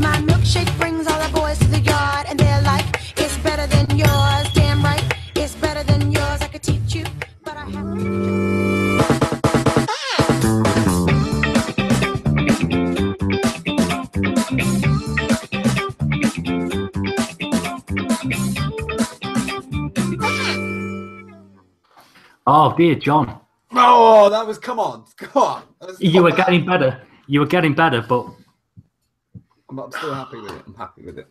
My milkshake brings all the boys to the yard, and they're like, it's better than yours. Damn right, it's better than yours. I could teach you, but I have. Oh dear, John, Oh, that was come on, come on. You were getting better. You were getting better, but I'm, I'm still happy with it. I'm happy with it.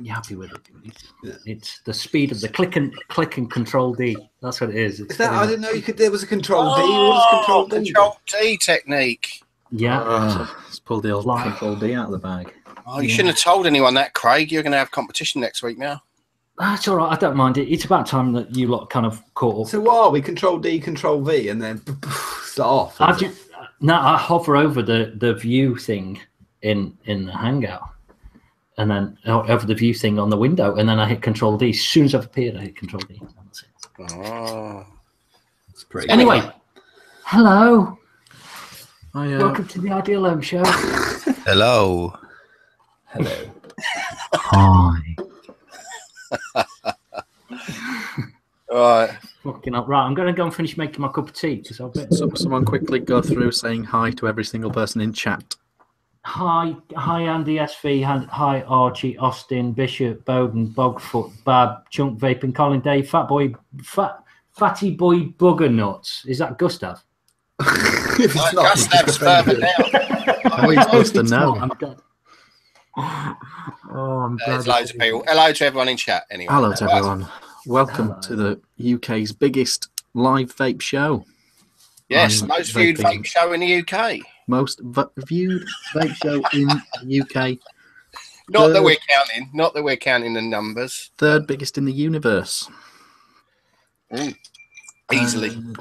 you're happy with it. It's, Yeah. it's the speed of the click and click and control D. That's what it is. It's Is that? I didn't know you could. There was a control D. Oh, What was control D? control D technique. yeah. Oh, let's pull the old Like- control D out of the bag. Oh, you shouldn't have told anyone that, Craig. You're going to have competition next week now. That's all right. I don't mind it. It's about time that you lot kind of caught up. So what are we? Control D, Control V, and then start off. I ju- no, I hover over the the view thing in in the Hangout, and then o- over the view thing on the window, and then I hit Control D. As soon as I've appeared, I hit Control D. That's it. Oh. It's pretty. Anyway, hello. I, uh, Welcome to the Ideal Ohm Show. Hello. Hello. Hi. All right. Fucking up. Right, I'm going to go and finish making my cup of tea because I've been. So, someone quickly go through saying hi to every single person in chat. Hi, hi, Andy SV. hi- Hi, Archie, Austin, Bishop, Bowden, Bogfoot, Bab, Chunk Vaping, Colin, Dave, Fat Boy, Fat Fatty Boy, Bugger Nuts. Is that Gustav? if it's Right, not, you Gustav's just offend further me. down. How are you supposed to It's know? not, I'm glad. Oh, I'm uh, glad. There's loads of people. Hello to everyone in chat. Anyway. Hello to everyone. Welcome Hello. to the UK's biggest live vape show. Yes, I'm most viewed vaping. vape show in the UK. Most v- viewed vape show in the UK. Not that we're counting. Not that we're counting the numbers. Third biggest in the universe. Mm. Easily. Um,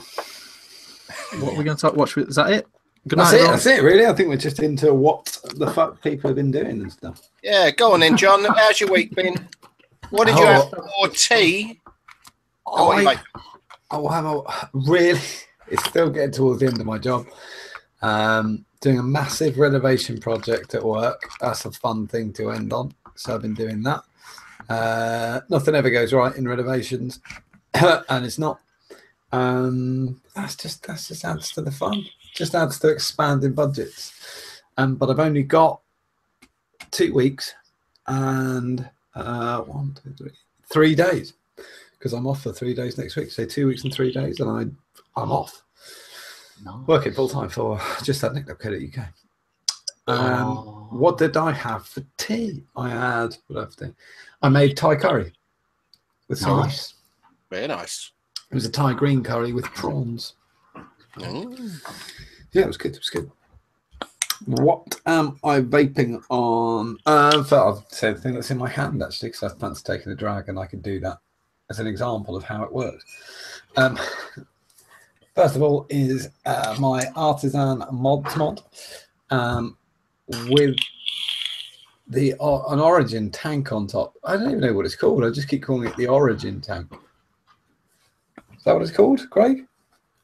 what are we going to talk? Watch. Is that it? Good That's night. it. all. That's it. Really, I think we're just into what the fuck people have been doing and stuff. yeah, go on then, John. How's your week been? What did you Oh. have for tea? And what you I, make? I will have a really. It's still getting towards the end of my job. Um, doing a massive renovation project at work. That's a fun thing to end on. So I've been doing that. Uh, nothing ever goes right in renovations, and it's not. Um, that's just that's just adds to the fun. Just adds to expanding budgets. Um, but I've only got two weeks and uh, one, two, three, three days because I'm off for three days next week. So two weeks and three days, and I I'm off No. working full time for justaddnick.co.uk. Um, Oh. what did I have for tea? I had what I have tea? I made Thai curry with some Nice. rice. Very nice. It was a Thai green curry with prawns. Mm. Yeah, it was good. It was good. What am I vaping on? Um, so I'll say the thing that's in my hand actually, because I've fancy taking a drag, and I can do that as an example of how it works. Um, first of all, is uh, my artisan mod mod um, with the uh, an origin tank on top. I don't even know what it's called. I just keep calling it the origin tank. Is that what it's called, Craig?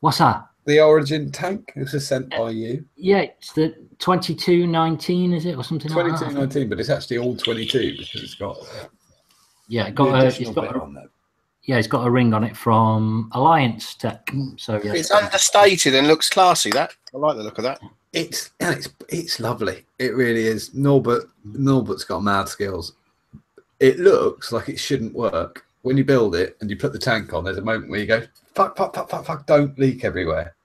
What's that? The origin tank. This was sent by you. Yeah, it's the 2219, is it, or something like Twenty-two that? nineteen, but it's actually all twenty-two because it's got Yeah, it got a, it's got a, on there. Yeah, it's got a ring on it from Alliance Tech. So yeah, It's understated and looks classy. That I like the look of that. It's it's it's lovely. It really is. Norbert Norbert's got mad skills. It looks like it shouldn't work when you build it and you put the tank on. There's a moment where you go fuck fuck fuck fuck fuck. Don't leak everywhere.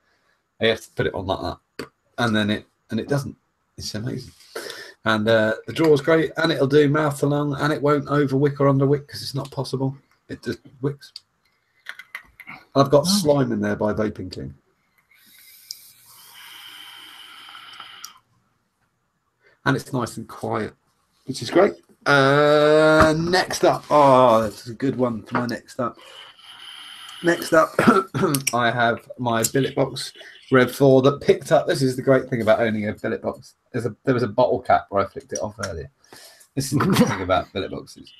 And you have to put it on like that, and then it and it doesn't. It's amazing. And uh, the is great, and it'll do mouth to lung, and it won't over wick or under wick because it's not possible. It just wicks. I've got Nice. slime in there by Vaping King. And it's nice and quiet, which is great. Uh, next up, oh, that's a good one for my next up. Next up, I have my billet box Rev 4 that picked up. This is the great thing about owning a billet box. There's a there was a bottle cap where I flicked it off earlier. This is the good thing about billet boxes.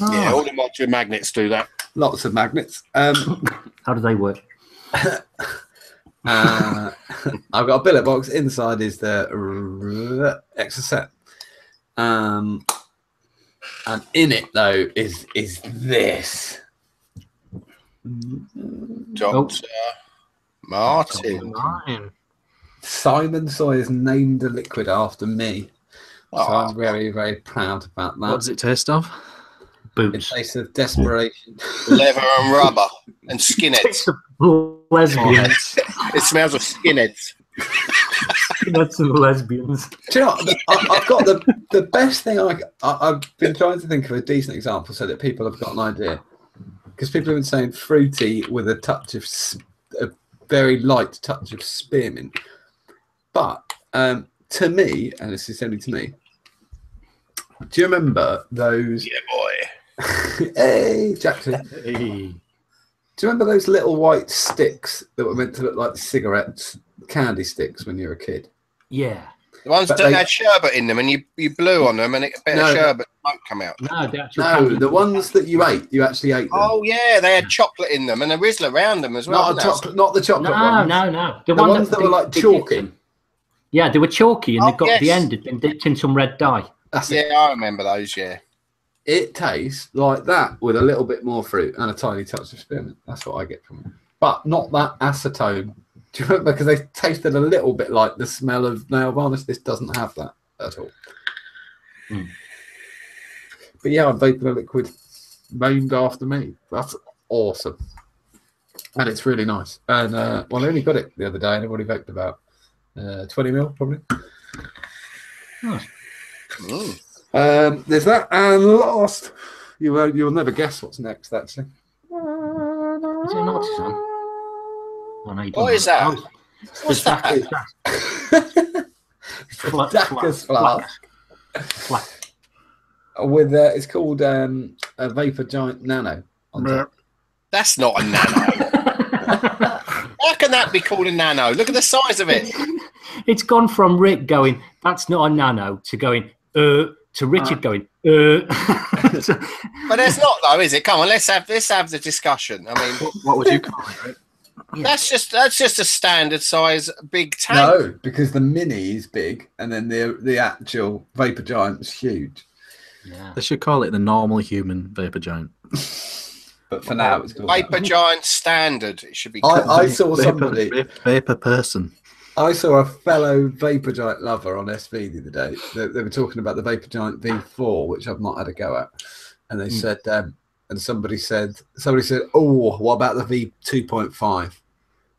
Oh, Yeah, all the modular magnets do that. Lots of magnets. Um, how do they work? Uh, I've got a billet box. Inside is the Exocet. Um, and in it though is is this. Doctor Martin. Martin. Simon Sawyer's named a liquid after me. So Oh, I'm very, very proud about that. What does it taste of? In Boots. place of desperation. leather and rubber and skinheads. lesbians. It smells of skinheads. That's some lesbians. Do you know, what? I, I've got the, the best thing I, I, I've been trying to think of a decent example so that people have got an idea. Because people have been saying fruity with a touch of, s- a very light touch of spearmint. But um, to me, and this is only to me, do you remember those? Yeah, boy. hey, Jackson. Hey. Do you remember those little white sticks that were meant to look like cigarettes, candy sticks when you were a kid? Yeah. The ones But that they- had sherbet in them and you, you blew on them and it, a bit No. of sherbet won't come out. No, the actual No, the ones that you ate, you actually ate them. Oh, yeah, they had chocolate in them and a Rizla around them as well. not, a chocolate, not the chocolate No, ones. no, no. The, The one ones that were like chalking. chalky. dipped in. Yeah, they were chalky and Oh, they got yes. the end had been dipped in some red dye. That's it. Yeah, I remember those, yeah. It tastes like that with a little bit more fruit and a tiny touch of spearmint. That's what I get from it. But not that acetone. Do you remember? Because they tasted a little bit like the smell of nail varnish. This doesn't have that at all. Hmm. But yeah, I'm vaping a liquid named after me. That's awesome. And it's really nice. And uh, well, I only got it the other day and I've vaped about uh, 20 mil probably. Um, there's that, and last, you will you'll never guess what's next. Actually, Is it an artisan? Oh, no, you don't What know. is that? Oh, What's the that? Fla- Dacus fla- flask fla- with uh, it's called um, a Vapor Giant Nano. On. That's not a nano. How can that be called a nano? Look at the size of it. It's gone from Rick going, that's not a nano, to going, uh, to Richard going, uh. But it's not though, is it? Come on, let's have let's have the discussion. I mean, What, what would you call it? Rick? that's just that's just a standard size big tank. No, because the mini is big, and then the the actual Vapor Giant is huge. yeah. They should call it the normal human vapor giant. But for now, it's called. Vapor Giant standard. It should be. I, I saw Vapor- somebody. va- Vapor person. I saw a fellow Vapor Giant lover on SV the other day. They, they were talking about the Vapor Giant V4, which I've not had a go at, and they said, um, and somebody said, somebody said, oh, what about the V2.5?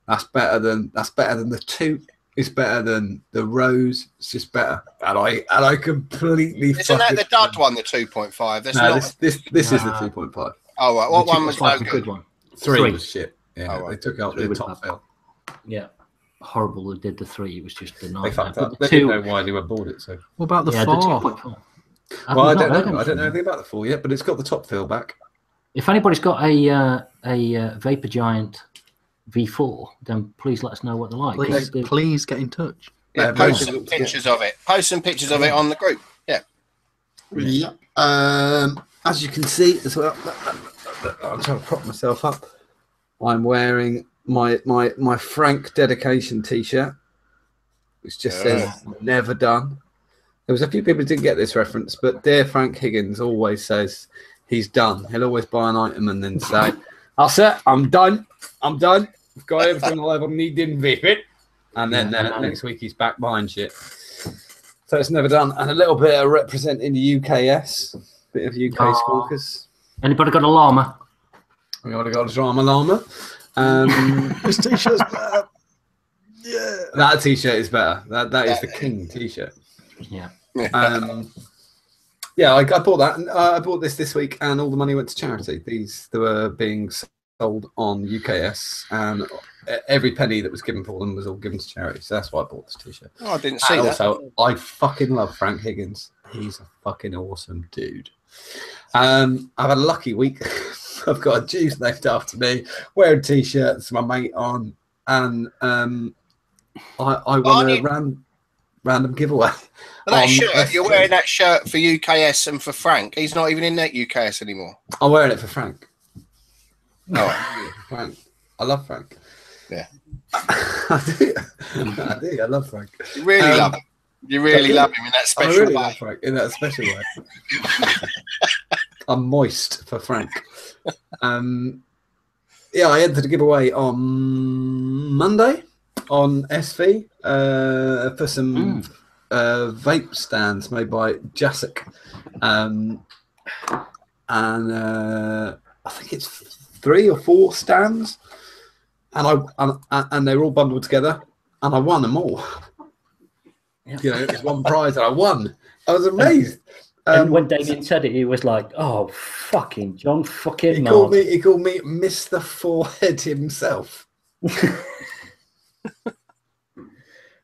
That's better than that's better than the two. It's better than the Rose. It's just better. And I and I completely. Isn't that the fucking- dud one, the two point five? No, not. this this this is the 2.5. Oh, right. What The one was no Chicken good? one. Three, Three. was shit. Yeah, Oh, right. they took out Three the top bad. fill. Yeah. Horrible who did the three. It was just a They nightmare. fucked But up. the They two, didn't know why they were bored it. So What about the yeah, the four? 2.4. I've well, I don't know. I don't know anything about the four yet, but it's got the top fill back. If anybody's got a uh, a uh, Vapor Giant V4, then please let us know what they're like. Please, they- please get in touch. Yeah, Uh, post some difficult pictures of it. Post some pictures of it on the group. Yeah. Yeah. Um, as you can see as well, I'm trying to prop myself up. I'm wearing my my my Frank dedication T-shirt, which just says "Never done." There was a few people who didn't get this reference, but dear Frank Higgins always says he's done. He'll always buy an item and then say, "That's it. I'm done. I'm done. I've got everything I'll ever need in Vapid." And then Yeah, uh, next week he's back buying shit. So it's never done. And a little bit of representing the UKS, bit of UK Oh. squawkers. Anybody got a llama? We already got a drama llama. Um, This t-shirt's better. Yeah. that t-shirt is better. That that is the king t-shirt. Yeah. Um, yeah, I, I bought that. And, uh, I bought this this week, and all the money went to charity. These they were being sold on UKS, and every penny that was given for them was all given to charity. So that's why I bought this t-shirt. Oh, I didn't see And that. also, I fucking love Frank Higgins. He's a fucking awesome dude. Um, I've had a lucky week. I've got a juice left after me, wearing t-shirts, my mate on, and um, I, I won a ran, random giveaway. But that shirt, you're wearing that shirt for UKS and for Frank. He's not even in that UKS anymore. I'm wearing it for Frank. Oh, Frank. I love Frank. Yeah. I do. I do. I love Frank. you really Um, love it. You really love him in that special I really way. love Frank in that special way. I'm moist for Frank. Um, yeah, I entered a giveaway on Monday on SV uh, for some uh, vape stands made by Jasic. Um, and uh, I think it's three or four stands. And I and, and they were all bundled together, and I won them all. You know, it was one prize, that I won. I was amazed. and Um, when Damien said it, he was like, "Oh, fucking John, fucking he called me. He called me Mister Forehead himself.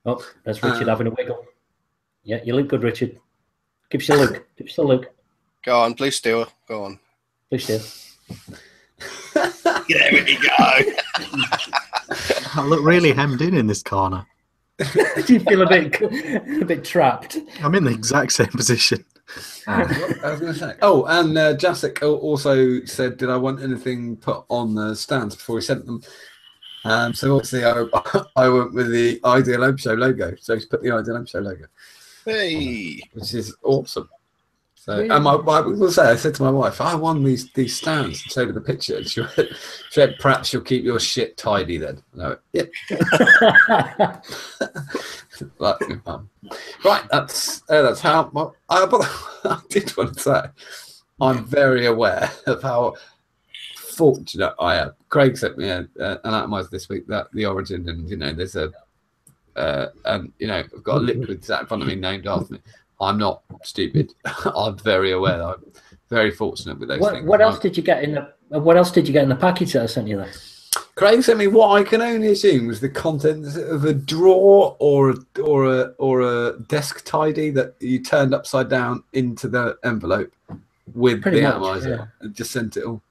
Oh, there's Richard Uh, having a wiggle. Yeah, you look good, Richard. Give us a look. Give us a look. Go on, blue steel. Go on. Please do. There we go. I look really hemmed in in this corner. Do you feel a bit, a bit trapped? I'm in the exact same position. What I was going to say. Oh, and uh, Jasic al- also said, "Did I want anything put on the stands before he sent them?" Um, so obviously, I, I went with the Ideal Ohm Show logo. So he's put the Ideal Ohm Show logo, Hey. which is awesome. So, and my, will say, I said to my wife, "I won these these stands." And showed her the picture. And she went, she went, "Perhaps you'll keep your shit tidy then." And I went, "Yep." my. Right, that's uh, that's how. Well, I, but I did want to say, I'm very aware of how fortunate I am. Craig sent me a, a, an atomizer this week that the origin, and you know, there's a, uh, and you know, I've got a liquid sat in front of me named after me. I'm not stupid. I'm very aware. I'm very fortunate with those what, things. what else did you get in the? What else did you get in the package that I sent you there? Craig sent me what I can only assume was the contents of a drawer or a, or a or a desk tidy that you turned upside down into the envelope with Pretty the much, atomizer yeah. and just sent it all.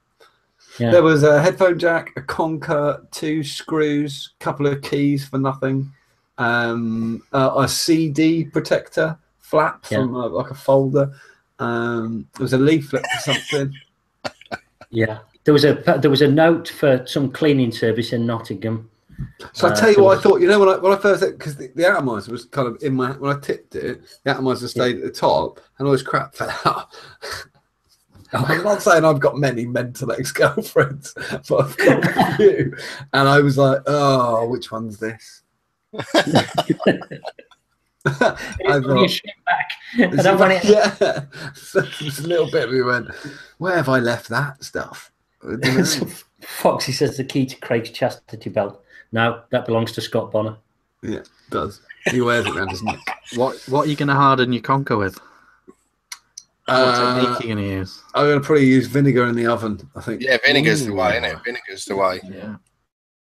Yeah. There was a headphone jack, a conker, two screws, couple of keys for nothing, um, uh, a CD protector flap Yeah. from uh, like a folder. Um, there was a leaflet for something. Yeah, there was a there was a note for some cleaning service in Nottingham. So I Uh, tell you what I thought. You know when I when I first because the, the atomizer was kind of in my when I tipped it, the atomizer stayed at the top, and all this crap fell out. I'm not saying I've got many mental ex girlfriends, but I've got a few, and I was like, oh, which one's this? I Your thought, shit back. I don't want it. yeah, so there's a little bit. of me went, where have I left that stuff? I. Foxy says the key to Craig's chastity belt. No, that belongs to Scott Bonner. yeah, it does he wears it around his neck? What What are you going to harden your conker with? What Uh, technique are you going to use? I'm going to probably use vinegar in the oven. I think. Yeah, vinegar's the Ooh. way, isn't it? Vinegar's the way. Yeah.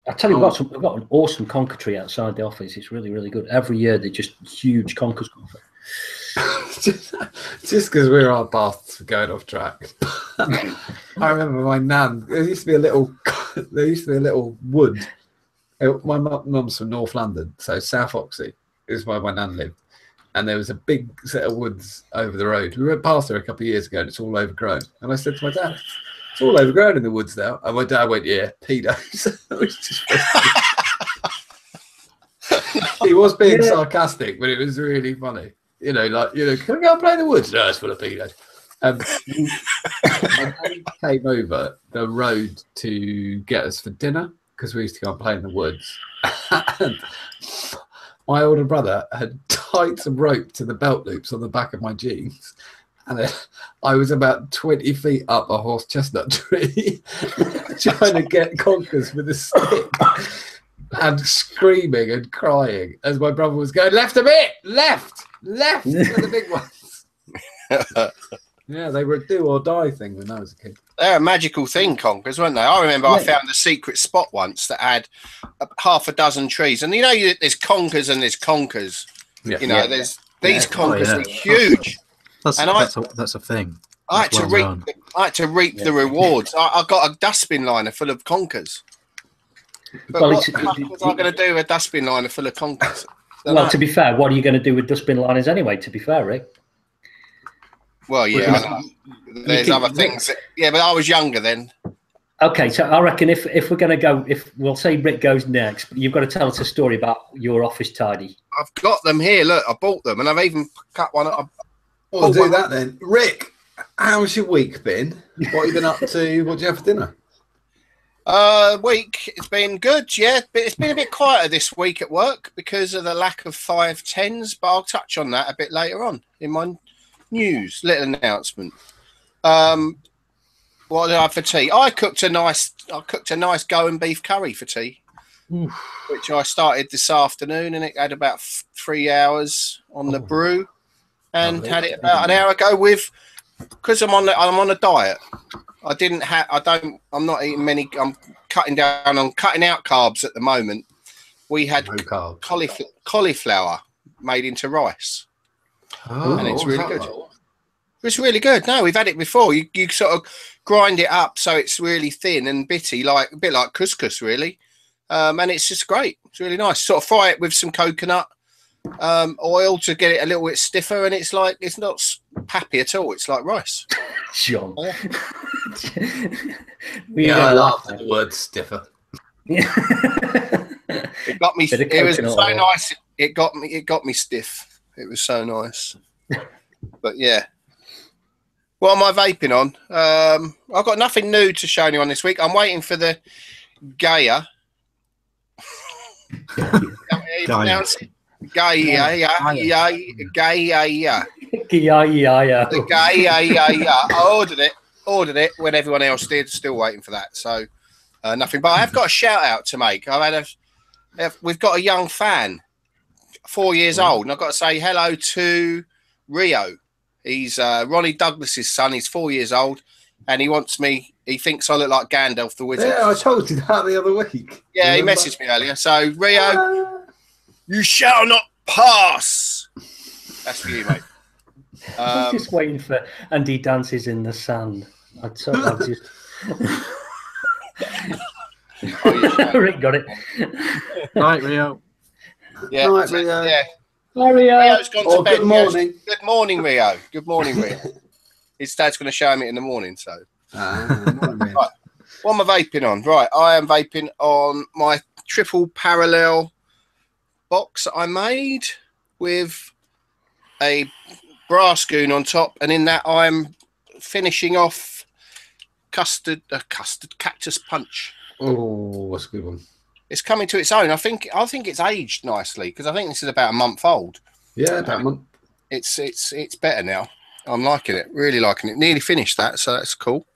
I tell you Oh. what, we've got an awesome conker tree outside the office. It's really, really good. Every year they're just huge conkers go just because we're our baths for going off track. I remember my nan. There used to be a little. There used to be a little wood. Uh, My mum's from North London, so South Oxhey is where my nan lived. And there was a big set of woods over the road. We went past there a couple of years ago, and it's all overgrown. And I said to my dad, "It's all overgrown in the woods now." And my dad went, "Yeah, pedos." It was just- he was being Yeah. sarcastic, but it was really funny. You know, like you know, can we go and play in the woods? No, it's full of pedos. Um, my dad came over the road to get us for dinner because we used to go and play in the woods. and my older brother had tied some rope to the belt loops on the back of my jeans. And I was about 20 feet up a horse chestnut tree trying to get conkers with a stick and screaming and crying as my brother was going, left a bit, left, left for the big ones. Yeah, they were a do or die thing when I was a kid. They're a magical thing, conkers, weren't they? I remember I found a secret spot once that had half a dozen trees, and you know, there's conkers and there's conkers. Yeah. You know, Yeah. there's these Yeah. conkers Oh, are huge. That's And I- that's, a, that's a thing. I had That's to well reap. known. I had to reap the rewards. I, I got a dustbin liner full of conkers. But Well, what it's- the fuck was I going to do with a dustbin liner full of conkers? Well, to be fair, what are you going to do with dustbin liners anyway? To be fair, Rick. well, yeah, I. There's keep- other things. that- yeah, but I was younger then. Okay, so I reckon if if we're going to go, if we'll say Rick goes next, you've got to tell us a story about your office tidy. I've got them here. Look, I bought them, and I've even cut one. up. We'll Oh, do that then. Rick, how's your week been? What have you been up to? What do you have for dinner? Uh, week it's been good, yeah, but it's been a bit quieter this week at work because of the lack of five tens. But I'll touch on that a bit later on in my news little announcement. Um, what did I have for tea? I cooked a nice, I cooked a nice Goan beef curry for tea, Oof. which I started this afternoon, and it had about f- three hours on the Oh. brew, and Lovely. had it about an hour ago with because I'm on the, I'm on a diet. I didn't have I don't I'm not eating many I'm cutting down on cutting out carbs at the moment. We had No cauliflower, cauliflower made into rice. Oh, And it's really good. like? It's really good. No, we've had it before. You you sort of grind it up so it's really thin and bitty, like a bit like couscous, really. Um, and it's just great. It's really nice. Sort of fry it with some coconut um, oil to get it a little bit stiffer, and it's like it's not s- pappy at all. It's like rice. John. Oh. we Yeah, I don't laughed laugh at the word stiffer. It got me. It was so oil. nice. It got me. It got me stiff. It was so nice. but yeah. What am I vaping on? Um, I've got nothing new to show anyone this week. I'm waiting for the Gaia. Gaia. Gaia, Gaia, Gaia, yeah, yeah, yeah. the Gaia, yeah, yeah. I ordered it, ordered it when everyone else did. Still waiting for that. So uh, nothing. But I have got a shout out to make. I've had a. We've got a young fan, four years old, and I've got to say hello to Rio. He's uh, Ronnie Douglas's son. He's four years old, and he wants me. He thinks I look like Gandalf the Wizard. Yeah, I told you that the other week. Yeah, he messaged me earlier. So Rio, Ah. You shall not pass. That's for you, mate. I'm Um, just waiting for Andy dances in the sand. I'd sort of just oh, you. Rick got it. Right, Rio. yeah, Right, so- Rio. yeah. Mario. Rio's gone to Oh, bed. good Rio's- morning. Good morning, Rio. Good morning, Rio. His dad's going to show him it in the morning. So, morning, Rio. Right. what am I vaping on? Right, I am vaping on my triple parallel box I made with a brass goon on top, and in that I'm finishing off custard, uh, custard cactus punch. Oh, that's a good one. It's coming to its own. I think. I think it's aged nicely because I think this is about a month old. Yeah, that one. it's it's it's better now. I'm liking it, really liking it. Nearly finished that, so that's cool.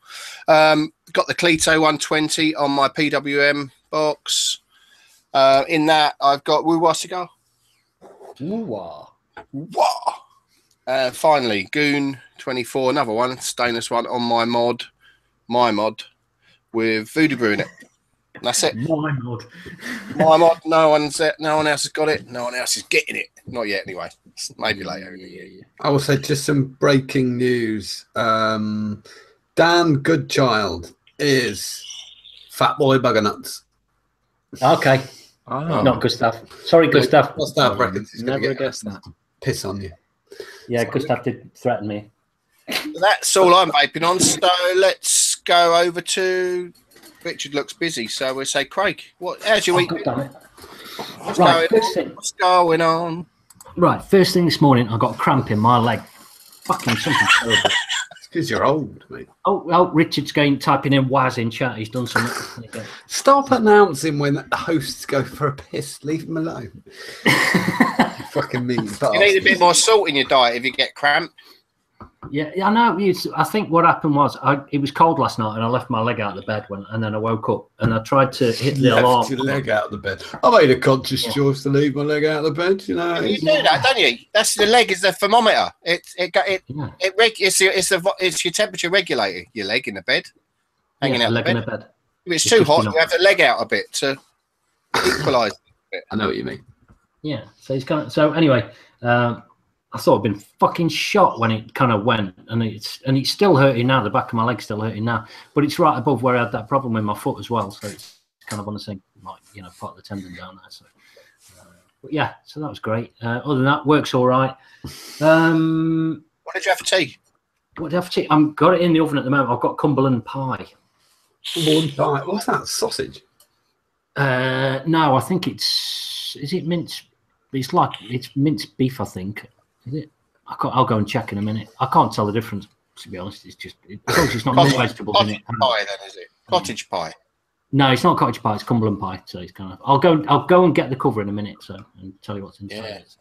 Um, got the Cleito 120 on my PWM box. Uh, in that, I've got Wu cigar. Ooh-wah. Wah! Uh, finally, Goon 24, another one, stainless one on my mod, my mod, with Voodoo Brew in it. And that's it. My mod. My mod. No one's no one else has got it. No one else is getting it. Not yet, anyway. Maybe later. in the year. I will say just some breaking news. Um, Dan Goodchild is Fat Boy Bugger Nuts. Okay, Oh, not Gustav. Sorry, Gustav. Gustav reckons he's never to get guessed that. piss on you. Yeah, Gustav did threaten me. That's all I'm vaping on. So let's go over to Richard. Looks busy, so we'll say Craig. What? How's your Oh, week? God. What's, Right, going, first thing, what's going on? right, first thing this morning, I got a cramp in my leg. Fucking something terrible. It's because you're old, mate. Oh, oh, Richard's going typing in Waz in chat. He's done something. There you go. Stop announcing when the hosts go for a piss. Leave them alone. Fucking mean. You need a bit more salt in your diet if you get cramp. Yeah, yeah, I know. It's, I think what happened was I, it was cold last night, and I left my leg out of the bed when, and then I woke up and I tried to hit the alarm. Left your leg out of the bed. I made a conscious Yeah. choice to leave my leg out of the bed. You know, You do that, don't you? That's the leg is the thermometer. It it got it Yeah, it reg, it's your, it's the it's your temperature regulator. Your leg in the bed, hanging yeah, out the leg bed. in the bed. If it's It's too hot, you have the leg out a bit to equalise. I know what you mean. Yeah, so he's kind of so anyway. Um, I thought I'd been fucking shot when it kind of went, and it's and it's still hurting now. The back of my leg's still hurting now, but it's right above where I had that problem with my foot as well. So it's kind of on the same, like you know, part of the tendon down there. So, uh, but yeah, so that was great. Uh, other than that, works all right. Um, What did you have for tea? what did I have for tea? I'm got it in the oven at the moment. I've got Cumberland pie. One time. What's that? Sausage. Uh, no, I think it's is it mince? It's like it's minced beef. I think is it? I can't, I'll go and check in a minute. I can't tell the difference. To be honest, it's just it, as long as it's not no Cottage, vegetables in cottage it. pie, then is it? Cottage pie. No, it's not cottage pie. It's Cumberland pie. So it's kind of. I'll go. I'll go and get the cover in a minute. So and tell you what's inside. Yeah. it.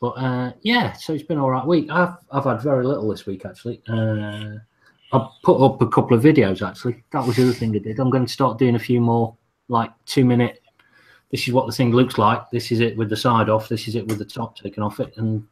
But uh, yeah, so it's been all right week. I've I've had very little this week actually. Uh, I put up a couple of videos actually. That was the other thing I did. I'm going to start doing a few more like two minute. This is what the thing looks like. This is it with the side off. This is it with the top taken off it, and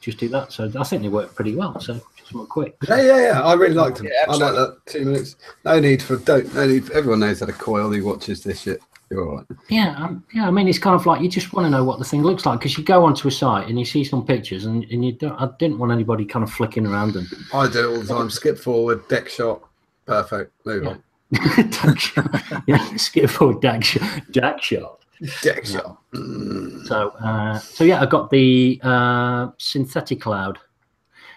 just do that. So I think they work pretty well. So just want quick. Yeah, yeah, yeah. I really liked them. Yeah, I like that. Two minutes. No need for don't. No need. For, everyone knows how to coil who watches this shit. You're all right. Yeah, um, yeah. I mean, it's kind of like you just want to know what the thing looks like because you go onto a site and you see some pictures, and, and you don't. I didn't want anybody kind of flicking around them. I do it all the time. Skip forward, deck shot. Perfect. Move Yeah. on. Dack shot. yeah, skip forward, dack shot. Dack shot. Deck shot. Mm. So, uh, so yeah, I got the uh, synthetic cloud.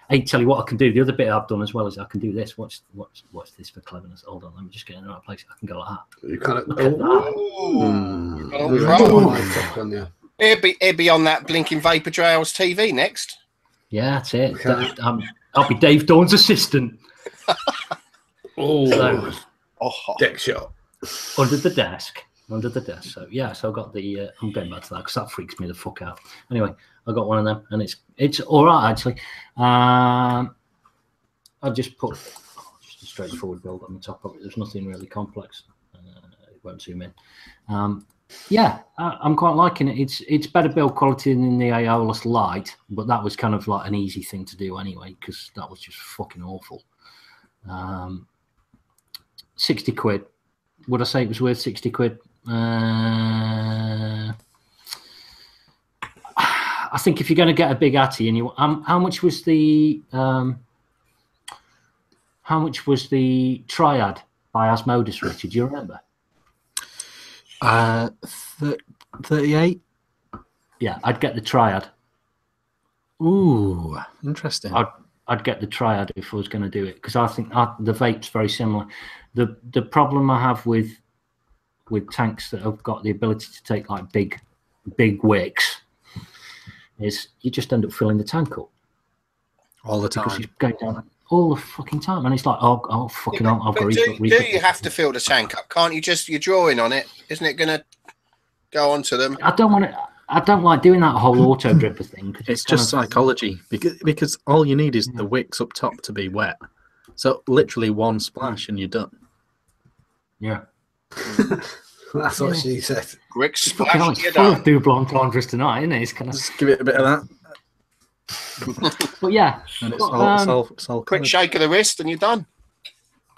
Hey, tell you what I can do. The other bit I've done as well is I can do this. Watch, watch, watch this for cleverness. Hold on, let me just get in the right place. I can go like that. You kind of. Look at that. Mm. Oh, There's a right. door on my top one, yeah. It'd be, it'd be on that blinking Vapor Trails TV next. Yeah, that's it. Okay. That- um, I'll be Dave Dawn's assistant. Oh, So, Oh, deck shot. under the desk. Under the desk. So yeah, so I got the. Uh, I'm going back to that because that freaks me the fuck out. Anyway, I got one of them, and it's it's all right actually. Um, I just put just a straightforward build on the top of it. There's nothing really complex. Uh, it won't zoom in. Um, yeah, I, I'm quite liking it. It's it's better build quality than the Aeolus Light, but that was kind of like an easy thing to do anyway because that was just fucking awful. Um, sixty quid. Would I say it was worth sixty quid? Uh, I think if you're going to get a big Atty and you, um, how much was the um, how much was the Triad by Asmodus, Richard? Do you remember? Uh, th- 38. Yeah, I'd get the Triad. Ooh, interesting. I'd I'd get the Triad if I was going to do it because I think uh, the vape's very similar. The the problem I have with with tanks that have got the ability to take like big big wicks is you just end up filling the tank up All the time because time. it's going down all the fucking time, and it's like oh oh fucking hell, I've but got do, to do you have to fill the tank up? Can't you just you're drawing on it? Isn't it going to go onto them? I don't want to. I don't like doing that whole auto dripper thing. 'cause It's kind just of- psychology because because all you need is Yeah. the wicks up top to be wet. So literally one splash and you're done. Yeah, That's what she said. Quick fucking hell, splash, it's you're full done. of double entendres tonight, isn't it? It's kind of. Just give it a bit of that, But yeah, and it's Well, all, it's um, all, it's all Quick shake of the wrist and you're done.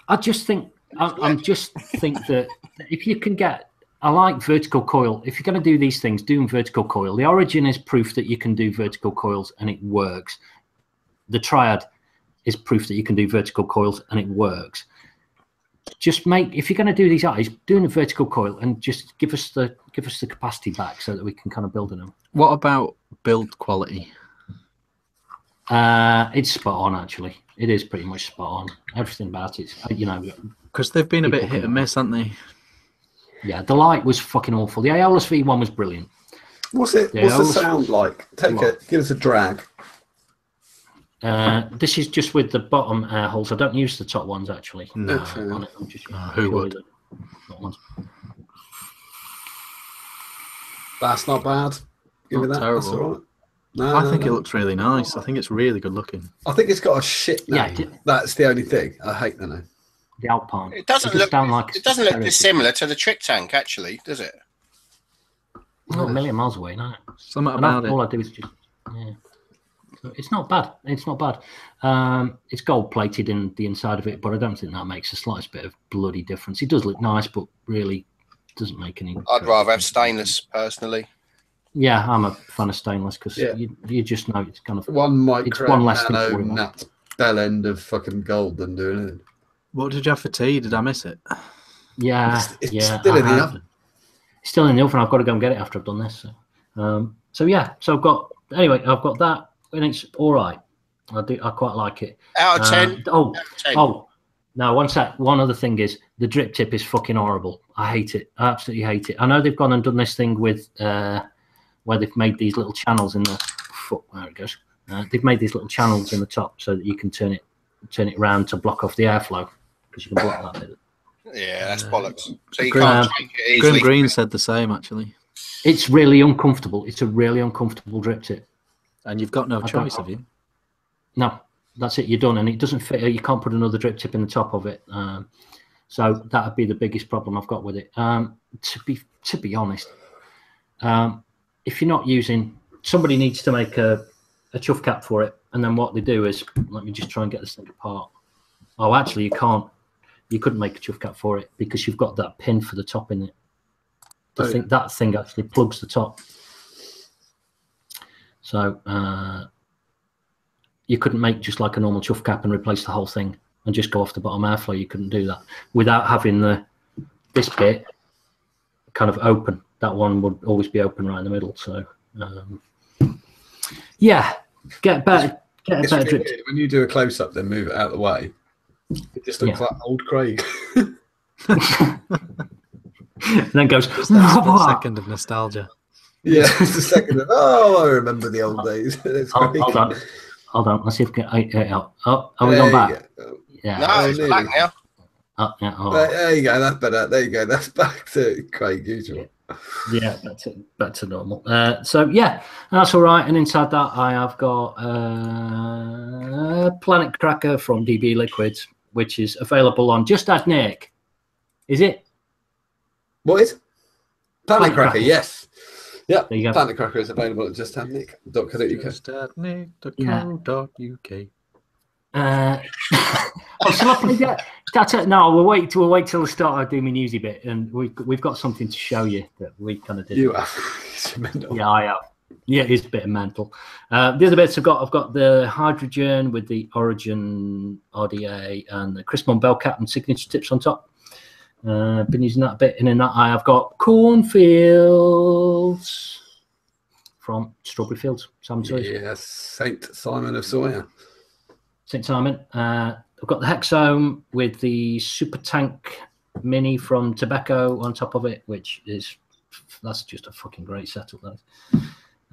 I just think I, I'm just think that if you can get, I like vertical coil. If you're going to do these things, do them vertical coil. The origin is proof that you can do vertical coils and it works. The triad is proof that you can do vertical coils and it works. Just make if you're going to do these eyes, doing a vertical coil and just give us the give us the capacity back so that we can kind of build on them. What about build quality? Uh, it's spot on actually. It is pretty much spot on. Everything about it, you know, Because they've been a bit hit and miss, haven't they? Yeah, the light was fucking awful. The Aeolus V1 was brilliant. What's it? Yeah, what's I the sound like? Take Come it. Give us a drag. Uh, this is just with the bottom air holes. I don't use the top ones actually. No. uh, on it. I'm just who would? the bottom ones. That's not bad. Give Not me that. That's terrible. all right. No, I no, think no. it looks really nice. I think it's really good looking. I think it's got a shit Yeah, name. it- That's the only thing. I hate the name. The Alpine. It doesn't just look. sound like It doesn't look Heritage. dissimilar to the trick tank, actually, does it? Not a million miles away, no. Something And I- about it. all I do is just yeah. So It's not bad. It's not bad. Um, it's gold plated in the inside of it, but I don't think that makes the slightest bit of bloody difference. It does look nice, but really doesn't make any. I'd rather have stainless personally. Yeah, I'm a fan of stainless because Yeah. you, you just know it's kind of One micro it's one less thing to nano worry nut bell end of fucking gold than doing it. What did you have for tea? Did I miss it? Yeah, It's- it's yeah. still I in the oven. It's still in the oven. I've got to go and get it after I've done this. So, um, so yeah. So I've got anyway. I've got that, and it's all right. I do. I quite like it. Out of Um, ten. oh, out of 10. oh, No, one sec. One other thing is the drip tip is fucking horrible. I hate it. I absolutely hate it. I know they've gone and done this thing with uh, where they've made these little channels in the foot. There it goes. Uh, they've made these little channels in the top so that you can turn it turn it around to block off the airflow because you can block that bit. Yeah, that's bollocks. So you Grimm- can't change it Grimm. Green said the same actually. It's really uncomfortable. It's a really uncomfortable drip tip. And you've got no I choice, know. have you? No, that's it. You're done, and it doesn't fit. You can't put another drip tip in the top of it. Um, so that would be the biggest problem I've got with it. Um, to be to be honest, um, if you're not using, somebody needs to make a, a chuff cap for it, and then what they do is, let me just try and get this thing apart. Oh, actually, you can't. You couldn't make a chuff cap for it because you've got that pin for the top in it. I Oh, think that thing actually plugs the top. So uh, you couldn't make just like a normal chuff cap and replace the whole thing and just go off the bottom airflow. You couldn't do that without having the this bit kind of open. That one would always be open right in the middle. So um, yeah, get better, get a better really drip. When you do a close up, then move it out of the way. It just looks Yeah. like old Craig. and then goes. Just second of nostalgia. Yeah, it's a second. Of, oh, I remember the old days. It's Hold, hold on, hold on. Let's see if we can. I- I- Oh, are we There gone you back? go. Yeah. No, it's nearly. back now. Oh, yeah. Oh. There, there you go. That's better. There you go. That's back to Craig usual. Yeah, back to, back to normal. Uh, so yeah, that's all right. And inside that, I have got uh, Planet Cracker from DB Liquids, which is available on Just Add Nick. Is it? What is? Planet Planet Cracker. Cracker. Yes. Yeah. There you go. Planet Cracker is available at justaddnick.co.uk. Just at Uh, oh, shall I play that? That's it. No, we'll wait. We'll wait till the start. I do my newsy bit, and we've we've got something to show you that we kind of did. You are. It's mental. Yeah, I have. Yeah, it is a bit of mental. Uh, the other bits I've got, I've got the hydrogen with the Origin RDA and the Chris Bell cap and signature tips on top. Uh, been using that a bit, and in that I have got cornfields from Strawberry Fields, Sam Toys, Yes, Saint Simon of Sawyer. St Simon. Uh, I've got the Hexohm with the Super Tank Mini from Tobeco on top of it, which is that's just a fucking great setup. That.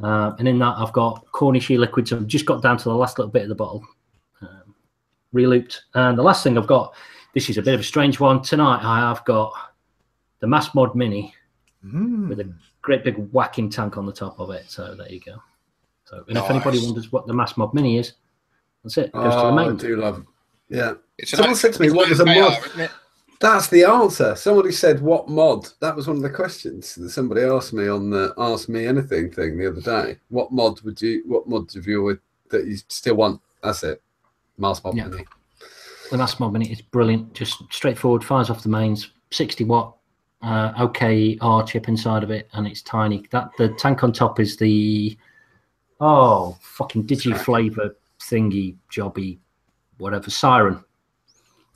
Um, and in that, I've got Cornishy liquids. I've just got down to the last little bit of the bottle, um, relooped. And the last thing I've got, this is a bit of a strange one. Tonight, I have got the Mass Mod Mini Mm. with a great big whacking tank on the top of it. So there you go. So, and if anybody wonders what the Mass Mod Mini is, that's it. Goes to the Oh, I do love. Yeah, It's Someone an said to me, it's what an was a mod? isn't it? that's the answer. Somebody said, "What mod?" That was one of the questions that somebody asked me on the "Ask Me Anything" thing the other day. What mod would you? What mods of you with that you still want? That's it. Mass mod Yeah. Mini. The Mass Mod Mini is brilliant. Just straightforward, fires off the mains, 60 watt, uh, OKR chip inside of it, and it's tiny. That the tank on top is the oh fucking digi flavor thingy jobby, whatever siren.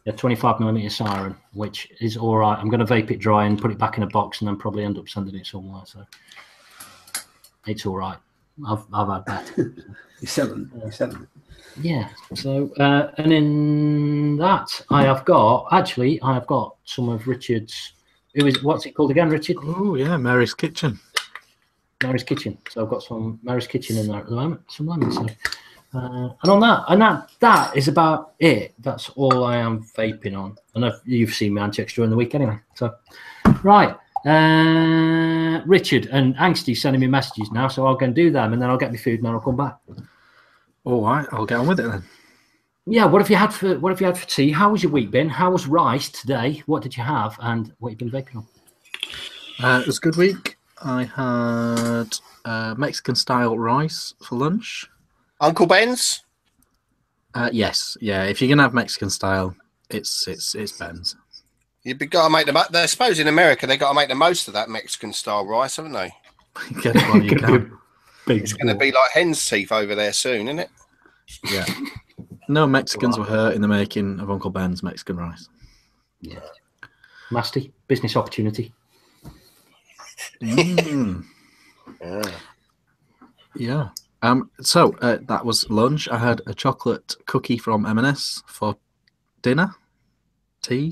A 25 millimeter siren, which is all right. I'm going to vape it dry and put it back in a box, and then probably end up sending it somewhere. So it's all right. I've I've had that. You're selling. You're selling. Yeah. So, uh, and in that, I have got actually, I have got some of Richard's. Who is what's it called again, Richard? Oh, yeah, Mary's Kitchen. Mary's Kitchen. So I've got some Mary's Kitchen in there at the moment. Some lemon. So, uh, and on that, and that that is about it. That's all I am vaping on. And I've, you've seen my antics during the week anyway. So, right. Uh, Richard and Angsty sending me messages now, so I'll go and do them, and then I'll get my food, and then I'll come back. All right, I'll get on with it then. Yeah, what have you had for what have you had for tea? How was your week been? How was rice today? What did you have, and what have you been vaping on? Uh, it was a good week. I had uh, Mexican style rice for lunch. Uncle Ben's. Uh, yes, yeah. If you're gonna have Mexican style, it's it's it's Ben's. You've got to make the. I suppose in America they've got to make the most of that Mexican style rice, haven't they? Get it while you Gonna be can. Big It's going to be like hen's teeth over there soon, isn't it? Yeah. No Mexicans were hurt in the making of Uncle Ben's Mexican rice. Yeah. Nasty business opportunity. Mm. Yeah. Um. So uh, that was lunch. I had a chocolate cookie from M&S for dinner. tea.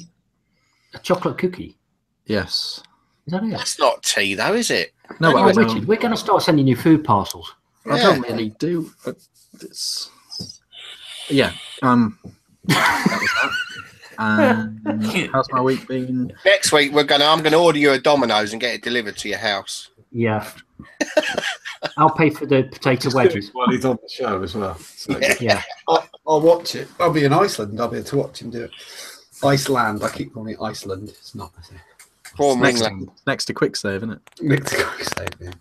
A chocolate cookie. Yes. Is that it? That's not tea, though, is it? No, Anyway, Richard, we're going to start sending you food parcels. I don't really do. But it's yeah. Um. that was that. And how's my week been? Next week we're gonna. I'm gonna order you a Domino's and get it delivered to your house. Yeah. I'll pay for the potato wedges. While he's on the show as well. So Yeah. Yeah. I'll, I'll watch it. I'll be in Iceland. I'll be able to watch him do it. Iceland. I keep calling it Iceland. It's not. Is it? Prawn Next, ringland. next to quick save, isn't it? Next to quick save him.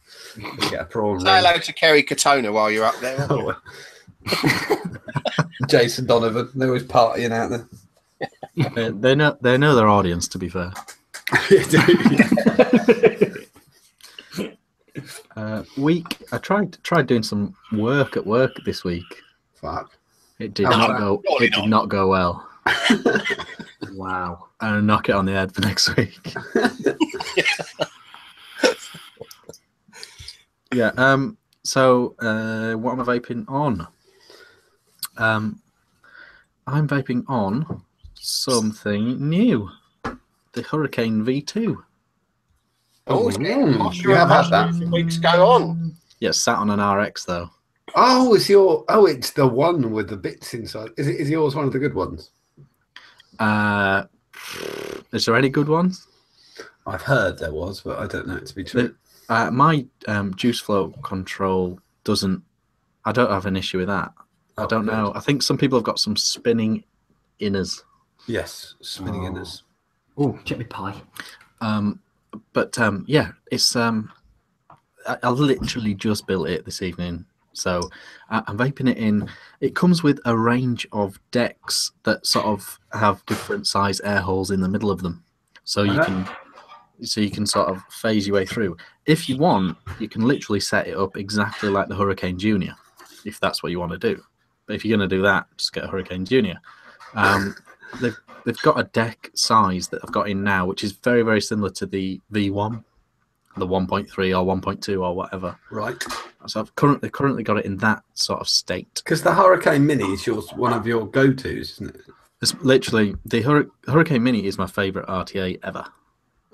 Get a prawn Say ring. hello to Kerry Katona while you're up there. Well. Jason Donovan. They're always partying out there. They, they know they know their audience. To be fair, uh, week I tried tried doing some work at work this week. Fuck. It did not wow. go. Surely It did not. not go well. Wow. I'll knock it on the head for next week. yeah. Um. So, uh, what am I vaping on? Um, I'm vaping on something new. The Hurricane V2. Oh, Mm, sure you have had that. Weeks go on. Yeah, sat on an RX though. Oh, it's your. Oh, it's the one with the bits inside. Is it? Is yours one of the good ones? Uh, is there any good ones? I've heard there was, but I don't know it to be true. Uh, my um, juice flow control doesn't. I don't have an issue with that. I don't know. I think some people have got some spinning inners. Yes, spinning in Oh. us. Oh, check me pie. Um, but um, yeah, it's um, I, I literally just built it this evening, so I, I'm vaping it in. It comes with a range of decks that sort of have different size air holes in the middle of them, so you Okay. can so you can sort of phase your way through. If you want, you can literally set it up exactly like the Hurricane Junior, if that's what you want to do. But if you're going to do that, just get a Hurricane Junior. Um, they've they've got a deck size that I've got in now, which is very very similar to the V1, the 1.3 or 1.2 or whatever. Right. So I've currently currently got it in that sort of state. Because the Hurricane Mini is yours, one of your go-tos, isn't it? It's literally the Hurri- Hurricane Mini is my favorite RTA ever.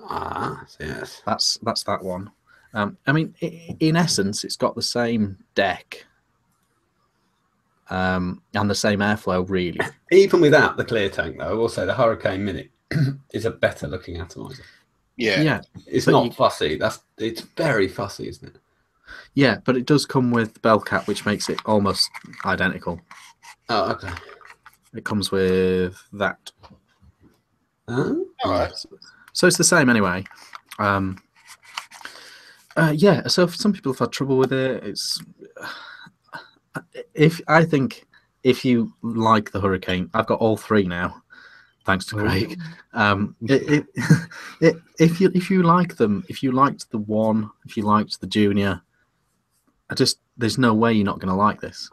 Ah, yes. That's that's that one. Um, I mean, in essence, it's got the same deck um, and the same airflow, really. Even without the clear tank, though, I will say the Hurricane Mini is a better looking atomizer. Yeah. Yeah, It's But not you- fussy. That's it's very fussy, isn't it? yeah, but it does come with bell cap, which makes it almost identical. Oh, okay. It comes with that. Huh? All right. So it's the same anyway. Um, uh, yeah, so some people have had trouble with it. It's if I think if you like the Hurricane, I've got all three now, thanks to Oh. Craig. Um, it, it, it, if you if you like them, if you liked the one, if you liked the Junior, I just there's no way you're not going to like this.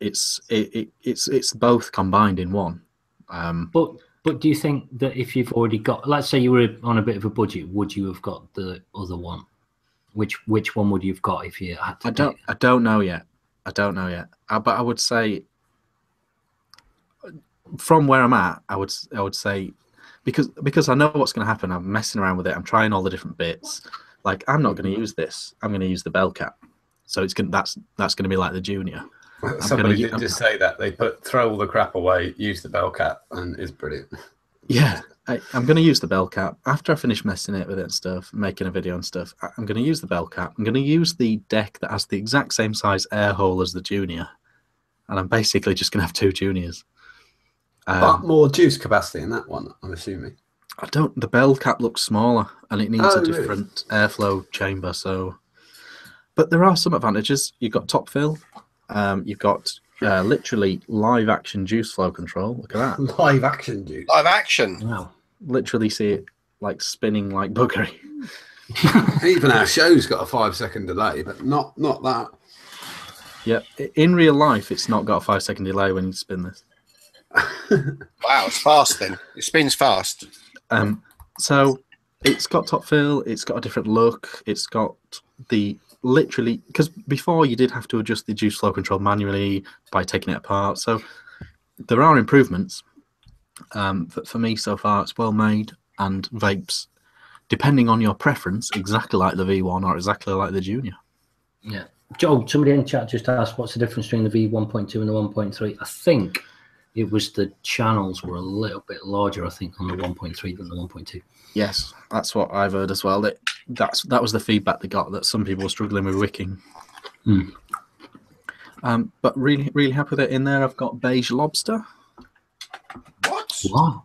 It's it, it it's it's both combined in one. Um, But but do you think that if you've already got, let's say you were on a bit of a budget, would you have got the other one? Which which one would you have got if you had to? I don't. pick? I don't know yet. I don't know yet. Uh, but I would say, from where I'm at, I would. I would say, because because I know what's going to happen. I'm messing around with it. I'm trying all the different bits. Like I'm not going to use this. I'm going to use the bell cap. So it's going. That's that's going to be like the junior. Somebody gonna- did I'm- just say that they put throw all the crap away, use the bell cap, and it's brilliant. Yeah, I, I'm going to use the bell cap after I finish messing it with it and stuff, making a video and stuff. I, I'm going to use the bell cap. I'm going to use the deck that has the exact same size air hole as the junior, and I'm basically just going to have two juniors. Um, but more juice capacity in that one, I'm assuming. I don't. The bell cap looks smaller, and it needs Oh, a really? different airflow chamber. So, but there are some advantages. You've got top fill. Um, you've got uh, literally live action juice flow control. Look at that. Live action juice. Live action. Wow. Literally see it like spinning like buggery. Even our show's got a five second delay, but not not that. Yeah, in real life, it's not got a five second delay when you spin this. Wow, it's fast then. It spins fast. Um, so it's got top fill. It's got a different look. It's got the literally because before you did have to adjust the juice flow control manually by taking it apart. So there are improvements. Um, for, for me, so far, it's well made and vapes, depending on your preference, exactly like the V1 or exactly like the Junior. Yeah. Joe, somebody in chat just asked what's the difference between the V1.2 and the 1.3. I think it was the channels were a little bit larger, I think, on the 1.3 than the 1.2. Yes, that's what I've heard as well. That that's that was the feedback they got that some people were struggling with wicking. Hmm. Um, but really, really happy with it in there. I've got beige lobster. What? Wow.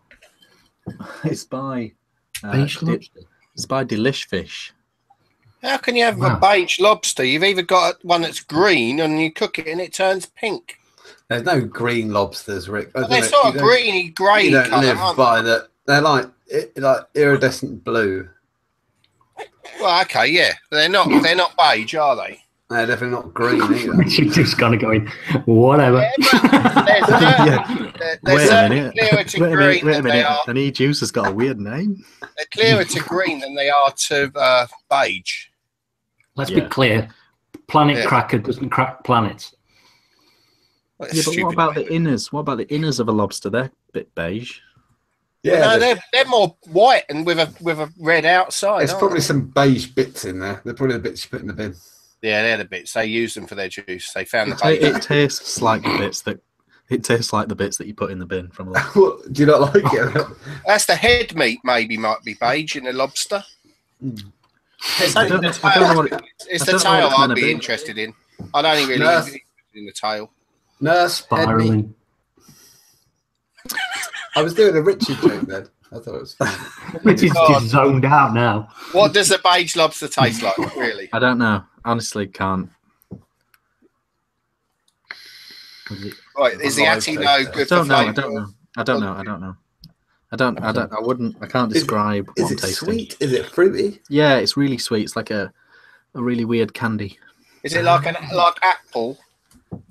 It's by uh, Beige Di- lobster. it's by Delish Fish. How can you have Wow. a beige lobster? You've either got one that's green and you cook it and it turns pink. There's no green lobsters, Rick. I don't They're sort you of don't- greeny grey You don't colour, live aren't by the. They're like like iridescent blue. Well, okay, yeah. They're not they're not beige, are they? They're definitely not green either. She's just kind of going, whatever. They're certainly, Yeah. they're, they're Wait a certainly minute. clearer Wait to a minute. green Wait a they minute. are The new juice has got a weird name. they're clearer to green than they are to uh, beige. Let's Yeah. be clear. Planet Yeah. Cracker doesn't crack planets. That's Yeah, but what about the inners? What about the inners of a lobster? They're a bit beige. Yeah, no, they're they're more white and with a with a red outside. there's probably they? some beige bits in there. They're probably the bits you put in the bin. Yeah, they're the bits they use them for their juice. They found the It, ta- beige. it tastes like the bits that it tastes like the bits that you put in the bin from a lobster. What, do you not like it? Oh, That's the head meat. Maybe might be beige in the lobster. Hmm. It's I don't, the I don't know tail. what it, It's I the don't know what tail it's I'd be be. interested in. I'd only really No. be interested in the tail. Nurse, head meat. Spiraling. I was doing a Richie joke then. I thought it was funny. Which is God. Oh, just zoned out now. What does a beige lobster taste like? Really? I don't know. Honestly, can't. Right? Is the Live Atty taste no test. I good for don't know. I don't know. I don't know. I don't know. I don't. I don't. I wouldn't. I can't describe Is what it tasting. sweet? Is it fruity? Yeah, it's really sweet. It's like a a really weird candy. Is it like an like apple?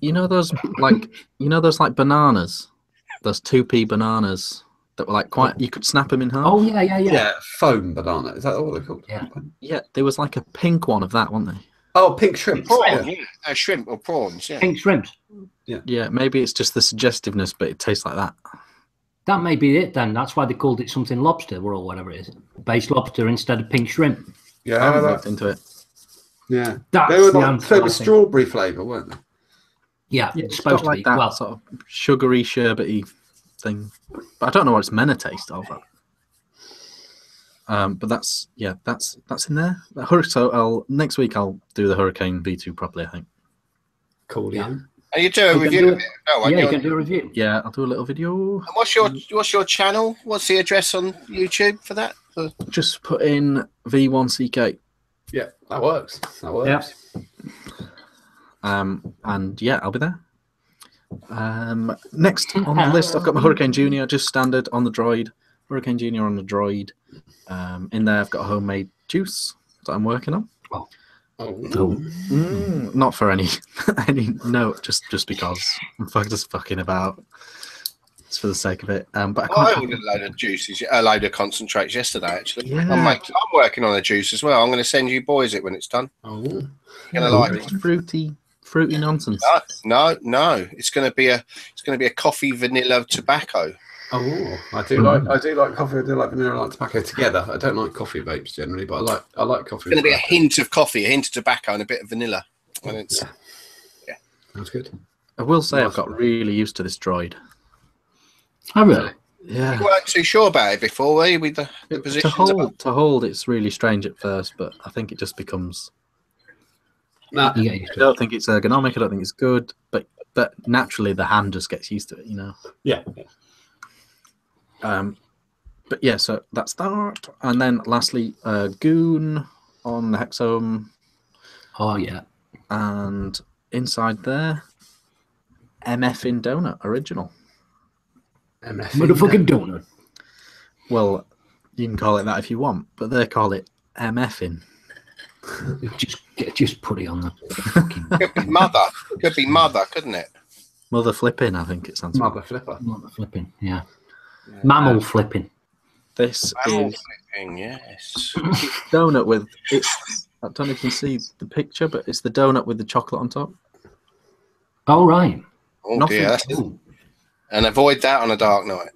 You know those like you know those like bananas, those two p bananas that were like quite. You could snap them in half. Oh, yeah, yeah, yeah. Yeah, foam banana. Is that all they're called? Yeah. yeah. There was like a pink one of that, wasn't there? Oh, pink shrimp. Prawn, Yeah. yeah. Uh, shrimp or prawns, yeah. Pink shrimps. Yeah, maybe it's just the suggestiveness, but it tastes like that. That may be it then. That's why they called it something lobster or whatever it is. Beige lobster instead of pink shrimp. I Yeah, haven't looked into it. yeah. That's They were the like, answer. they I were strawberry flavour, weren't they? Yeah, Yeah, it's it's supposed got to like be. that Well, sort of sugary, sherbety thing, but I don't know what it's meant to taste of. Um, but that's yeah, that's that's in there. The So I'll next week I'll do the Hurricane V two properly. I think. Cool. Yeah. Yeah. And you do a You review do of it. No, yeah, you you're- can do a review. Yeah, I'll do a little video. and what's your what's your channel? What's the address on YouTube for that? For- Just put in V one CK. Yeah, that works. That works. Yeah. Um, and yeah, I'll be there. Um, next on the list, I've got my Hurricane Junior, just standard on the droid. Hurricane Junior on the droid. Um, in there, I've got a homemade juice that I'm working on. Oh. Oh. Mm, not for any any no, just just because I'm fuck- just fucking about. It's for the sake of it. Um, but I Well, I can't. ordered a load of juices, a load of concentrates yesterday. Actually, Yeah. I'm, make, I'm working on a juice as well. I'm going to send you boys it when it's done. Oh. You're going to like it. Fruity, fruity nonsense. No, no, no. It's going to be a it's going to be a coffee vanilla tobacco. Oh, I do mm-hmm. like I do like coffee. I do like vanilla. I like tobacco together. I don't like coffee vapes generally, but I like I like coffee. It's going to be a hint of coffee, a hint of tobacco, and a bit of vanilla. And it's tobacco. That's good. I will say I've got really used to this droid. Oh, really? Yeah. you weren't too sure about it before, were you? With the, the to positions. hold to hold it's really strange at first but i think it just becomes Nah, You get used i don't think it's ergonomic i don't think it's good but but naturally the hand just gets used to it you know yeah. Um but yeah so that's that and then lastly uh goon on the Hexohm Oh, yeah. and inside there mf in donut original MF. Motherfucking donut. well you can call it that if you want but they call it mf in Just just put it on the fucking Could be mother. Could be mother, couldn't it? mother flipping i think it sounds Mother flipper. not flipping. Yeah. Mammal flipping. this Animal is flipping, yes. donut with it's I don't know if you can see the picture, but it's the donut with the chocolate on top. Oh, right. Oh Nothing. dear. that's- And avoid that on a dark night.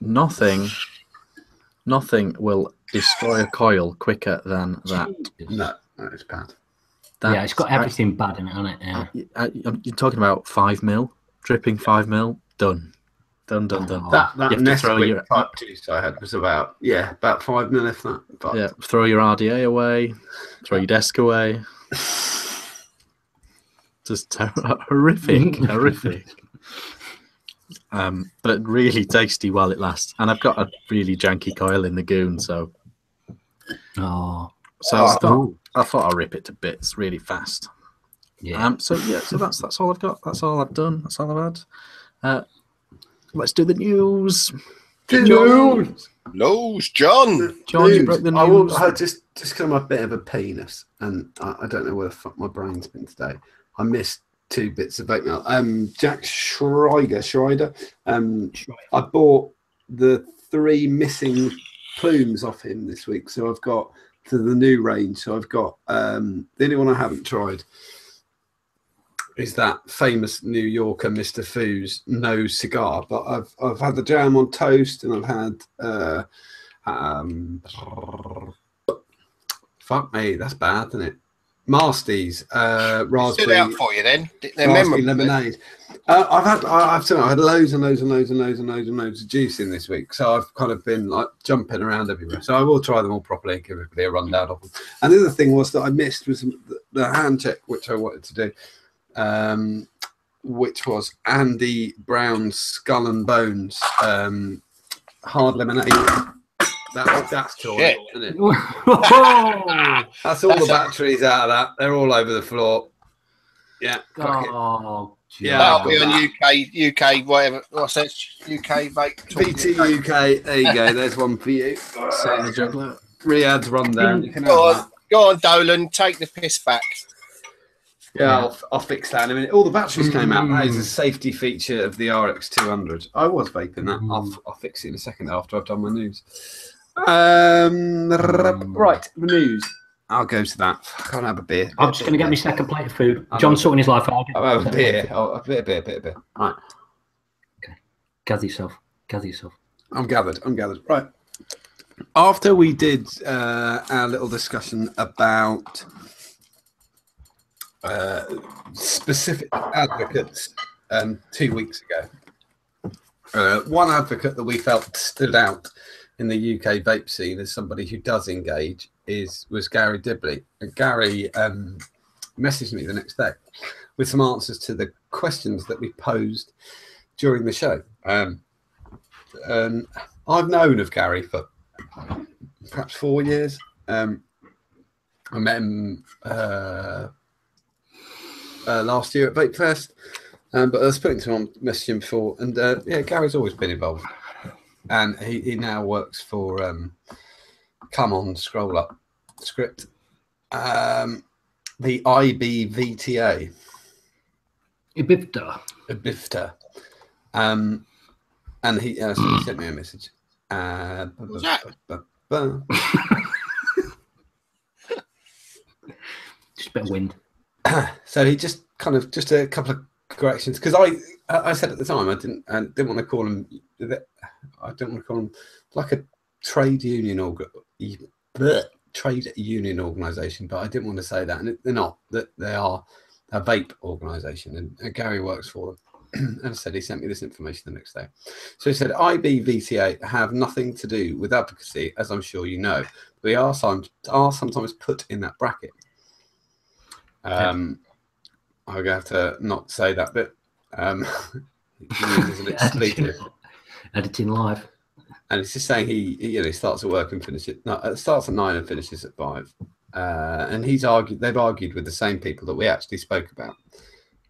nothing, nothing will destroy a coil quicker than that. No, that is bad. yeah, it's got That's- everything bad in it, hasn't it? Yeah. I- I- You're talking about five mil, dripping five mil, done, done, done. Oh. That that have to throw Nesquik your- type juice I had was about yeah about five mil if that. But Yeah, throw your RDA away, throw your desk away. Just ter- horrific, horrific. Um, but really tasty while it lasts. And I've got a really janky coil in the goon, so Oh, so Oh, I thought. I thought I'll rip it to bits really fast. yeah. Um, so yeah, so that's that's all I've got. That's all I've done. That's all I've had. Uh, let's do the news. News. News, John. John, you News. broke the I will news. I just just because I'm a bit of a penis, and I, I don't know where the fuck my brain's been today. I missed two bits of oatmeal. Um, Jack Schreider, Schreider. Um, I bought the three missing plumes off him this week, so I've got to the new range. So I've got um, the only one I haven't tried is that famous New Yorker Mr. Foos no cigar. But I've I've had the jam on toast, and I've had uh, um, fuck me, that's bad, isn't it? Marsties, uh, Stood raspberry, out for you then. Raspberry lemonade. Uh, I've had, I- I've, had loads and loads and loads and loads and loads and loads of juice in this week, so I've kind of been like jumping around everywhere. So I will try them all properly and give everybody a rundown of them. And the other thing was that I missed was the, the hand check, which I wanted to do, um, which was Andy Brown's Skull and Bones um, hard lemonade. That, that's cool, Shit. isn't it? oh, That's all That's the a- batteries out of that. They're all over the floor. Yeah. fuck oh, Yeah, That'll be got on UK, UK, whatever. What's that? UK vape. PT UK. There you go. There's one for you. Say the juggler. Riyadh's rundown. You can Go on, go on, Dolan. Take the piss back. Yeah, I'll, I'll fix that in a minute. All the batteries came out. That is a Mm. safety feature of the RX 200. I was vaping that. I'll, Mm. I'll fix it in a second after I've done my news. Um, right, the news. I'll go to that. I can't have a beer. I'm just going to get me second plate of food. I know. John's sorting his life out. I'll have a beer. I'll, a bit, a bit, a bit, a bit. Right. Okay. Gather yourself. Gather yourself. I'm gathered. I'm gathered. Right. After we did uh, our little discussion about uh, specific advocates um, two weeks ago, uh, one advocate that we felt stood out in the UK vape scene as somebody who does engage is was Gary Dibley. And Gary um, messaged me the next day with some answers to the questions that we posed during the show. Um, um, I've known of Gary for perhaps four years. Um, I met him uh, uh, last year at Vape Fest, um, but I was speaking to him on messaging before, and uh, yeah, Gary's always been involved, and he, he now works for um, Come On Scroll Up Script, um, the IBVTA. Ibibda. Bifta. Um, and he, uh, so he sent me a message. Uh, bu- bu- What's that? bu- bu- Just a bit of wind. so he just kind of just a couple of corrections because I I said at the time I didn't I didn't want to call him I didn't want to call him like a trade union or trade union organization, but I didn't want to say that, and they're not. That they are a vape organization, and, and Gary works for them. and I said he sent me this information the next day. So he said IBVTA have nothing to do with advocacy, as I'm sure you know. We are some are sometimes put in that bracket. Um, I'm gonna have to not say that bit. Um, as an expletive. Editing live. and it's just saying he, he, you know he starts at work and finishes no starts at nine and finishes at five uh, and he's argued they've argued with the same people that we actually spoke about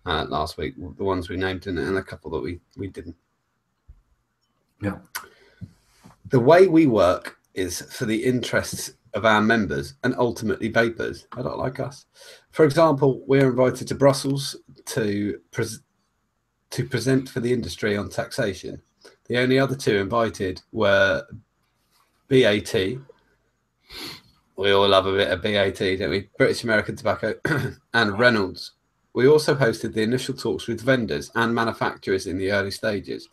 uh, last week the ones we named and, and a couple that we we didn't Yeah. the way we work is for the interests of our members and ultimately vapors i don't like us for example we're invited to brussels to pres to present for the industry on taxation the only other two invited were BAT. We all love a bit of BAT, don't we? British American Tobacco and Reynolds. We also hosted the initial talks with vendors and manufacturers in the early stages.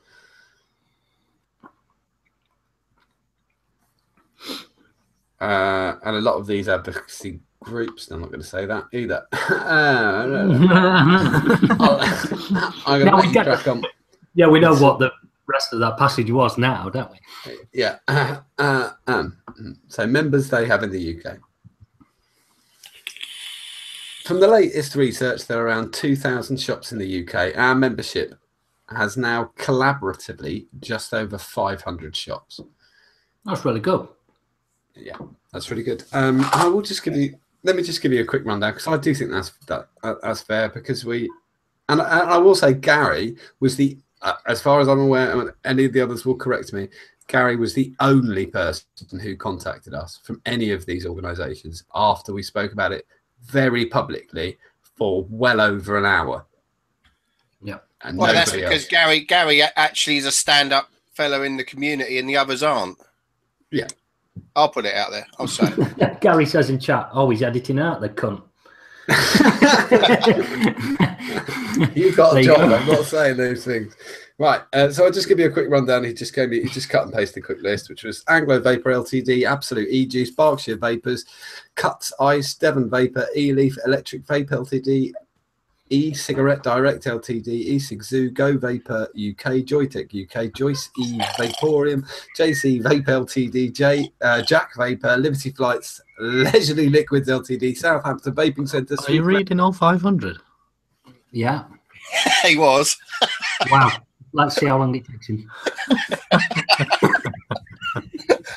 Uh, and a lot of these advocacy groups. I'm not going to say that either. Uh, no, no. I'm going to we let you get- crack on. yeah, we know what the rest of that passage was now, don't we? Yeah. Uh, uh, um, so members they have in the UK. From the latest research, there are around 2,000 shops in the UK. Our membership has now collaboratively just over 500 shops. That's really good. Yeah, that's really good. Um, I will just give you. Let me just give you a quick rundown because I do think that's that uh, that's fair because we, and, and I will say Gary was the, uh, as far as I'm aware, and any of the others will correct me. Gary was the only person who contacted us from any of these organisations after we spoke about it very publicly for well over an hour. Yeah. and Well, that's because else. Gary Gary actually is a stand-up fellow in the community, and the others aren't. Yeah. I'll put it out there. I'll say. Gary says in chat, oh, he's editing out the cunt. You've got There a job. go. I'm not saying those things. Right. Uh, so I'll just give you a quick rundown. He just gave me, he just cut and pasted a quick list, which was Anglo Vapor Ltd, Absolute E Juice, Berkshire Vapors, Cuts Ice, Devon Vapor, E Leaf, Electric Vape Ltd, E Cigarette Direct Ltd, E Cig Zoo, Go Vapor UK, Joyetech UK, Joyce E Vaporium, JC Vape Ltd, J, uh, Jack Vapor, Liberty Flights, Leisurely Liquids Ltd, Southampton Vaping Centre, Are you reading all 500? yeah. he was. Wow. Let's see how long it takes him.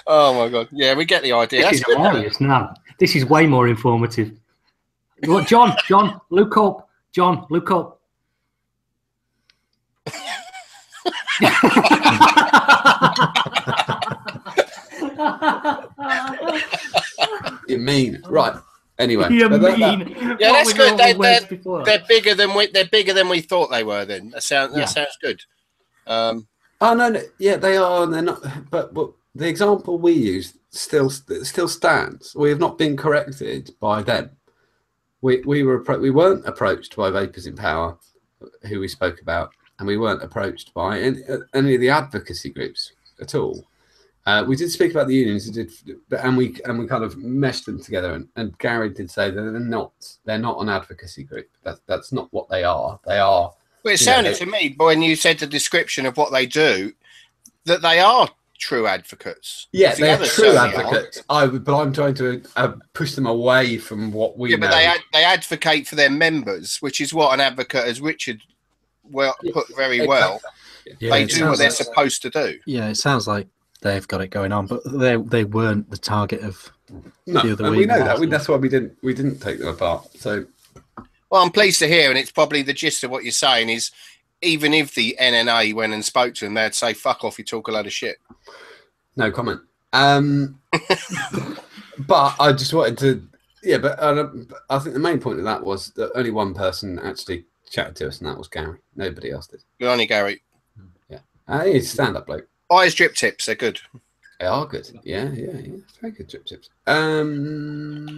Oh my god. Yeah, we get the idea. This That's is good. hilarious now. This is way more informative. What, John, John, look up. John, look up. You mean right? Anyway, you but that- that- Yeah, that's good. all They- the words before? They're bigger than we. They're bigger than we thought they were. Then that sounds. That Yeah. sounds good. Um, oh no, no, yeah, they are, and they're not. But, but the example we use still still stands. We have not been corrected by them. We we were we weren't approached by Vapers in Power, who we spoke about, and we weren't approached by any, any of the advocacy groups at all. Uh, we did speak about the unions, did, and we and we kind of meshed them together. And, and Gary did say that they're not they're not an advocacy group. That's that's not what they are. They are well, it sounded they- to me when you said the description of what they do that they are true advocates. Yeah, The they're others true certainly are. advocates. I but I'm trying to uh, push them away from what we Yeah, know. but they ad- they advocate for their members, which is what an advocate, as Richard well Yeah, put very well, Yeah, they do what they're like- supposed to do. Yeah, it sounds like they've got it going on, but they they weren't the target of. no, the other and we know that. We, that's why we didn't we didn't take them apart. So Well, I'm pleased to hear, and it's probably the gist of what you're saying is even if the NNA went and spoke to them, they'd say, fuck off, you talk a load of shit. no comment. Um, but I just wanted to, yeah. But uh, I think the main point of that was that only one person actually chatted to us, and that was Gary. Nobody else did. Good on you, Gary. Uh, he's a stand-up bloke. Eyes drip tips, they're good. They are good. Yeah, yeah, yeah. Very good drip tips. Um,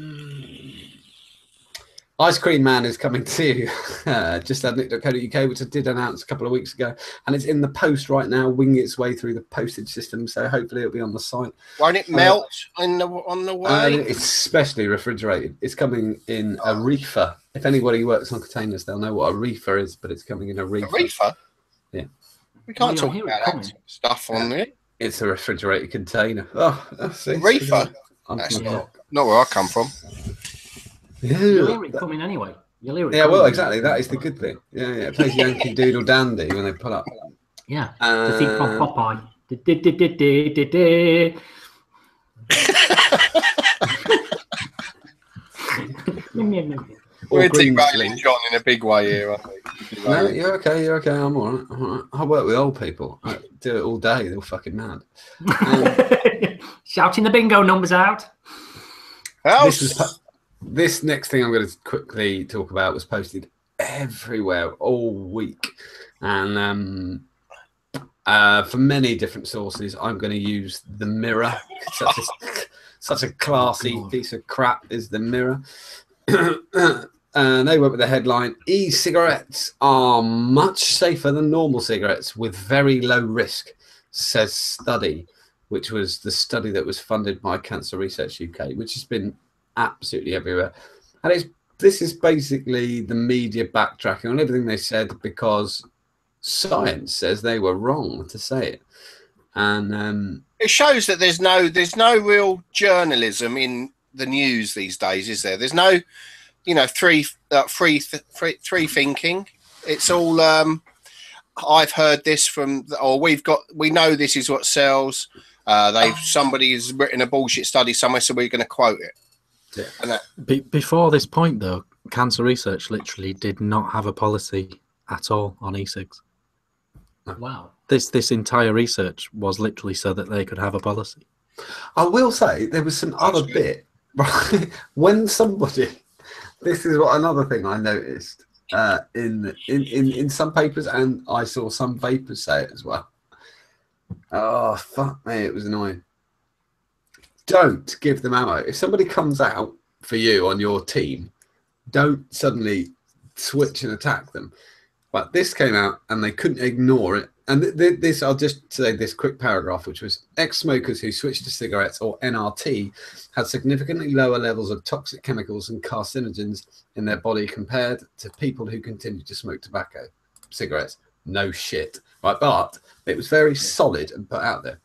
Ice Cream Man is coming to uh, justaddnick.co.uk, which I did announce a couple of weeks ago, and it's in the post right now, winging its way through the postage system. So hopefully it'll be on the site. Won't it melt in the, on the Uh, way? it's specially refrigerated. It's coming in a reefer. If anybody works on containers, they'll know what a reefer is, but it's coming in a a reefer. reefer? Yeah. We can't yeah, I talk about that stuff on there. It's a refrigerated container. Oh, oh, see, Reefer? That's not, not where I come from. You'll Yeah. it coming anyway. You'll hear it Yeah, coming. well, exactly. That is the good thing. Yeah, yeah. It plays Yankee Doodle Dandy when they pull up. Yeah. The theme from Popeye. We're Green derailing John in a big way here, aren't we? No, you're okay. You're okay. I'm all right. I'm all right. I work with old people. I do it all day. They're all fucking mad. Um, Shouting the bingo numbers out. this was po- this next thing I'm going to quickly talk about was posted everywhere all week, and um, uh, for many different sources, I'm going to use the Mirror. Such a such a classy God. piece of crap is the Mirror. And they went with the headline E cigarettes are much safer than normal cigarettes with very low risk, says study. which was the study that was funded by Cancer Research UK, which has been absolutely everywhere. And it's this is basically the media backtracking on everything they said because science says they were wrong to say it. And um, It shows that there's no there's no real journalism in the news these days, is there? There's no, you know, three uh, free free free thinking. It's all um, I've heard this from, or we've got we know this is what sells. Uh, they've somebody has written a bullshit study somewhere, so we're going to quote it. Yeah. And that, Be- before this point, though, Cancer Research literally did not have a policy at all on e-cigs. Wow. This this entire research was literally so that they could have a policy. I will say there was some other good. bit right when somebody. This is what another thing I noticed uh, in, in in in some papers, and I saw some vapors say it as well. Oh fuck me! It was annoying. Don't give them ammo. If somebody comes out for you on your team, don't suddenly switch and attack them. But this came out and they couldn't ignore it. And th- th- this, I'll just say this quick paragraph, which was ex smokers who switched to cigarettes or NRT had significantly lower levels of toxic chemicals and carcinogens in their body compared to people who continued to smoke tobacco, cigarettes. No shit. Right. But it was very solid and put out there.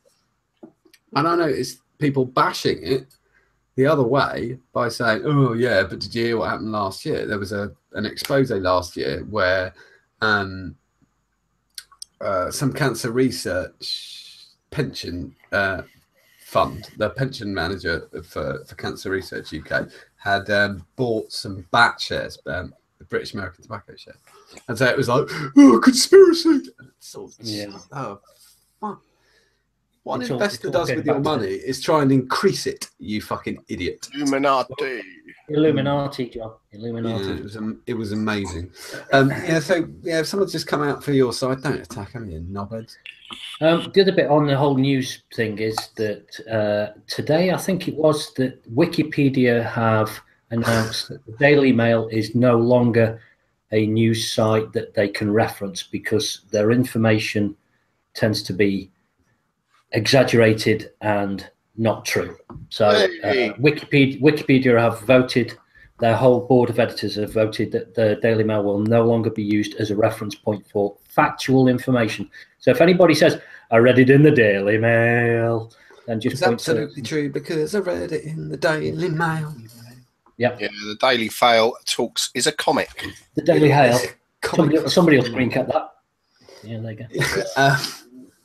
And I noticed people bashing it the other way by saying, "Oh yeah, but did you hear what happened last year? There was a an expose last year where um, uh, some cancer research pension uh, fund, the pension manager for, for Cancer Research UK, had um, bought some BAT shares, um, the British American Tobacco share, and so it was like, oh, conspiracy. All, Yeah. Oh, fuck. What an investor does with your back to- money is try and increase it. You fucking idiot. Illuminati. Illuminati, John. Illuminati. Yeah, it was am- it was amazing. Um, yeah, so yeah, if someone's just come out for your side, don't attack them, you knobheads. Um, the other bit on the whole news thing is that uh, today, I think it was that Wikipedia have announced that the Daily Mail is no longer a news site that they can reference because their information tends to be exaggerated and not true. So uh, Wikipedia, Wikipedia have voted. Their whole board of editors have voted that the Daily Mail will no longer be used as a reference point for factual information. So if anybody says, I read it in the Daily Mail, then just It's point to- absolutely true because I read it in the Daily Mail. Yeah, the Daily Fail talks is a comic. the Daily Hail. Somebody, somebody will fun. screen cap that. Yeah, there you go. Uh,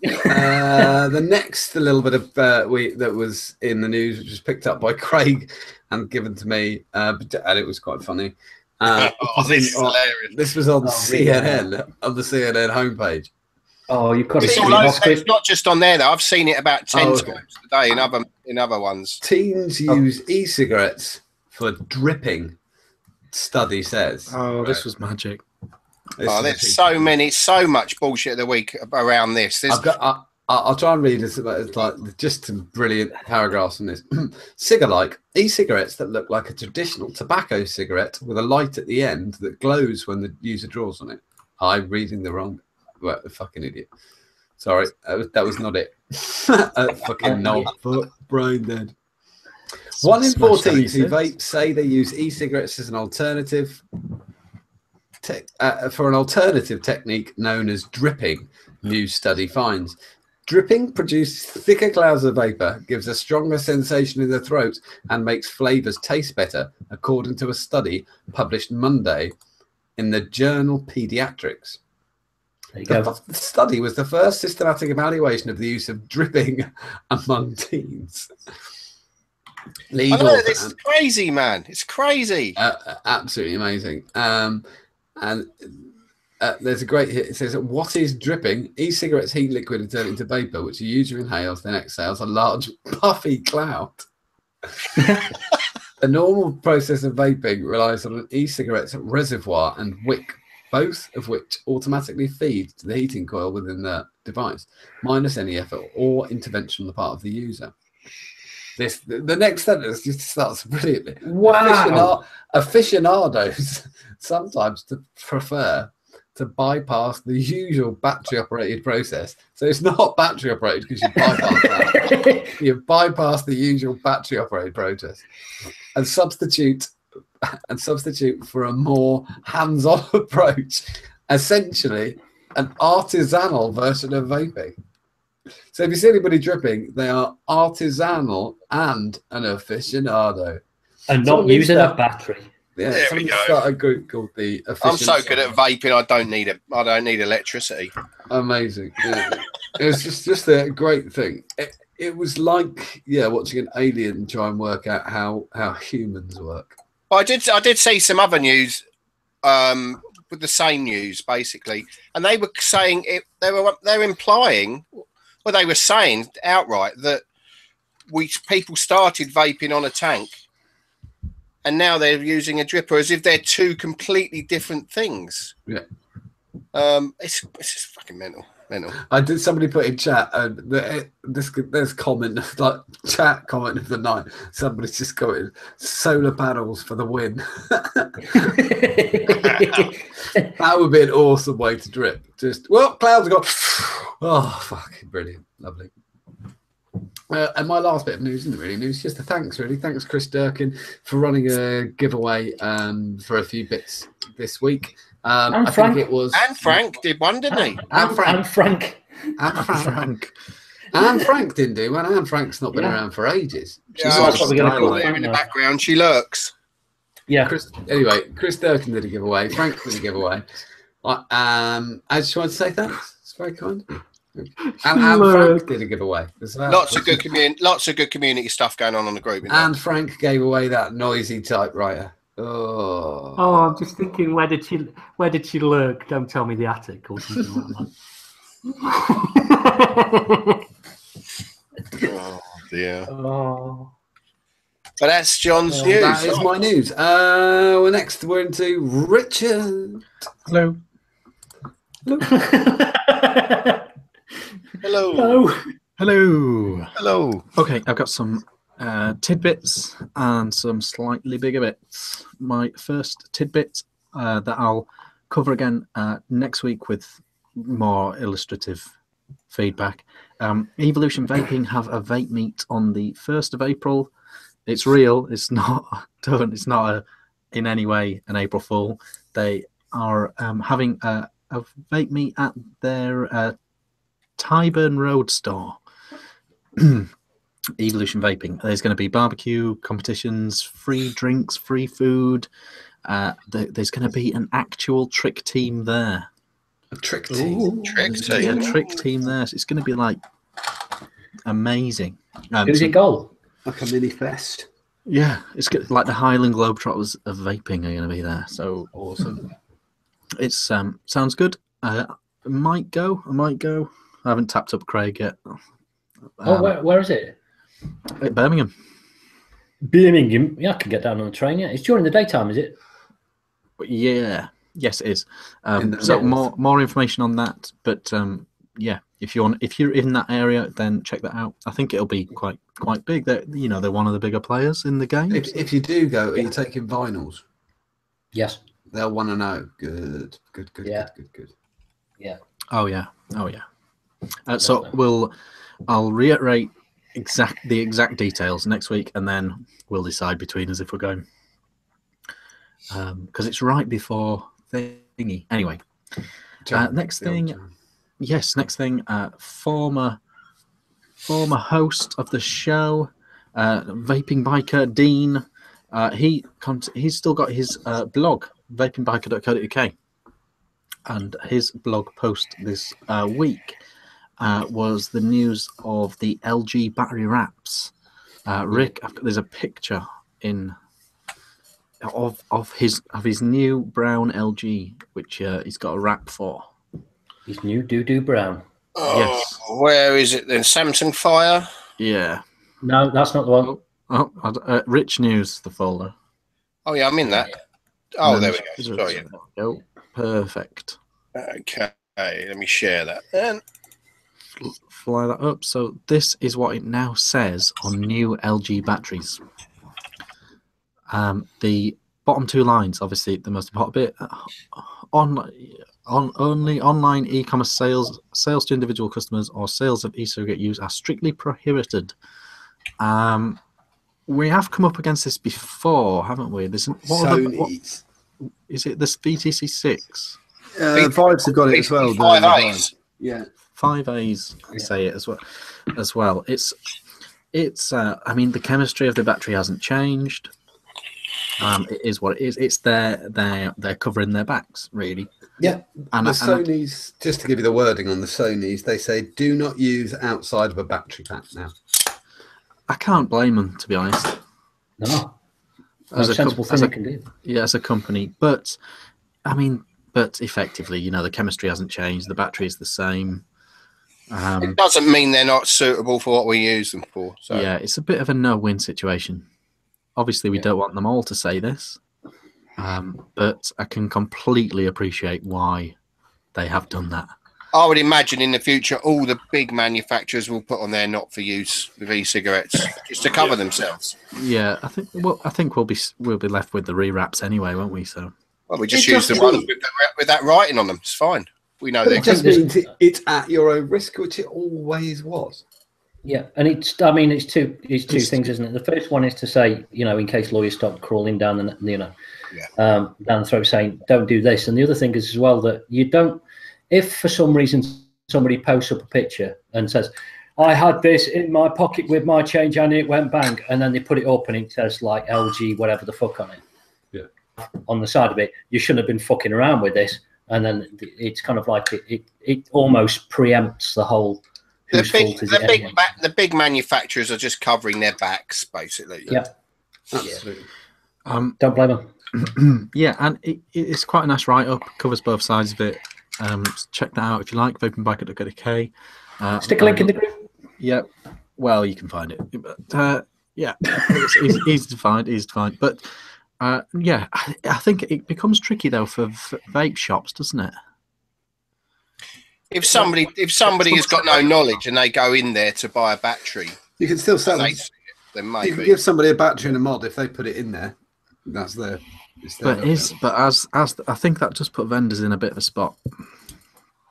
uh, the next little bit of uh, we that was in the news, which was picked up by Craig and given to me, uh, and it was quite funny. Uh, oh, this is oh, this was on Oh, really? CNN on the CNN homepage. Oh, you've got to It's, see all the over, Oscar- it's not just on there though. I've seen it about ten Oh, okay. times today in other in other ones. Teens Oh. use e-cigarettes for dripping. Study says. Oh, this was magic. This Oh, there's so many, so much bullshit of the week around this. There's I've got. I, I- I'll try and read this. But it's like just some brilliant paragraphs on this. Cigar-like e-cigarettes that look like a traditional tobacco cigarette with a light at the end that glows when the user draws on it. I'm reading the wrong. Well, a fucking idiot. Sorry, that was, that was not it. a fucking knob, foot, brain dead. One in Smash four that teens who vape say they use e-cigarettes as an alternative te- uh, for an alternative technique known as dripping. New study finds dripping produces thicker clouds of vapor, gives a stronger sensation in the throat, and makes flavors taste better, according to a study published Monday in the journal Pediatrics. There you The, go. the study was the first systematic evaluation of the use of dripping among teens. I Lead know, this is crazy, man. It's crazy. uh, uh, absolutely amazing. Um, and uh, there's a great hit. It says, What is dripping? E cigarettes heat liquid and turn it into vapor, which the user inhales, then exhales a large puffy cloud. the normal process of vaping relies on an e cigarette's reservoir and wick, both of which automatically feed to the heating coil within the device, minus any effort or intervention on the part of the user. This the, next sentence just starts brilliantly Wow. aficionados sometimes to prefer to bypass the usual battery operated process. So it's not battery operated because you bypass that. you bypass the usual battery operated process and substitute and substitute for a more hands-on approach, essentially an artisanal version of vaping. So if you see anybody dripping, they are artisanal and an aficionado. And not we using a battery. Yeah, There we go. start a group called the. I'm so good at vaping. I don't need it. I don't need electricity. Amazing. Yeah. it was just just a great thing. It, it was like yeah, watching an alien try and work out how how humans work. Well, I did. I did see some other news um, with the same news, basically, and they were saying it. They were. They were implying, well, they were saying outright that we people started vaping on a tank, and now they're using a dripper as if they're two completely different things. Yeah. Um, it's it's just fucking mental. Mental. I did. Somebody put in chat, and the, this there's comment like chat comment of the night. Somebody's just commented solar panels for the win. that would be an awesome way to drip. Just well, clouds got. Oh, fucking brilliant, lovely. Uh, and my last bit of news isn't really news, just a thanks, really. Thanks, Chris Durkin, for running a giveaway um, for a few bits this week. Um, And I Frank. think it was And Frank did one, didn't he? and Frank, And Frank. and Frank, Frank. and Frank didn't do one. And Frank's not been Yeah. around for ages. Yeah, So that's what going to call Skyline. it. There in the background, she lurks. Yeah. Chris, anyway, Chris Durkin did a giveaway. Frank did a giveaway. Uh, Um, I just want to say thanks. It's very kind. And, and Frank did a giveaway as well. Lots of good community, lots of good community stuff going on on the group. isn't? And Frank gave away that noisy typewriter. Oh, Oh, I'm just thinking, where did she, where did she lurk? Don't tell me the attic or something like that. Oh dear. oh. But that's John's Oh, news. that is my news. Uh, well, next we're into Richard. Hello. Hello. no. Hello. Hello. Okay, I've got some uh, tidbits and some slightly bigger bits. My first tidbit uh, that I'll cover again uh, next week with more illustrative feedback. Um, Evolution Vaping have a vape meet on the 1st of April. It's real. It's not done. It's not a, in any way an April Fool. They are um, having a, a vape meet at their uh, Tyburn Road store. Evolution Vaping. There's going to be barbecue competitions, free drinks, free food. Uh, th- there's going to be an actual trick team there. A trick team. Trick There's gonna be team. a trick team there. So it's going to be like amazing. Um, Who's so- in goal? Like a mini fest. yeah, it's good. like the Harlem Globetrotters of vaping are going to be there. So Awesome. it's um sounds good. Uh, I might go. I might go. I haven't tapped up Craig yet. oh, Um, where, where is it? at Birmingham. Birmingham. Yeah, I can get down on the train. Yeah, it's during the daytime, is it? Yeah, yes, it is. Um, so north. more more information on that. But um, yeah, if you're if you're in that area, then check that out. I think it'll be quite quite big. They're you know they're one of the bigger players in the game. If, if you do go, are you taking vinyls? Yes. They'll want to know. Good, good, good, Yeah. good, good, Yeah. Oh yeah, oh yeah. Uh, so we'll I'll reiterate exact the exact details next week, and then we'll decide between us if we're going. Because it's right before thingy. Anyway. Uh, next thing- yes, next thing, uh, former former host of the show, uh, vaping biker Dean. Uh, he he's still got his uh, blog, vapingbiker.co.uk, and his blog post this uh, week uh, was the news of the LG battery wraps. Uh, Rick, I've got, there's a picture in of of his of his new brown LG, which uh, he's got a wrap for. His new doo doo brown. Oh, Yes. Where is it then? Samsung Fire. Yeah. No, that's not the one. Oh, I d- uh, rich news, the folder. Oh yeah, I'm in that. Oh, And there then we go. Sorry. there we go. Perfect. Okay. Let me share that. Then. F- Fly that up. So this is what it now says on new LG batteries. Um, the bottom two lines, obviously the most important bit. uh, On On only online e-commerce sales, sales to individual customers, or sales of e-cigarette use are strictly prohibited. Um, we have come up against this before, haven't we? There's what are the- what- Sony's. is it? This VTC six, Uh, Vives have got it as well. don't Five they? A's. Yeah. Five A's I say it as well. As well, it's it's. Uh, I mean, the chemistry of the battery hasn't changed. Um, it is what it is. It's their they they're covering their backs really. Yeah. And, The and I- Sony's, just to give you the wording on the Sony's, they say do not use outside of a battery pack now. I can't blame them to be honest. No. As a a co- sensible as a- can do. yeah, as a company. But I mean, but effectively, you know, the chemistry hasn't changed. The battery is the same. Um, It doesn't mean they're not suitable for what we use them for. So yeah, it's a bit of a no-win situation. Obviously, we don't want them all to say this, um, but I can completely appreciate why they have done that. I would imagine in the future all the big manufacturers will put on their not for use with e-cigarettes just to cover themselves. Yeah, I think. Well, I think we'll be we'll be left with the rewraps anyway, won't we? So Well, we just It use the ones with, with that writing on them. It's fine. We know But they're it just means it, it's at your own risk, which it always was. Yeah, and it's I mean it's two it's two Just- things, isn't it? The first one is to say, you know, in case lawyers start crawling down the you know um, down the throat saying don't do this, and the other thing is as well that you don't if for some reason somebody posts up a picture and says. I had this in my pocket with my change and it went bang, and then they put it up and it says like LG whatever the fuck on it. Yeah. On the side of it, you shouldn't have been fucking around with this, and then it's kind of like it it, it almost preempts the whole The big, the it big, anyway? ba- the big manufacturers are just covering their backs, basically. Yeah. Absolutely. um, Don't blame them. yeah, and it, it's quite a nice write-up. Covers both sides of it. Um, check that out if you like. Vapingbike.co.uk. Uh, Stick a link in the group. Yeah, well, you can find it. But, uh, yeah, it's, it's easy to find, easy to find. But uh, yeah, I, I think it becomes tricky though for v- vape shops, doesn't it? If somebody, if somebody has got no knowledge and they go in there to buy a battery, You can still sell them. they see it, then You can give somebody a battery and a mod if they put it in there. That's their. It's their But is but as as I think that just put vendors in a bit of a spot.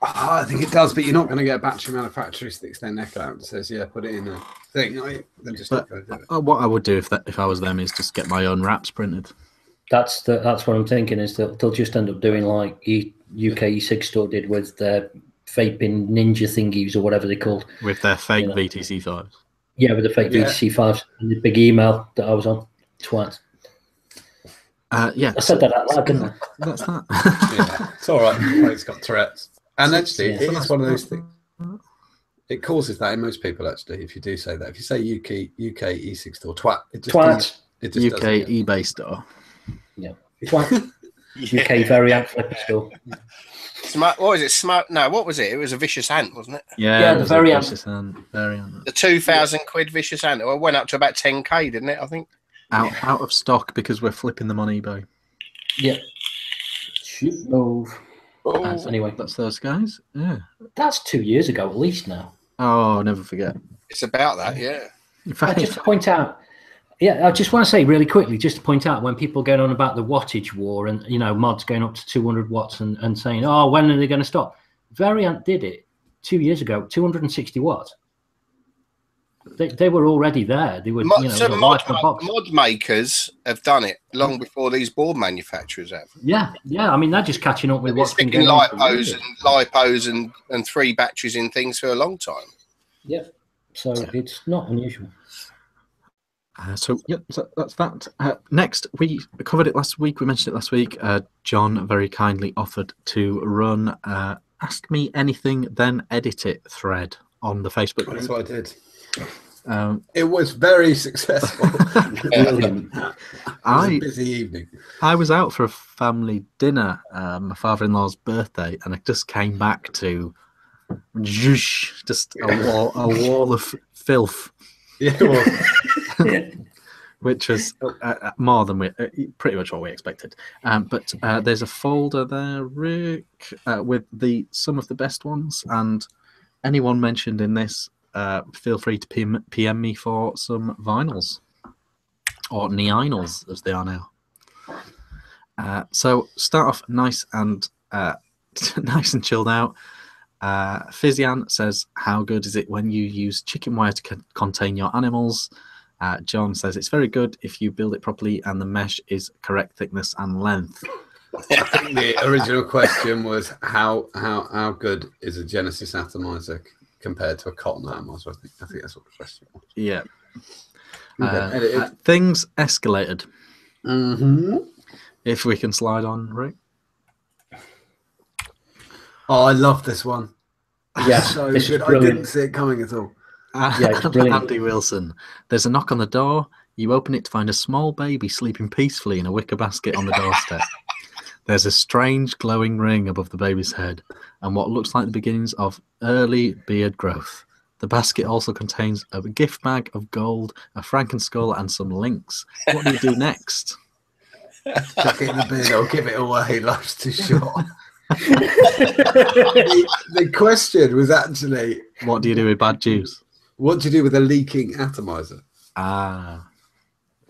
Ah, I think it does, but you're not going to get a battery manufacturer who sticks their neck out and says, "Yeah, put it in a thing." are? They're just not do it. Uh, what I would do if that if I was them is just get my own wraps printed. That's the that's what I'm thinking is that they'll just end up doing like e, UK Ecig Store did with their vaping ninja thingies or whatever they called. with their fake Yeah. VTC fives. Yeah, with the fake Yeah. VTC fives and the big email that I was on. Twat. Uh, yeah, I said that out loud, didn't I? that's that. Yeah, it's all right. It's got Tourette's, and actually, Yeah. it is one of those things. It causes that in most people. Actually, if you do say that, if you say UK UK Ecig Store twat, it just Twat. It just UK doesn't get- eBay store. Yeah. Twat. UK variant flipper store. Smart, what was it? Smart? No, what was it? It was a vicious ant, wasn't it? Yeah, Yeah, it the was a variant. vicious hand- variant. The two thousand quid vicious ant. Well, it went up to about ten k, didn't it? I think. Out out of stock because we're flipping them on eBay. Yeah. Shoot move. That's- Anyway, That's those guys. Yeah. that's two years ago at least now. Oh, never forget. It's about that, yeah. In Uh, fact, just to point out, yeah, I just want to say really quickly, just to point out when people get on about the wattage war and you know mods going up to 200 watts and, and saying, oh, when are they going to stop? Variant did it two years ago, 260 watts. They, they were already there. They were, Mod, you know, so mod, the box. mod makers have done it long before these board manufacturers have. Yeah, yeah. I mean, they're just catching up with They've what's been going lipos years. and lipos and, and three batteries in things for a long time. Yeah, so it's not unusual. Uh, so yeah, so that's that. Uh, next, we covered it last week. We mentioned it last week. Uh, John very kindly offered to run uh, "Ask Me Anything, Then Edit It" thread on the Facebook That's group. what I did. Um, It was very successful. Brilliant. It was I a busy evening. I was out for a family dinner, uh, my father-in-law's birthday, and I just came back to zhoosh, just a wall, a wall of filth, Yeah, it was. which was uh, uh, more than we, uh, pretty much what we expected. Um, but uh, there's a folder there, Rick, uh, with the some of the best ones, and anyone mentioned in this, uh, feel free to PM, PM me for some vinyls or neonals as they are now. Uh, so start off nice and uh, nice and chilled out. Uh, Fizian says, "How good is it when you use chicken wire to con- contain your animals?" Uh, John says, "It's very good if you build it properly and the mesh is correct thickness and length." I think the original question was how how how good is a Genesis atomizer c- compared to a cotton atomizer? I think I think that's what the question was. Yeah. Okay, Uh, uh, things escalated. Mm-hmm. If we can slide on, right? Oh, I love this one. Yeah, so this is good. I didn't see it coming at all. Uh, Yeah, it's brilliant. Andy Wilson. There's a knock on the door. You open it to find a small baby sleeping peacefully in a wicker basket on the doorstep. There's a strange glowing ring above the baby's head and what looks like the beginnings of early beard growth. The basket also contains a gift bag of gold, a franken-skull, and some links. What do you do next? Chuck it in the bin or give it away. Life's too short. the, the question was actually, What do you do with bad juice? what do you do with a leaking atomizer? Ah,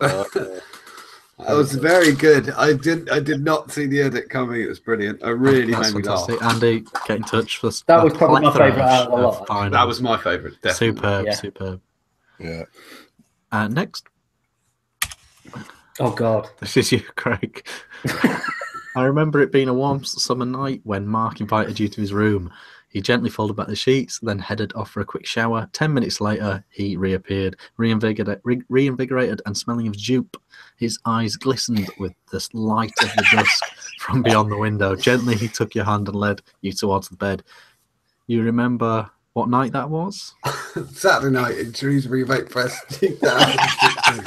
That was very good. I did. I did not see the edit coming. It was brilliant. I really that's made me laugh. Andy, get in touch for That a was probably my favourite out of the lot. vinyl. That was my favourite. Definitely. superb, Yeah. superb. Yeah. Uh, next, Oh God. This is you, Craig. I remember it being a warm summer night when Mark invited you to his room. He gently folded back the sheets, then headed off for a quick shower. Ten minutes later, he reappeared, reinvigorated, re- reinvigorated and smelling of jupe. His eyes glistened with the light of the dusk from beyond the window. Gently, he took your hand and led you towards the bed. You remember what night that was? Saturday night in Shrewsbury Vape Fest 2016.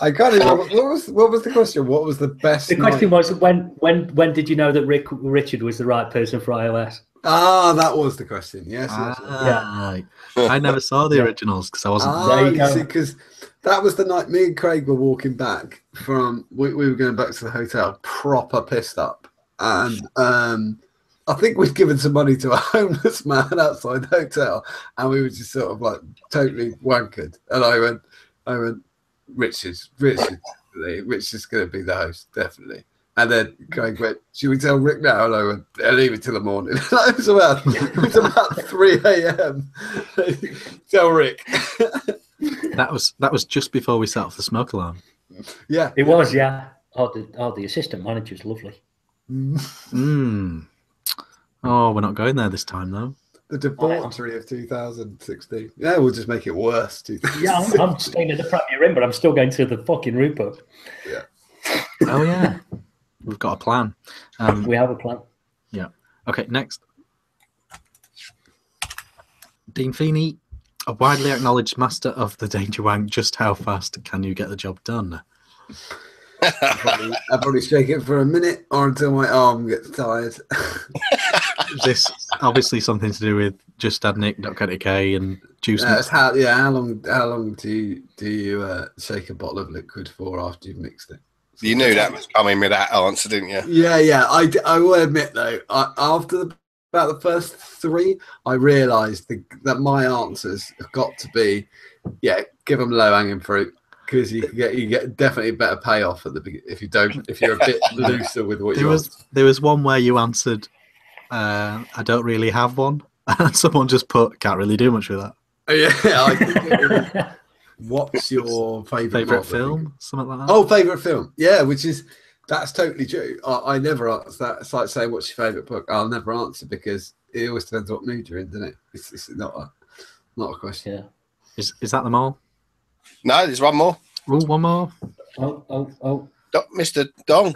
I can't even. What was what was the question? What was the best? The question night? was when when when did you know that Rick Richard was the right person for iOS? Ah, that was the question. Yes. yes, yes. Ah, I never saw the originals because I wasn't. Ah, There you you go. see, because that was the night me and Craig were walking back from. We, we were going back to the hotel, proper pissed up, and um, I think we'd given some money to a homeless man outside the hotel, and we were just sort of like totally wankered. And I went, I went, Richard's, Richard, Rich is going to be the host, definitely. And then Craig went, should we tell Rick now? And I went, I'll leave it till the morning. it was about, it was about 3 a.m. tell Rick. That was that was just before we set off the smoke alarm. yeah. It was, yeah. Oh, the oh the assistant manager's lovely. Mm. Oh, we're not going there this time though. The debauchery of 2016. Yeah, we'll just make it worse. Yeah, I'm, I'm staying in the Premier Inn, but I'm still going to the fucking Rupert. Yeah. Oh yeah, we've got a plan. Um, We have a plan. Yeah. Okay, next. Dean Feeney, a widely acknowledged master of the danger wank. Just how fast can you get the job done? I'll probably, I'll probably shake it for a minute or until my arm gets tired. This obviously something to do with justaddnick.co.uk and juice? Uh, it's how, yeah, how long? How long do you do you uh, shake a bottle of liquid for after you've mixed it? You knew that was coming with that answer, didn't you? Yeah, yeah. I, I will admit though, I, after the, about the first three, I realised that my answers have got to be, yeah, give them low hanging fruit because you get you get definitely better payoff at the beginning if you don't if you're a bit looser with what there you was there was one where you answered, uh, "I don't really have one," and someone just put, "Can't really do much with that." Yeah, I think it was, what's your favourite Favorite Marvel film, something like that. Oh, favorite film. Yeah, which is that's totally true. I, I never answer that. It's like saying what's your favorite book. I'll never answer because it always depends what mood you're in, doesn't it? It's, it's not a not a question. Yeah. is is that them all? No, there's one more. Oh, one more. Oh, oh, oh. Do- Mr. Dong.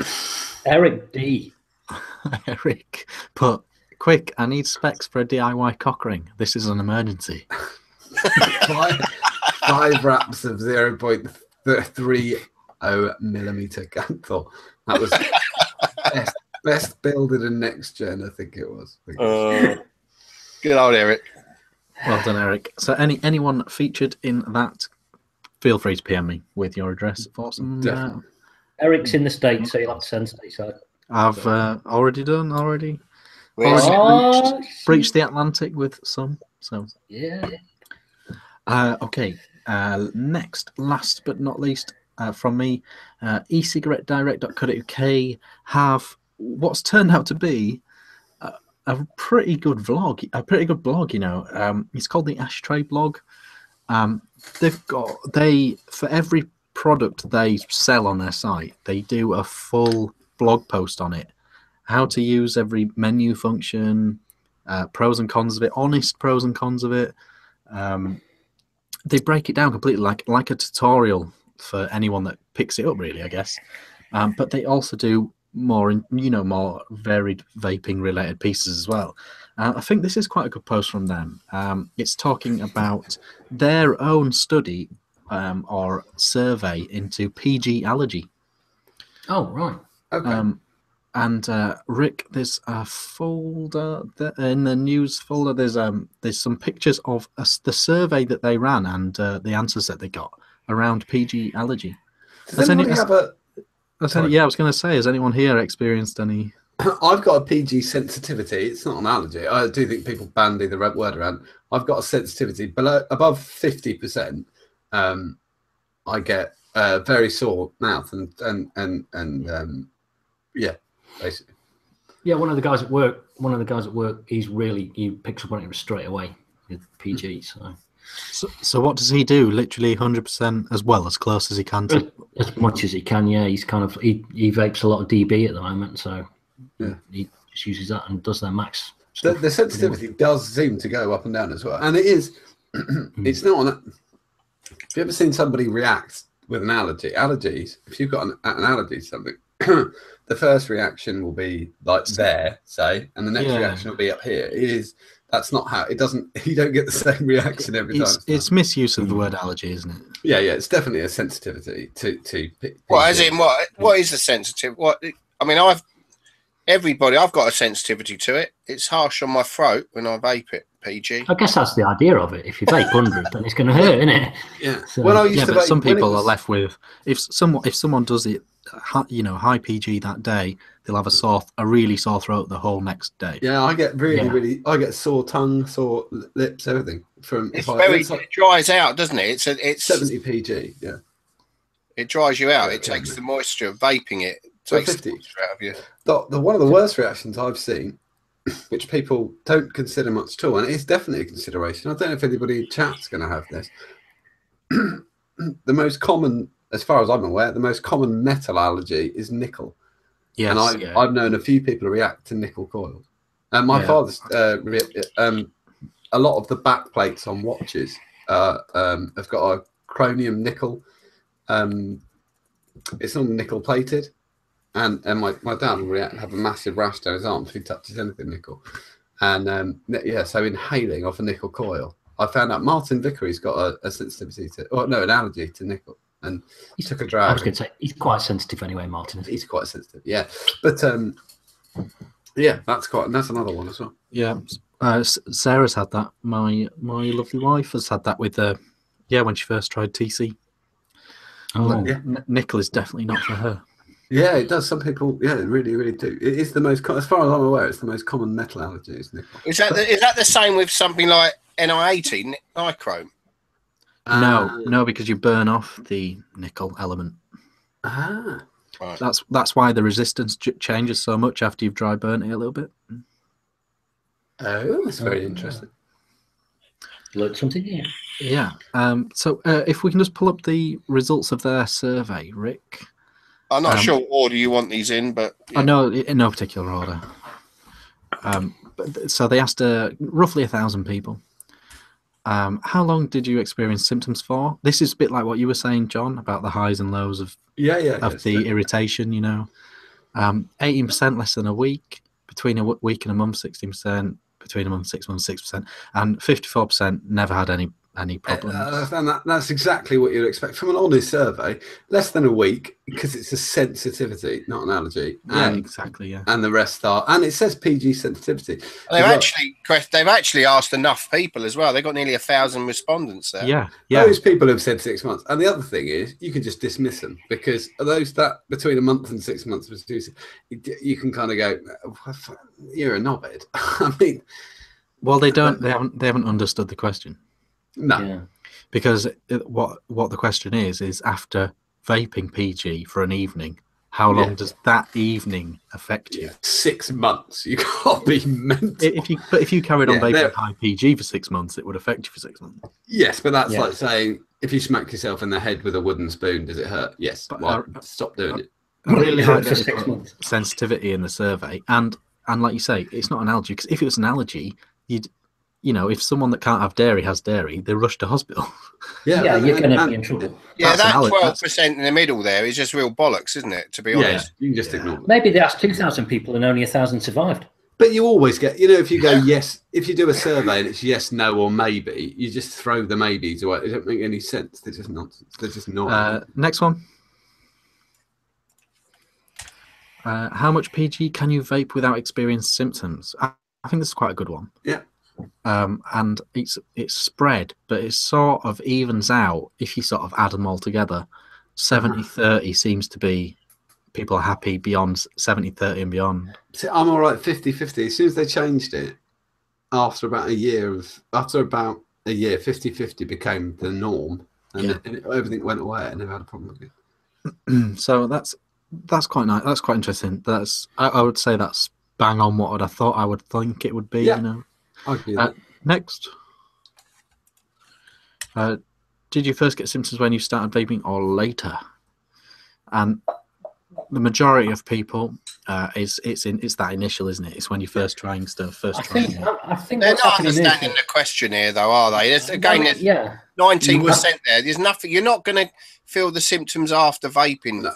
Eric D. Eric put, "Quick! I need specs for a DIY cock ring. This is an emergency." five, five wraps of zero point three oh millimeter Kanthal. That was best, best build in the next gen. I think it was. Think. Uh, good old Eric. Well done, Eric. So, any anyone featured in that, feel free to PM me with your address for some. Uh, Eric's in the States, so you'll have to send stateside. I've uh, already done already Where's Oh, breached, breached the Atlantic with some. So, Yeah. uh, okay. Uh, next, last but not least, uh, from me, uh, e-cigarettedirect.co.uk have what's turned out to be a pretty good vlog, a pretty good blog. You know, um, it's called the Ashtray Blog. Um, they've got they for every product they sell on their site, they do a full blog post on it, how to use every menu function, uh, pros and cons of it, honest pros and cons of it. Um, they break it down completely like like a tutorial for anyone that picks it up, really, I guess. Um, but they also do more, in- you know, more varied vaping related pieces as well. Uh, I think this is quite a good post from them. Um, it's talking about their own study um, or survey into PG allergy. Oh right. Okay. And uh, Rick, there's a folder that, in the news folder. There's um there's some pictures of us the survey that they ran and uh, the answers that they got around PG allergy. Does has any- have a? Any- yeah, I was going to say, has anyone here experienced any? I've got a PG sensitivity. It's not an allergy. I do think people bandy the red word around. I've got a sensitivity below above fifty percent. Um, I get uh, very sore mouth and and and and um, yeah, basically. Yeah, one of the guys at work. One of the guys at work. He's really he picks up on it straight away with PG. So So, so what does he do? Literally hundred percent as well as close as he can to. as much as he can. Yeah, he's kind of he, he vapes a lot of DB at the moment, so Yeah. he just uses that and does their max. The, the sensitivity does seem to go up and down as well, and it is. Hmm. it's not. An, have you ever seen somebody react with an allergy? Allergies. If you've got an, an allergy to something, the first reaction will be like there, say, and the next Yeah. reaction will be up here. It is. That's not how. It doesn't. You don't get the same reaction every It's time. it's misuse of the word mm. allergy, isn't it? yeah, yeah. It's definitely a sensitivity to to. P- What as in what? What is the sensitive? What? I mean, I've everybody. I've got a sensitivity to it. It's harsh on my throat when I vape it. PG. I guess that's the idea of it. If you vape hundred, then it's going to hurt, isn't it? Yeah. So- when I used Yeah, to but vape- some when it people are left with if someone if someone does it, hi- you know, high PG that day, they'll have a sore, a really sore throat the whole next day. Yeah, I get really, Yeah. really. I get sore tongue, sore lips, everything from. It's if I, very. it's like It dries out, doesn't it? It's a, it's seventy PG. Yeah. it dries you out. Yeah, It takes yeah. the moisture of vaping it. So Takes 50. the moisture out of you. the, the one of the worst reactions I've seen, which people don't consider much at all, and it's definitely a consideration. I don't know if anybody in chat's going to have this. the most common, as far as I'm aware, the most common metal allergy is nickel, Yes, and I, yeah. I've known a few people react to nickel coils. And my Yeah. father's, uh, um, a lot of the back plates on watches uh, um, have got a chromium nickel. Um, it's not nickel plated, and and my, my dad will react, have a massive rash down his arm if he touches anything nickel. And um, yeah, so inhaling off a nickel coil, I found out Martin Vickery's got a, a sensitivity to, or no, an allergy to nickel, and he took a drag. I was going to say he's quite sensitive anyway, Martin. He's quite sensitive, yeah. But um, yeah, that's quite, and that's another one as well. yeah. Uh, Sarah's had that. My my lovely wife has had that with uh, yeah, when she first tried TC. Oh, Yeah. N- nickel is definitely not for her. Yeah, it does. Some people, yeah, they really, really do. It is the most, as far as I'm aware, it's the most common metal allergy, is nickel. Is that the, is that the same with something like Ni80 ni- nichrome? No, Ah, no, because you burn off the nickel element. Ah, That's that's why the resistance ch- changes so much after you've dry burnt it a little bit. oh, that's very Oh, interesting. learned something here. Yeah. Um, so uh, if we can just pull up the results of their survey, Rick. I'm not Um, sure what order you want these in, but I know in no particular order. Um, but th- so they asked uh, roughly a thousand people. Um, how long did you experience symptoms for? This is a bit like what you were saying, John, about the highs and lows of, Yeah, yeah. of yes, the definitely. irritation. You know, um, eighteen percent less than a week. Between a w- week and a month, sixteen percent. Between a month, six months, six percent, and fifty-four percent never had any any problems. Uh, and that, that's exactly what you'd expect from an honest survey. Less than a week because it's a sensitivity, not an allergy. yeah, And, exactly. Yeah. and the rest are, and it says PG sensitivity. they've Well- actually quest- they've actually asked enough people as well. They've got nearly a thousand respondents there. Yeah. Yeah. Those people have said six months, and the other thing is you can just dismiss them because those that between a month and six months was too- you, you can kind of go, "You're a knobhead." I mean, Well, they don't. They haven't. They haven't understood the question. No, Yeah. because it, what what the question is is after vaping PG for an evening, how long Yeah. does that evening affect you? Yeah, six months. You can't be mental. If you but if you carried on vaping they're- high PG for six months, it would affect you for six months. Yes, but that's like saying if you smack yourself in the head with a wooden spoon, does it hurt? Yes. But, well, uh, stop doing it. I really For like six months. sensitivity in the survey, and and like you say, it's not an allergy because if it was an allergy, you'd you know if someone that can't have dairy has dairy, they rush to hospital. Yeah, Yeah, you're going to be in trouble. Yeah, That's that twelve percent in the middle there is just real bollocks, isn't it? To be Yeah, honest. you can just Yeah. ignore it. Maybe they asked 2,000 people and only a 1,000 survived. But you always get, you know, if you go yes, if you do a survey and it's yes, no, or maybe, you just throw the maybes away. It don't make any sense. They're just nonsense. They're just not. Uh, next one. Uh, how much PG can you vape without experiencing symptoms? I, I think this is quite a good one. Yeah. Um, and it's it's spread, but it sort of evens out if you sort of add them all together. 70 30 seems to be people are happy beyond 70 30 and beyond. See, I'm all right 50 50. As soon as they changed it, after about a year of, after about a year, 50 50 became the norm and, Yeah. it, and it, everything went away. I never had a problem again. so that's that's quite nice. That's quite interesting. That's I, I would say that's bang on what I thought I would think it would be. Yeah. You know. I. Uh, next. Uh, did you first get symptoms when you started vaping or later? And the majority of people uh, is it's in it's that initial, isn't it? It's when you're first trying stuff, first I trying. think. I, I think They're not happening is understanding the question here, though, are they? There's, again, there's yeah. nineteen percent there. There's nothing. You're not going to feel the symptoms after vaping. No.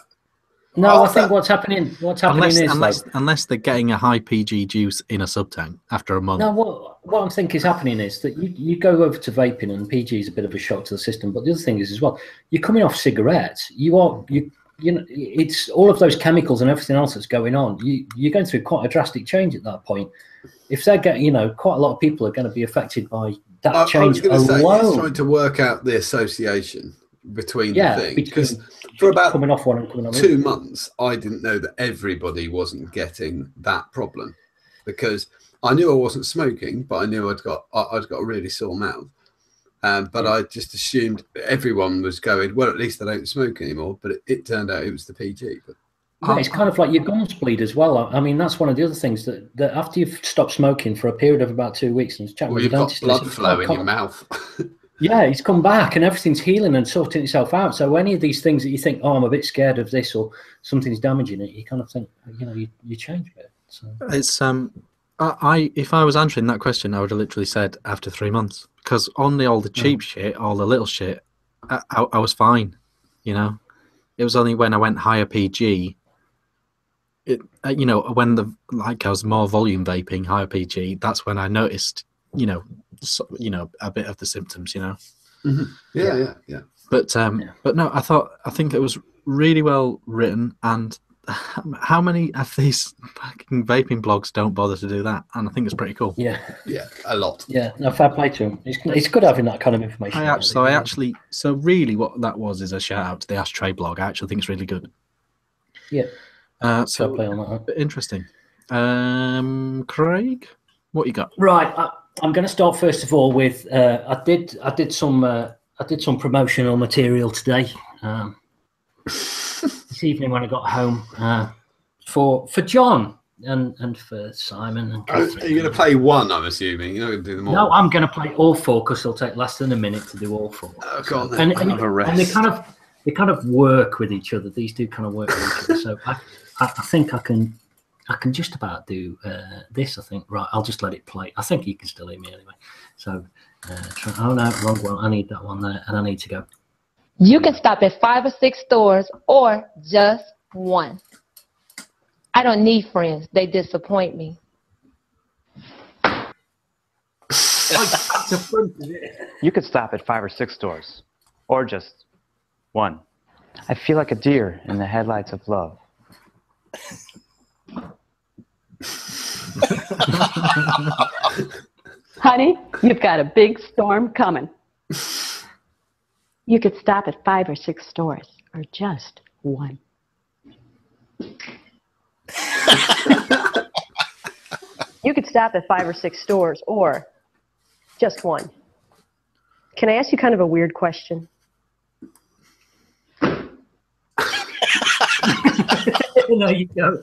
No, Oh, I think that- what's happening. What's happening Unless, is unless, like, unless they're getting a high PG juice in a sub tank after a month. no. What what I'm thinking is happening is that you, you go over to vaping and PG is a bit of a shock to the system. But the other thing is as well, you're coming off cigarettes. You are you you know it's all of those chemicals and everything else that's going on. You you're going through quite a drastic change at that point. If they're getting, you know, quite a lot of people are going to be affected by that I, I was change going to say, it's alone. trying to work out the association between yeah, the things. Because for about coming off one and coming on two months, I didn't know that everybody wasn't getting that problem because I knew I wasn't smoking, but I knew I'd got I'd got a really sore mouth. Um, but I just assumed everyone was going well. At least I don't smoke anymore. But it, it turned out it was the PG. But Yeah, it's kind of like your gums bleed as well. I mean, that's one of the other things that, that after you've stopped smoking for a period of about two weeks and chatting well, with you've got dentist, blood it's flow in your mouth. Yeah, he's come back and everything's healing and sorting itself out. So any of these things that you think, oh, I'm a bit scared of this or something's damaging it, you kind of think, you know, you, you change a bit. So It's um, I, I if I was answering that question, I would have literally said after three months because on the all the cheap shit, all the little shit, I, I, I was fine. You know, it was only when I went higher PG. It uh, you know when the like I was more volume vaping higher PG. That's when I noticed you know so, you know a bit of the symptoms. You know, yeah, yeah, yeah. but um, Yeah. but no, I thought I think it was really well written, and how many of these fucking vaping blogs don't bother to do that? And I think it's pretty cool. yeah, Yeah, a lot. yeah. No, fair play to him. It's, it's good having that kind of information. I actually, so I actually, so really, what that was is a shout out to the Ashtray blog. I actually think it's really good. Yeah. Uh, fair so play on that. huh? interesting. Um, Craig, what you got? Right, I, I'm going to start first of all with uh, I did I did some uh, I did some promotional material today um, this evening when I got home uh, for for John and and for Simon and Are you going to play one? I'm assuming you're not going to do them all. No, I'm going to play all four because it'll take less than a minute to do all four. Oh, go on then. And, a and they kind of they kind of work with each other. These do kind of work with each other. So I, I, I think I can I can just about do uh, this. I think right. I'll just let it play. I think you can still hear me anyway. So uh, try, oh no, wrong one. I need that one there, and I need to go. You can stop at five or six stores or just one. I don't need friends. They disappoint me. You could stop at five or six stores, or just one. I feel like a deer in the headlights of love. Honey, you've got a big storm coming. You could stop at five or six stores, or just one. You could stop at five or six stores or just one. Can I ask you kind of a weird question? There you go.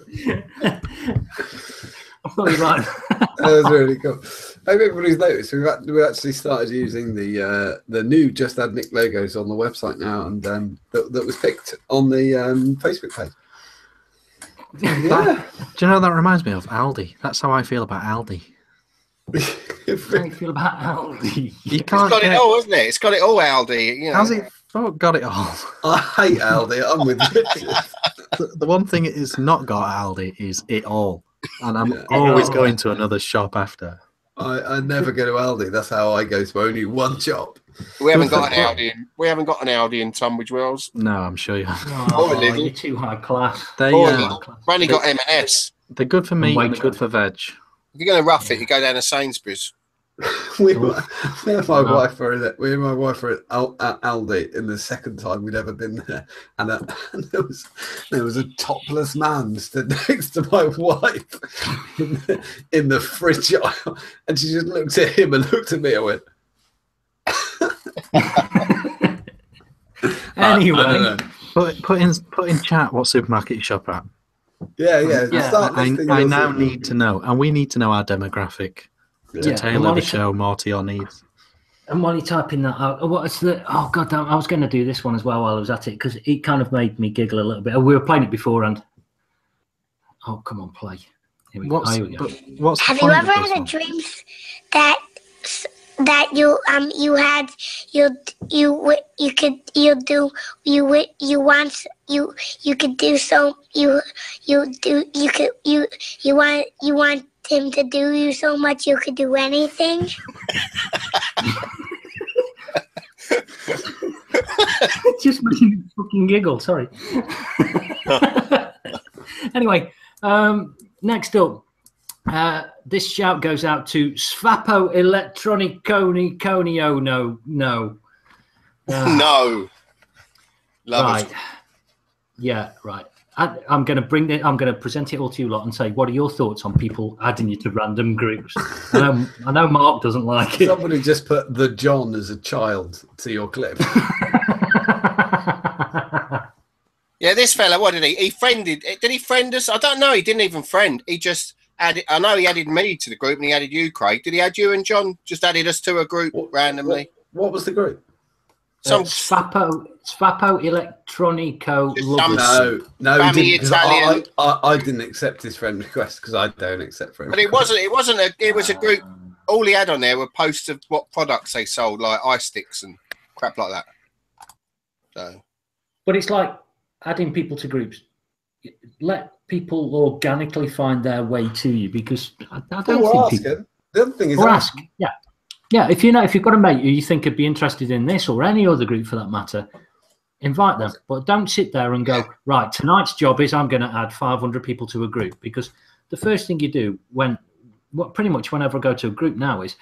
I thought you right. that was really cool. I hope everybody's noticed we've act- we actually started using the uh, the new Just Add Nick logos on the website now, and um, that, that was picked on the um, Facebook page. Yeah, Do you know that reminds me of? Aldi. That's how I feel about Aldi. How do you feel about Aldi? You can't it's got it all, hasn't it? It's got it all, Aldi. You know. How's it? Oh, got it all. I hate Aldi. I'm with Richard. The, the one thing it is not got Aldi is it all, and I'm Yeah. always all. going to another shop after. I, I never go to Aldi. That's how I go to only one shop. We haven't got an Aldi. In, we haven't got an Aldi in Tunbridge Wells. No, I'm sure you. have. Oh, Or you're too high class. They Or uh, We've only got M&S. they're good for meat. and They're good for veg. If you're going to rough it, you go down to Sainsbury's. we, were- me and my Wow. wife were at, we and my wife were at, Al, at Aldi in the second time we'd ever been there, and, uh, and there was there was a topless man stood next to my wife in the, in the fridge aisle, and she just looked at him and looked at me. and went, "I- I Anyway. Put put in put in chat what supermarket you shop at. yeah, yeah. Yeah, start I, listing I now need to know, and we need to know our demographic to Yeah, tailor the Monica- show more to your needs. and while you're typing that out, what's the? Oh god damn! I was going to do this one as well while I was at it because it kind of made me giggle a little bit. We were playing it beforehand. Oh come on, play. Here we. What's Oh, here we go. what's Have you ever of this had a dream that that you um you had you you you could you do you w- you want you you could do so you you do you could you you want you want him to do you so much you could do anything? just made me fucking giggle. Sorry. anyway, um, next up, uh, this shout goes out to Svapo Electroniconi Conio. No, no. Uh, no. Lovers. right. Yeah, right. I, I'm going to bring it. I'm going to present it all to you lot and say, what are your thoughts on people adding you to random groups? I know, I know Mark doesn't like it. Somebody just put the John as a child to your clip. Yeah, this fella, what did he? He friended. Did he friend us? I don't know. He didn't even friend. He just added. I know he added me to the group and he added you, Craig. Did he add you and John? Just added us to a group randomly. What was the group? Some uh, Svapo, Svapo Electronico lovers. No, no, he didn't, 'cause I, Italian. I, I didn't accept his friend request because I don't accept friend But it requests. wasn't. It wasn't a. It was a group. All he had on there were posts of what products they sold, like iSticks and crap like that. So But it's like adding people to groups. Let people organically find their way to you because I, I don't Or think ask people, him. The other thing is or ask. ask. Yeah, yeah. If you know, if you've got a mate who you think would be interested in this or any other group for that matter, invite them. But don't sit there and go right. Tonight's job is I'm going to add 500 people to a group because the first thing you do when, what pretty much whenever I go to a group now is.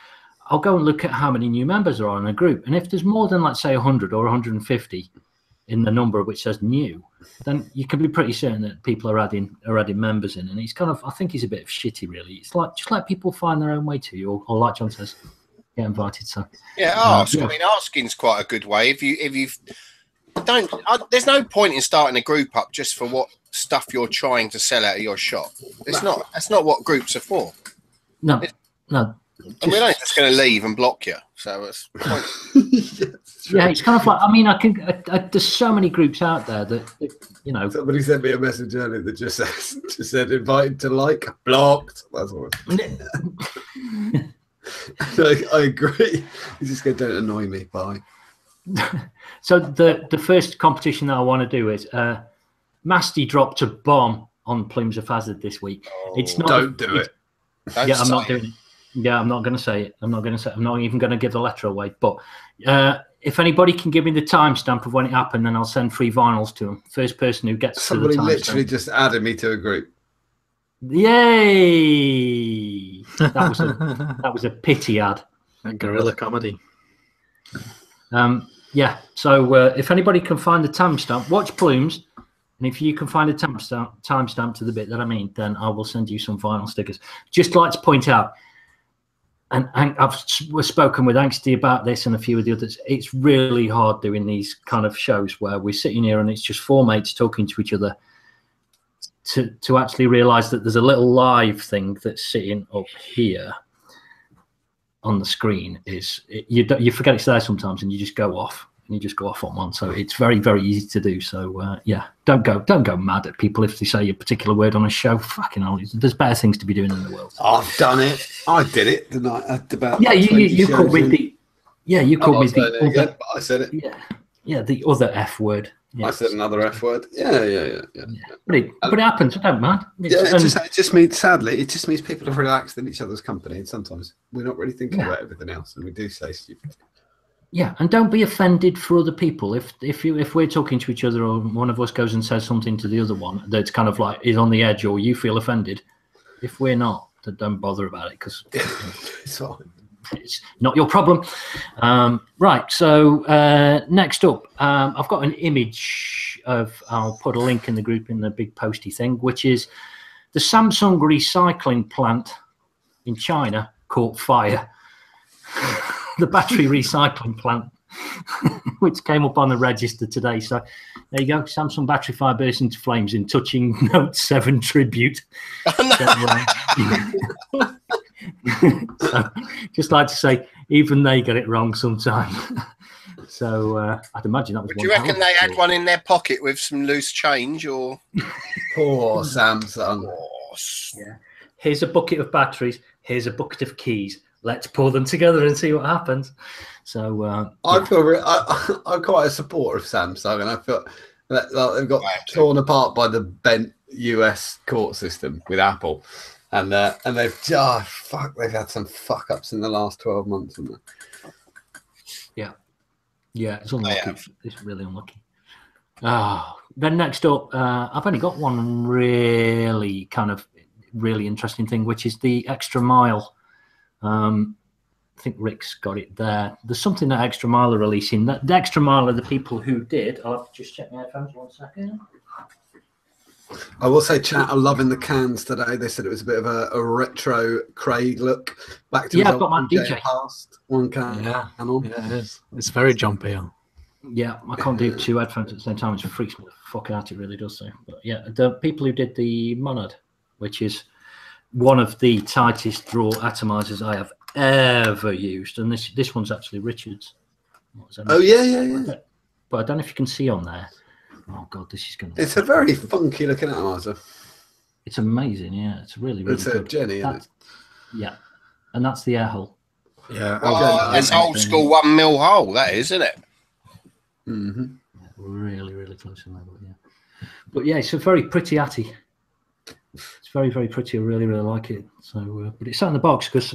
I'll go and look at how many new members are on a group, and if there's more than, let's say, 100 or 150 in the number which says new, then you can be pretty certain that people are adding are adding members in, and it's kind of I think he's a bit of shitty really. It's like just let people find their own way to you, or, or like John says, get invited. So yeah, Uh, ask. yeah. I mean, asking's quite a good way. If you if you don't, I, there's no point in starting a group up just for what stuff you're trying to sell out of your shop. It's not. That's not what groups are for. no, no. And we're not just going to leave and block you. So it's Yeah, it's kind of like I mean I can I, I, there's so many groups out there that, that you know Somebody sent me a message earlier that just says just said invited to like blocked. That's what. I, I agree. You just go, don't annoy me. Bye. So the the first competition that I want to do is uh Masty dropped a bomb on Plumes of Hazard this week. it's not Don't do it. Don't yeah, I'm not doing it. Yeah, I'm not going to say it. I'm not going to say. I'm not even going to give the letter away. But uh, if anybody can give me the timestamp of when it happened, then I'll send free vinyls to them. First person who gets Somebody to the literally timestamp. just added me to a group. Yay! That was a that was a pity ad. A Guerrilla comedy. Um, yeah. So uh, if anybody can find the timestamp, watch Plumes, and if you can find a timestamp timestamp to the bit that I mean, then I will send you some vinyl stickers. Just like to point out, and, and I've spoken with Angsty about this and a few of the others. It's really hard doing these kind of shows where we're sitting here and it's just four mates talking to each other to to actually realise that there's a little live thing that's sitting up here on the screen is it, you you forget it's there sometimes and you just go off and you just go off on one. So it's very very easy to do. So uh, yeah, don't go don't go mad at people if they say a particular word on a show. Fucking hell, there's better things to be doing in the world. I've done it. I did it, didn't I? At about Yeah, you you, you called me the yeah you called me the again, other, I said it. yeah yeah the other f word. I said another F word. Yeah, yeah, yeah, yeah. But it, but it happens. I don't mind. Yeah, it um, just, it just means sadly, it just means people have relaxed in each other's company, and sometimes we're not really thinking about everything else, and we do say stupid. Yeah, and don't be offended for other people. If if you if we're talking to each other or one of us goes and says something to the other one that's kind of like is on the edge or you feel offended, if we're not, then don't bother about it because It's fine. It's not your problem. Um, right. So uh, next up, um, I've got an image of. I'll put a link in the group in the big posty thing, which is the Samsung recycling plant in China caught fire. the battery recycling plant, which came up on the register today. So there you go. Samsung battery fire burst into flames in touching Note 7 tribute. So, uh, so, just like to say, even they get it wrong sometimes. so uh, I'd imagine that was. Would one Do you reckon they had one in their pocket with some loose change or? Poor Samsung. Yeah. Here's a bucket of batteries. Here's a bucket of keys. Let's pull them together and see what happens. So uh, I feel re- I, I'm quite a supporter of Samsung, and I feel that like, they've got torn apart by the bent US court system with Apple, and uh, and they've oh, fuck they've had some fuck ups in the last twelve months. haven't they? Yeah. Yeah, it's unlucky. It's, it's really unlucky. Ah, then next up, uh, I've only got one really kind of really interesting thing, which is the extra mile. Um, I think Rick's got it there. There's something that Extra Mile are releasing. That the Extra Mile are the people who did. I'll have to just check my headphones one second. I will say, chat I'm loving the cans today. They said it was a bit of a, a retro Craig look. Back to Yeah, I've got my DJ DJ. past one can Yeah. on. Yeah, it is. It's very John Peel. Yeah, I can't do two headphones at the same time, which freaks me the fuck out. It really does. So, but yeah, the people who did the Monad, which is one of the tightest draw atomizers I have ever used, and this this one's actually Richards. What was? Oh yeah, yeah, yeah. But I don't know if you can see on there. Oh god, this is gonna. It's a very funky looking atomizer. It's amazing. Yeah, it's really really It's a good. genny, isn't That- Yeah, and that's the air hole. Yeah. Oh, that's old school one mil hole. That is, isn't it? Mm-hmm. Really, really close in there, but yeah. But yeah, it's a very pretty atty. It's very, very pretty. I really, really like it. So, uh, but it's sat in the box because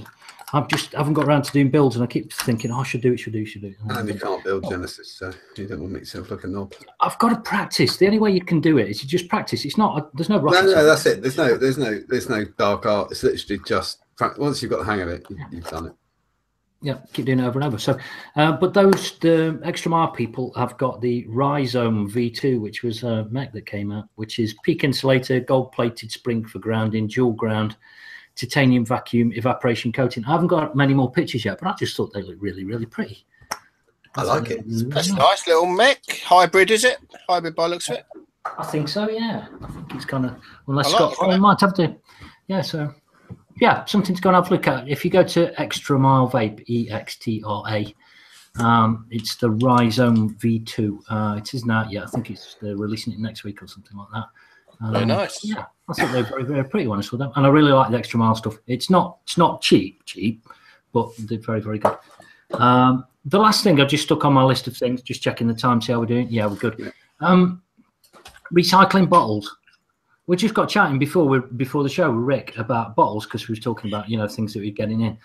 I've just haven't got around to doing builds, and I keep thinking, oh, I should do it, should do should do it. And you can't build Genesis, so you don't want to make yourself look a knob. I've got to practice. The only way you can do it is you just practice. It's not. There's no No, rocket. no, science. that's it. There's no, there's no, there's no dark art. It's literally just once you've got the hang of it, you, you've done it. Yeah, keep doing it over and over. So, uh, but those the extra mile people have got the Rhizome V2, which was a mech that came out, which is PEEK insulator, gold plated spring for grounding, dual ground, titanium vacuum evaporation coating. I haven't got many more pictures yet, but I just thought they looked really, really pretty. I like it. That's a nice little mech. Hybrid, is it? Hybrid by looks of it. I think so. Yeah, I think it's kind of unless I like Scott oh, right? might have to. Yeah, so yeah, something to go and have a look at. If you go to Extra Mile Vape, E X T R A, um, it's the Rhizome V2. Uh, it isn't out yet. I think it's they're releasing it next week or something like that. Very Um, nice. Yeah, I think they're very, very pretty honest with them, and I really like the Extra Mile stuff. It's not, it's not cheap, cheap, but they're very, very good. Um, the last thing I just stuck on my list of things, just checking the time, see how we're doing. Yeah, we're good. Um, recycling bottles. We just got chatting before we before the show with Rick about bottles because we was talking about you know things that we're getting in.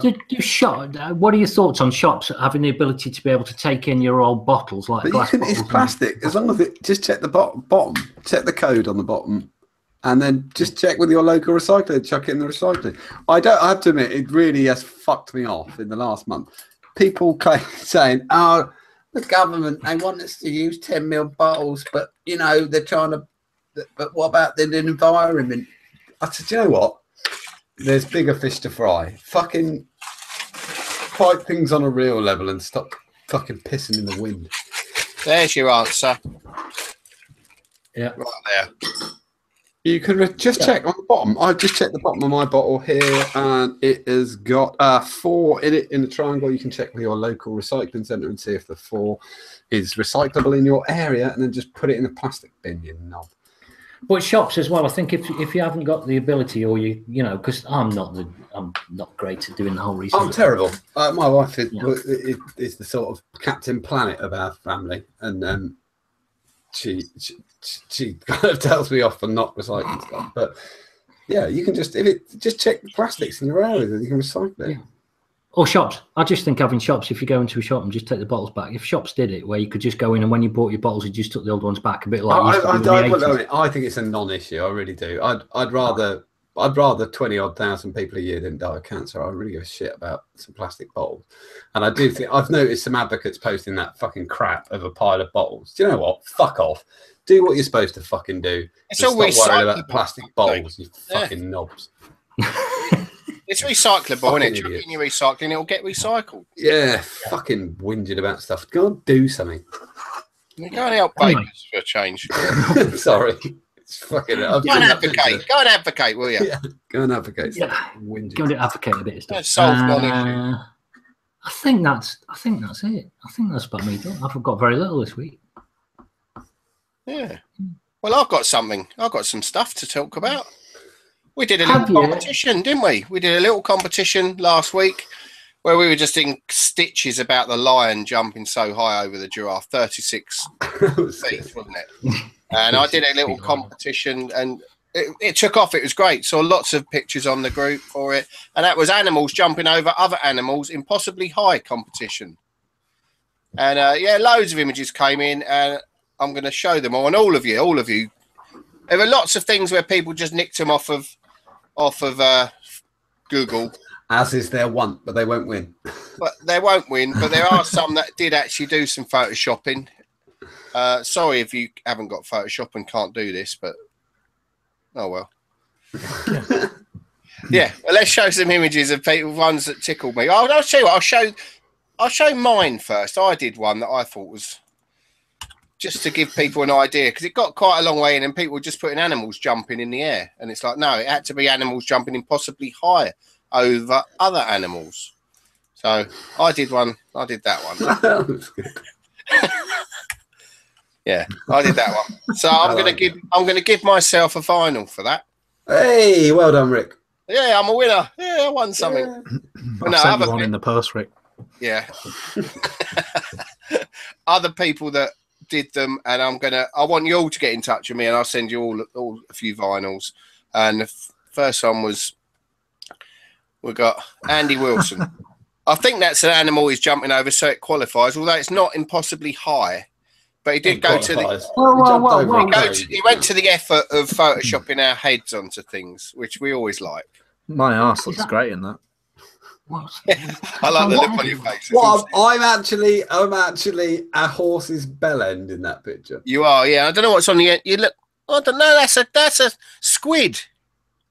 Do, do shop, uh, what are your thoughts on shops having the ability to be able to take in your old bottles like But glass can, bottles? it's plastic. As long as it just check the bottom, bottom, check the code on the bottom, and then just check with your local recycler. Chuck it in the recycling. I don't. I have to admit, it really has fucked me off in the last month. People claim, saying, "Oh, the government they want us to use ten mil bottles, but you know they're trying to. But what about the environment?" I said, "You know what? There's bigger fish to fry. Fucking fight things on a real level and stop fucking pissing in the wind." There's your answer. Yeah. Right there. You can re- just check on the bottom. I've just checked the bottom of my bottle here, and it has got uh, four in it in a triangle. You can check with your local recycling centre and see if the four is recyclable in your area, and then just put it in a plastic bin. You knob. But shops as well. I think if if you haven't got the ability, or you you know, because I'm not the I'm not great at doing the whole research. I'm terrible. Uh, my wife is, is, is the sort of Captain Planet of our family, and um, she, she she kind of tells me off for not recycling stuff. But yeah, you can just if it just check the plastics in your area that you can recycle it. Or shops. I just think having shops, if you go into a shop and just take the bottles back, if shops did it where you could just go in and when you bought your bottles, you just took the old ones back, a bit like. I, I, do in the I, I, I think it's a non-issue. I really do. I'd I'd rather I'd rather twenty odd thousand people a year didn't die of cancer. I really give a shit about some plastic bottles. And I do think I've noticed some advocates posting that fucking crap of a pile of bottles. Do you know what? Fuck off. Do what you're supposed to fucking do. It's and all stop worrying about plastic bottles. You Yeah. fucking knobs. It's recyclable, isn't it? Fucking Chuck it in your recycling, it'll get recycled. Yeah, fucking whinging about stuff. Go and do something. You go and help Anyway. babies for a change. Sorry. It's fucking. I've Go and given up advocate. Go and advocate, will you? Yeah. Go and advocate. Yeah. Whinging. Go and advocate a bit of stuff. That's solved non-issue. Uh, I think that's I think that's it. I think that's about me done. I've got very little this week. Yeah. Well, I've got something. I've got some stuff to talk about. We did a Have little you? competition, didn't we? We did a little competition last week where we were just in stitches about the lion jumping so high over the giraffe, 36 feet, wasn't it? And I did a little competition and it, it took off. It was great. Saw lots of pictures on the group for it. And that was animals jumping over other animals in possibly high competition. And uh, yeah, loads of images came in, and I'm going to show them all. And all of you, all of you, there were lots of things where people just nicked them off of, off of uh, Google, As is their want, but they won't win. but they won't win. But there are some that did actually do some photoshopping. Uh, sorry if you haven't got Photoshop and can't do this, but oh well. yeah, well, let's show some images of people, ones that tickled me. I'll, I'll show you. What, I'll show. I'll show mine first. I did one that I thought was just to give people an idea because it got quite a long way in, and people were just putting animals jumping in the air, and it's like no, it had to be animals jumping impossibly high over other animals. So I did one. I did that one. yeah, I did that one. So I'm I gonna like give. I'm gonna give myself a final for that. Hey, well done, Rick. Yeah, I'm a winner. Yeah, I won something. But I've no, sent you one in the post, Rick. Yeah. Other people that did them, and I'm gonna. I want you all to get in touch with me, and I'll send you all, all a few vinyls. And the f- first one was we got Andy Wilson. I think that's an animal he's jumping over, so it qualifies. Although it's not impossibly high, but he did It go to the. qualifies. Whoa, He whoa, jumped whoa, over whoa. a He, go crane. to, he went to the effort of photoshopping our heads onto things, which we always like. My arse looks great in that. I like the look on your face. Well, I'm, I'm actually, I'm actually a horse's bell end in that picture. You are, yeah. I don't know what's on the end. You look. I don't know. That's a that's a squid.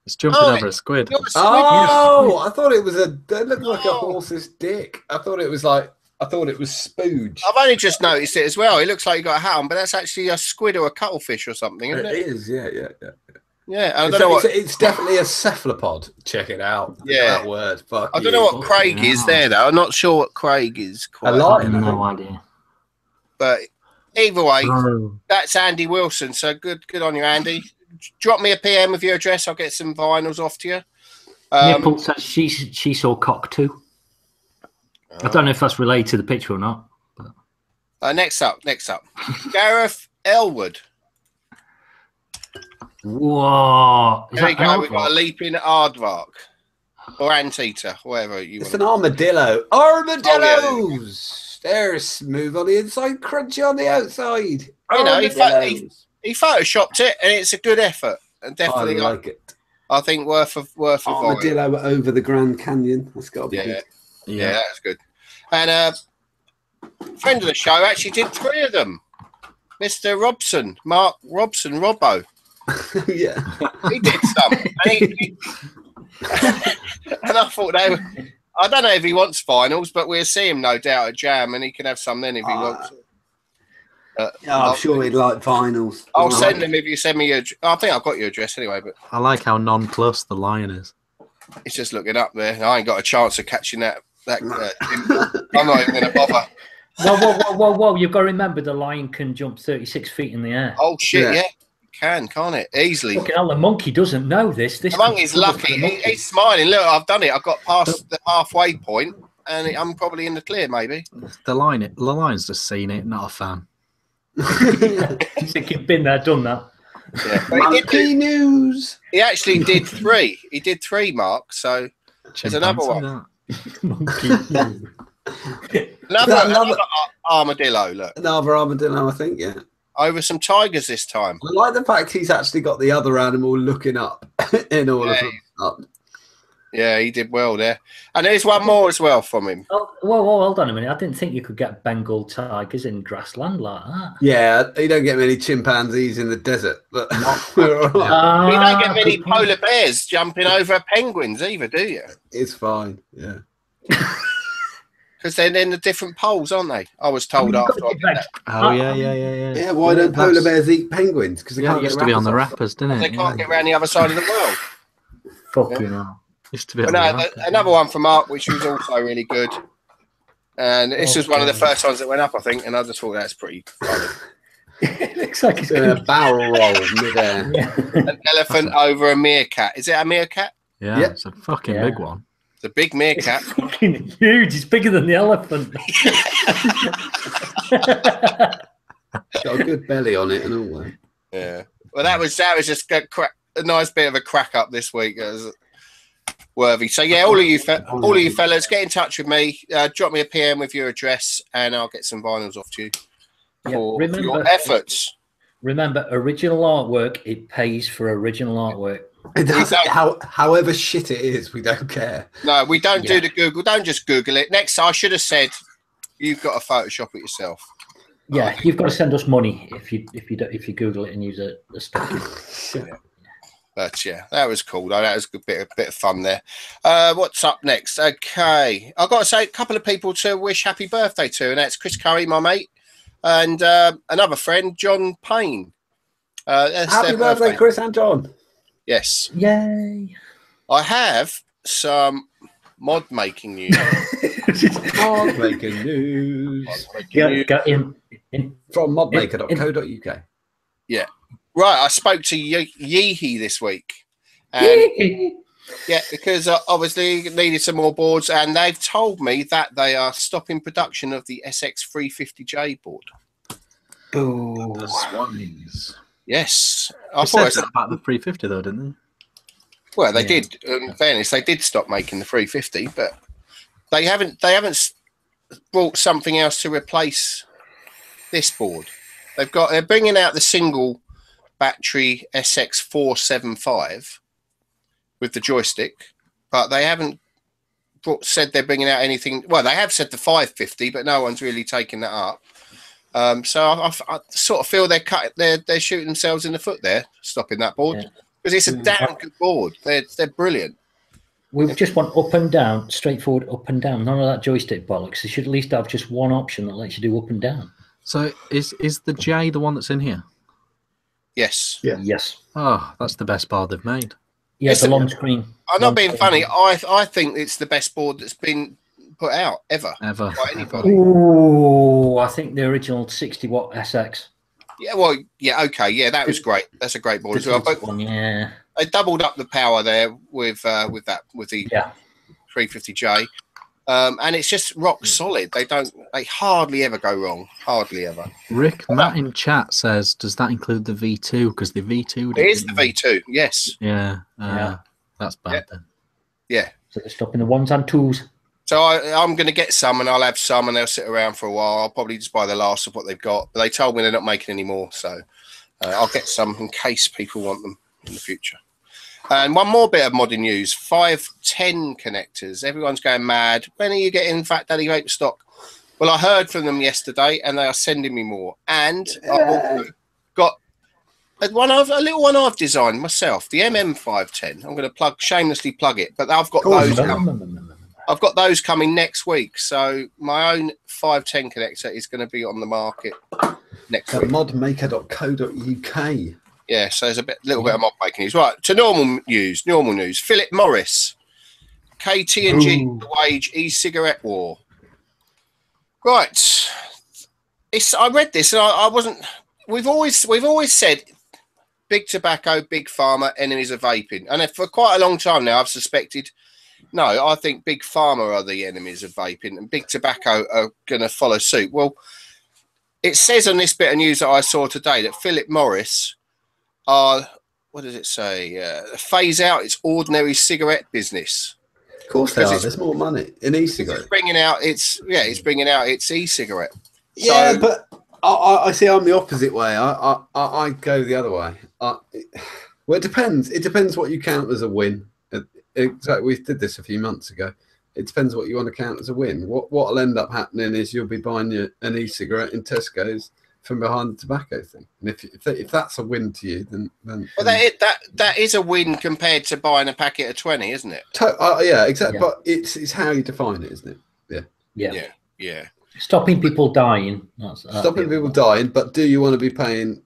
It's jumping Oh, over a squid. A squid. Oh, I thought it was a. That looked like a horse's dick. I thought it was like. I thought it was spooge. I've only just noticed it as well. It looks like you got a hat on, but that's actually a squid or a cuttlefish or something, isn't It it? is, yeah, yeah, yeah. Yeah, I It's, don't know what. it's, it's definitely a cephalopod. Check it out. Yeah. that word. Fuck I don't you. know what Craig is there though. I'm not sure what Craig is. A Quite, lion. I No idea. but either way, Oh. that's Andy Wilson. So good, good on you, Andy. Drop me a PM with your address. I'll get some vinyls off to you. Um, Nipple says she she saw cock too. I don't know if that's related to the picture or not. uh, next up, next up, Gareth Elwood. Whoa! Is There we that an go. We've got a aardvark? leaping aardvark or anteater, whatever you It's want. an armadillo. Armadillos. They're smooth on the inside, crunchy on the outside. You know, he, pho- he, he photoshopped it, and it's a good effort, and I definitely, I, like it. I think worth of worth of vinyl. Armadillo over the Grand Canyon. That's got to be Yeah, good. yeah, that's good. And uh, friend of the show actually did three of them. Mister Robson, Mark Robson, Robbo. yeah. He did some, and, he, he- and I thought they. Were, I don't know if he wants finals, but we'll see him no doubt at Jam, and he can have some then if he Ah. wants. Uh, Yeah, I'm sure he'd like vinyls. I'll Right. send them if you send me your. I think I've got your address anyway, but I like how nonplussed the lion is. it's just looking up there. I ain't got a chance of catching that. That uh, I'm not even going to bother. Whoa, whoa, whoa, whoa, whoa! You've got to remember the lion can jump 36 feet in the air. Oh shit! Yeah. Yeah, can can't it easily? Fucking hell, the monkey doesn't know this. This The monkey's lucky. He, he's smiling. Look, I've done it. I've got past oh. the halfway point, and I'm probably in the clear. Maybe. The lion, the lion's just seen it, not a fan. He's thinking, been there, done that. Yeah. But he, did Monkey news. he actually did three. He did three, Mark. So there's another one. Monkey. Another, another another- armadillo. Look Another armadillo, I think. Yeah. Over some tigers this time. I like the fact he's actually got the other animal looking up in all of Yeah. them. Up. Yeah, he did well there. And there's one more as well from him. Oh, whoa, whoa, hold on a minute. I didn't think you could get Bengal tigers in grassland like that. Yeah, you don't get many chimpanzees in the desert, but we're. Ah, you don't get many polar bears jumping over penguins either, do you? it's fine. Yeah. Because they're in the different poles, aren't they? I was told You've after I did that. Oh yeah, yeah, yeah, yeah. Yeah, why don't polar bears eat penguins? Because they Yeah, can't it get used to be on the wrappers didn't it? They it? can't Yeah. get around the other side of the world. Fucking hell. Used to be But no, the th- another one from Mark, which was also really good. And this was one of the first ones that went up, I think, and I just thought that's pretty funny. it looks like it's Doing a barrel roll midair. An elephant over a meerkat. Is it a meerkat? Yeah, Yep. it's a fucking Yeah. big one. It's a big meerkat. fucking huge. He's bigger than the elephant. Got a good belly on it and all that. Yeah. Well, that was that was just a, crack, a nice bit of a crack up this week. It was worthy. So yeah, all of you, fe- all of you fellas, get in touch with me. Uh, drop me a PM with your address, and I'll get some vinyls off to you Yeah, for remember- your efforts. Remember, original artwork, it pays for original artwork. It does, don't- how, however shit it is, we don't care. No, we don't do the Google. Don't just Google it. Next, I should have said you've got to Photoshop it yourself. Yeah, you've got to send us money if you if you don't if you Google it and use a, a stock. But yeah, that was cool. Though. That was a good bit, a bit of fun there. Uh, what's up next? Okay, I've got to say a couple of people to wish happy birthday to, and that's Chris Curry, my mate, and uh, another friend, John Payne. Uh, Happy their birthday, Chris and John. Yes, Yay! I have some mod making news. Oh, making news. Yeah, got in, in From modmaker.co.uk. Yeah. Right, I spoke to Ye- Yihi this week. And Yeah, because uh, obviously needed some more boards, and they've told me that they are stopping production of the SX350J board. The Swans. Yes, I They thought. said it was- that about the 350 though, didn't they? well, they Yeah. did. In fairness, they did stop making the 350, but they haven't. They haven't brought something else to replace this board. They've got. They're bringing out the single battery SX475 with the joystick, but they haven't brought, said they're bringing out anything. Well, they have said the 550, but no one's really taken that up. Um, so I, I- I sort of feel they're cut, they're they're shooting themselves in the foot there, stopping that board Yeah. because it's a Mm. damn good board. They're they're brilliant. We just want up and down, straightforward up and down. None of that joystick bollocks. They should at least have just one option that lets you do up and down. So is is the J the one that's in here? Yes, Yeah. Yes. Oh, that's the best bar they've made. Yeah, It's the a- long screen. I'm not long being screen. funny. I I think it's the best board that's been put out ever Ever. by anybody. Ooh, I think the original 60 watt SX. Yeah, well, yeah, okay, yeah, that was great. That's a great board as well. But one, yeah. they doubled up the power there with uh, with that with the Yeah. 350J, um, and it's just rock solid. They don't, they hardly ever go wrong. Hardly ever. Rick Matt in chat says, does that include the V2? Because the V2 It is the V2. Yes. Yeah. Uh, Yeah. That's bad then. Yeah. So they're stopping the ones and twos. So I, I'm going to get some, and I'll have some, and they'll sit around for a while. I'll probably just buy the last of what they've got. But they told me they're not making any more, so uh, I'll get some in case people want them in the future. And one more bit of modern news: five ten connectors. Everyone's going mad. When are you getting Fat Daddy Vape stock? Well, I heard from them yesterday, and they are sending me more. And I've got a one I've, a little one I've designed myself, the MM510. I'm going to plug shamelessly plug it, but I've got those. I've got those coming next week. So my own 510 connector is going to be on the market next at week. modmaker.co.uk. Yeah, so there's a bit, little bit of mob making news. Right to normal news. Normal news. Philip Morris, KT&G Ooh. wage e-cigarette war. Right. It's. I read this and I, I wasn't. We've always we've always said big tobacco, big pharma, enemies of vaping, and for quite a long time now, I've suspected. No, I think big pharma are the enemies of vaping, and big tobacco are going to follow suit. Well, it says on this bit of news that I saw today that Philip Morris are what does it say? Uh, phase out its ordinary cigarette business. Of course they are. it's- There's more money in e-cigarette. It's bringing out its yeah, it's bringing out its e-cigarette. Yeah, So- but I, I, I see. I'm the opposite way. I, I, I, I go the other way. I, well, it depends. It depends what you count as a win. It, exactly. We did this a few months ago. It depends what you want to count as a win. What what'll end up happening is you'll be buying your, an e-cigarette in Tesco's from behind the tobacco thing. And if if, if that's a win to you, then then, Well, then that is, that that is a win compared to buying a packet of twenty, isn't it? to- uh, yeah, exactly. Yeah. But it's it's how you define it, isn't it? Yeah. Yeah. Yeah, yeah. Stopping people dying. That's, that's stopping people dying, but do you want to be paying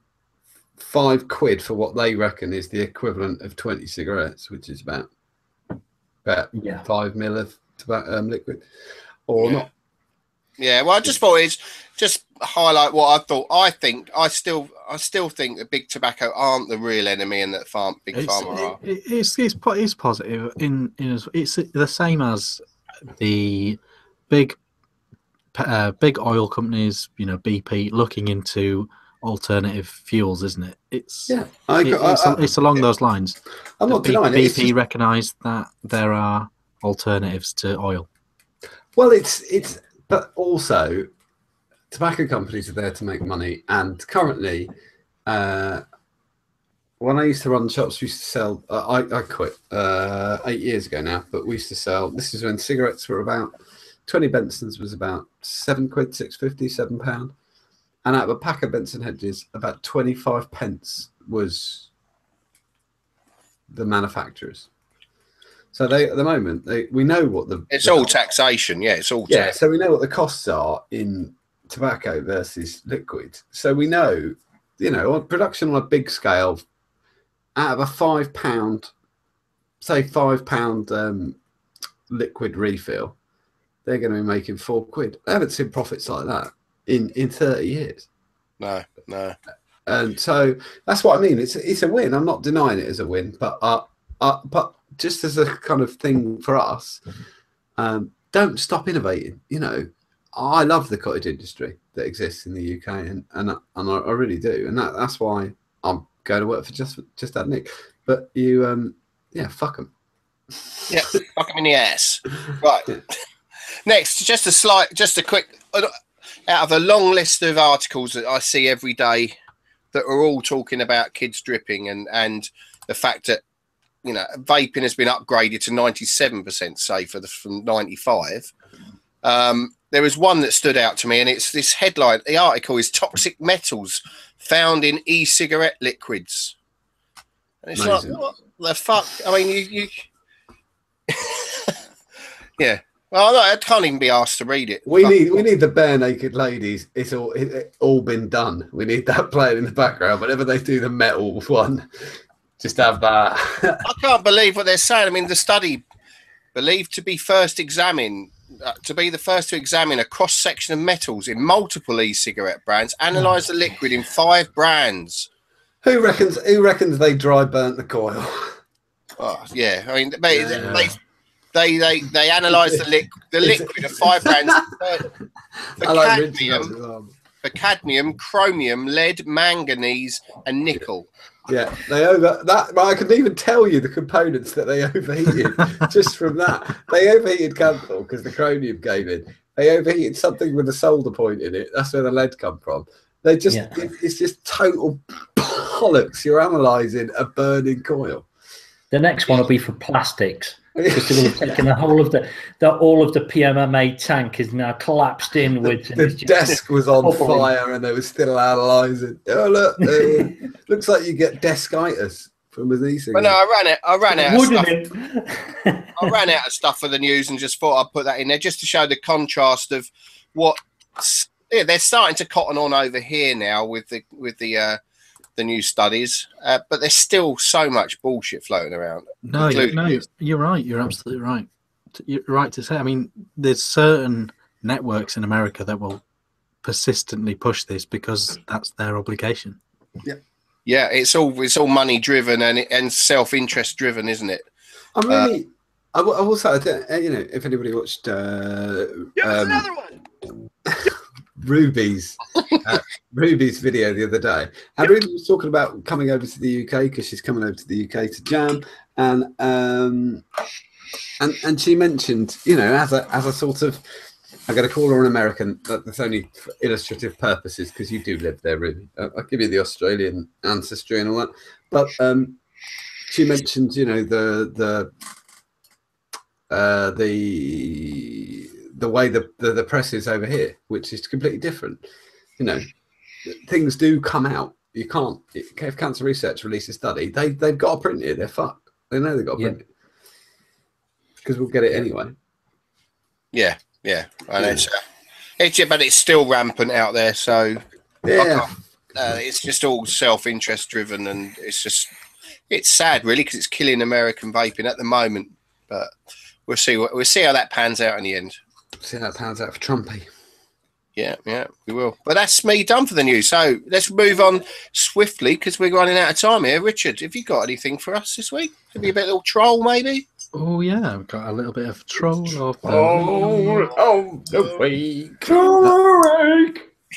five quid for what they reckon is the equivalent of 20 cigarettes, which is about about Yeah. five mil of tobacco um, liquid, or Yeah. not? Yeah, well, I just thought it's just highlight what I thought. I think I still, I still think that big tobacco aren't the real enemy, and that farm, big It's, pharma are. it's, it's, it's positive in, in as- it's the same as the big uh, big oil companies, you know, BP looking into alternative fuels, isn't it? It's Yeah, I, it- I, it's, I, it's along those lines. I'm not B- denying it. BP just- recognise that there are alternatives to oil. Well, it's it's, but also, tobacco companies are there to make money, and currently, uh, when I used to run shops, we used to sell. Uh, I I quit uh, eight years ago now, but we used to sell. This is when cigarettes were about twenty Bensons was about seven quid, six fifty, seven pound, and out of a pack of Benson hedges, about twenty five pence was the manufacturers. So they at the moment they we know what the It's the all taxation. Yeah, it's all yeah, tax. so we know what the costs are in tobacco versus liquid. So we know, you know, on production on a big scale, out of a five pound, say five pound um, liquid refill, they're going to be making four quid. I haven't seen profits like that in in thirty years. No, no. And so that's what I mean. It's it's a win. I'm not denying it as a win, but uh, uh but just as a kind of thing for us, um, don't stop innovating. You know, I love the cottage industry that exists in the UK, and and, and I, I really do, and that, that's why I'm going to work for just Just Add Nick. But you, um, yeah, fuck them. Yeah, fuck him in the ass. Right. Next, just a slight, just a quick, out of a long list of articles that I see every day that are all talking about kids dripping and and the fact that you know vaping has been upgraded to 97% safer from 95 um, there was one that stood out to me and it's this headline the article is toxic metals found in e-cigarette liquids. And it's Amazing. like what the fuck? I mean you, you... yeah well I can't even be asked to read it We need we need the Barenaked Ladies. It's all it, it all been done. We need that playing in the background whenever they do the metal one. Just have that. I can't believe what they're saying. I mean, the study believed to be first examine uh, to be the first to examine a cross section of metals in multiple e-cigarette brands, analyze the liquid in five brands. who reckons? Who reckons they dry burnt the coil? Oh, yeah, I mean, they Yeah. they they they, they analyze the liquid the It's- liquid of five brands for I like cadmium, well. Um, for cadmium, chromium, lead, manganese, and nickel. Yeah, they over that. But I can even tell you the components that they overheated just from that. They overheated Kanthal because the chromium gave in. They overheated something with a solder point in it. That's where the lead come from. They just Yeah. it- it's just total bollocks. You're analysing a burning coil. The next one will be for plastics. Because they will have taken the whole of the, the all of the PMMA tank is now collapsed inwards. and the it's desk was on bubbling. fire and they were still analysing. Oh look, uh, looks like you get deskitis from an e But no, I ran it. I ran out. Of stuff. it? I ran out of stuff for the news and just thought I'd put that in there just to show the contrast of what yeah, they're starting to cotton on over here now with the with the uh, the new studies, uh, but there's still so much bullshit floating around. No, you- including- no, you're right. You're absolutely right. You're right to say. I mean, there's certain networks in America that will persistently push this because that's their obligation. Yeah, yeah. it's all it's all money driven and and self interest driven, isn't it? I'm Uh, really. I, will, I will say, I uh, you know, if anybody watched uh, um, Ruby's uh, Ruby's video the other day, and Ruby was talking about coming over to the UK because she's coming over to the UK to jam, and um, and and she mentioned, you know, as a as a sort of, I'm going to call her an American. That that's only for illustrative purposes because you do live there, Ruby. Uh, I'll give you the Australian ancestry and all that, but um, she mentioned, you know, the the uh, the the way the, the the press is over here, which is completely different. You know, things do come out. You can't. If Cancer Research release a study, they they've got to print it. They're fucked. They know they've got to Yeah. print it because we'll get it anyway. Yeah, yeah, and it's uh, it's yeah, but it's still rampant out there. So Yeah. uh, it's just all self interest driven, and it's just it's sad, really, because it's killing American vaping at the moment. But we'll see what we'll see how that pans out in the end. See how that pans out for Trumpy. Yeah, yeah, we will. But that's me done for the news. So let's move on swiftly because we're running out of time here. Richard, have you got anything for us this week? Could be a bit little troll, maybe. Oh yeah, I've got a little bit of troll of. Um, oh, oh, the week.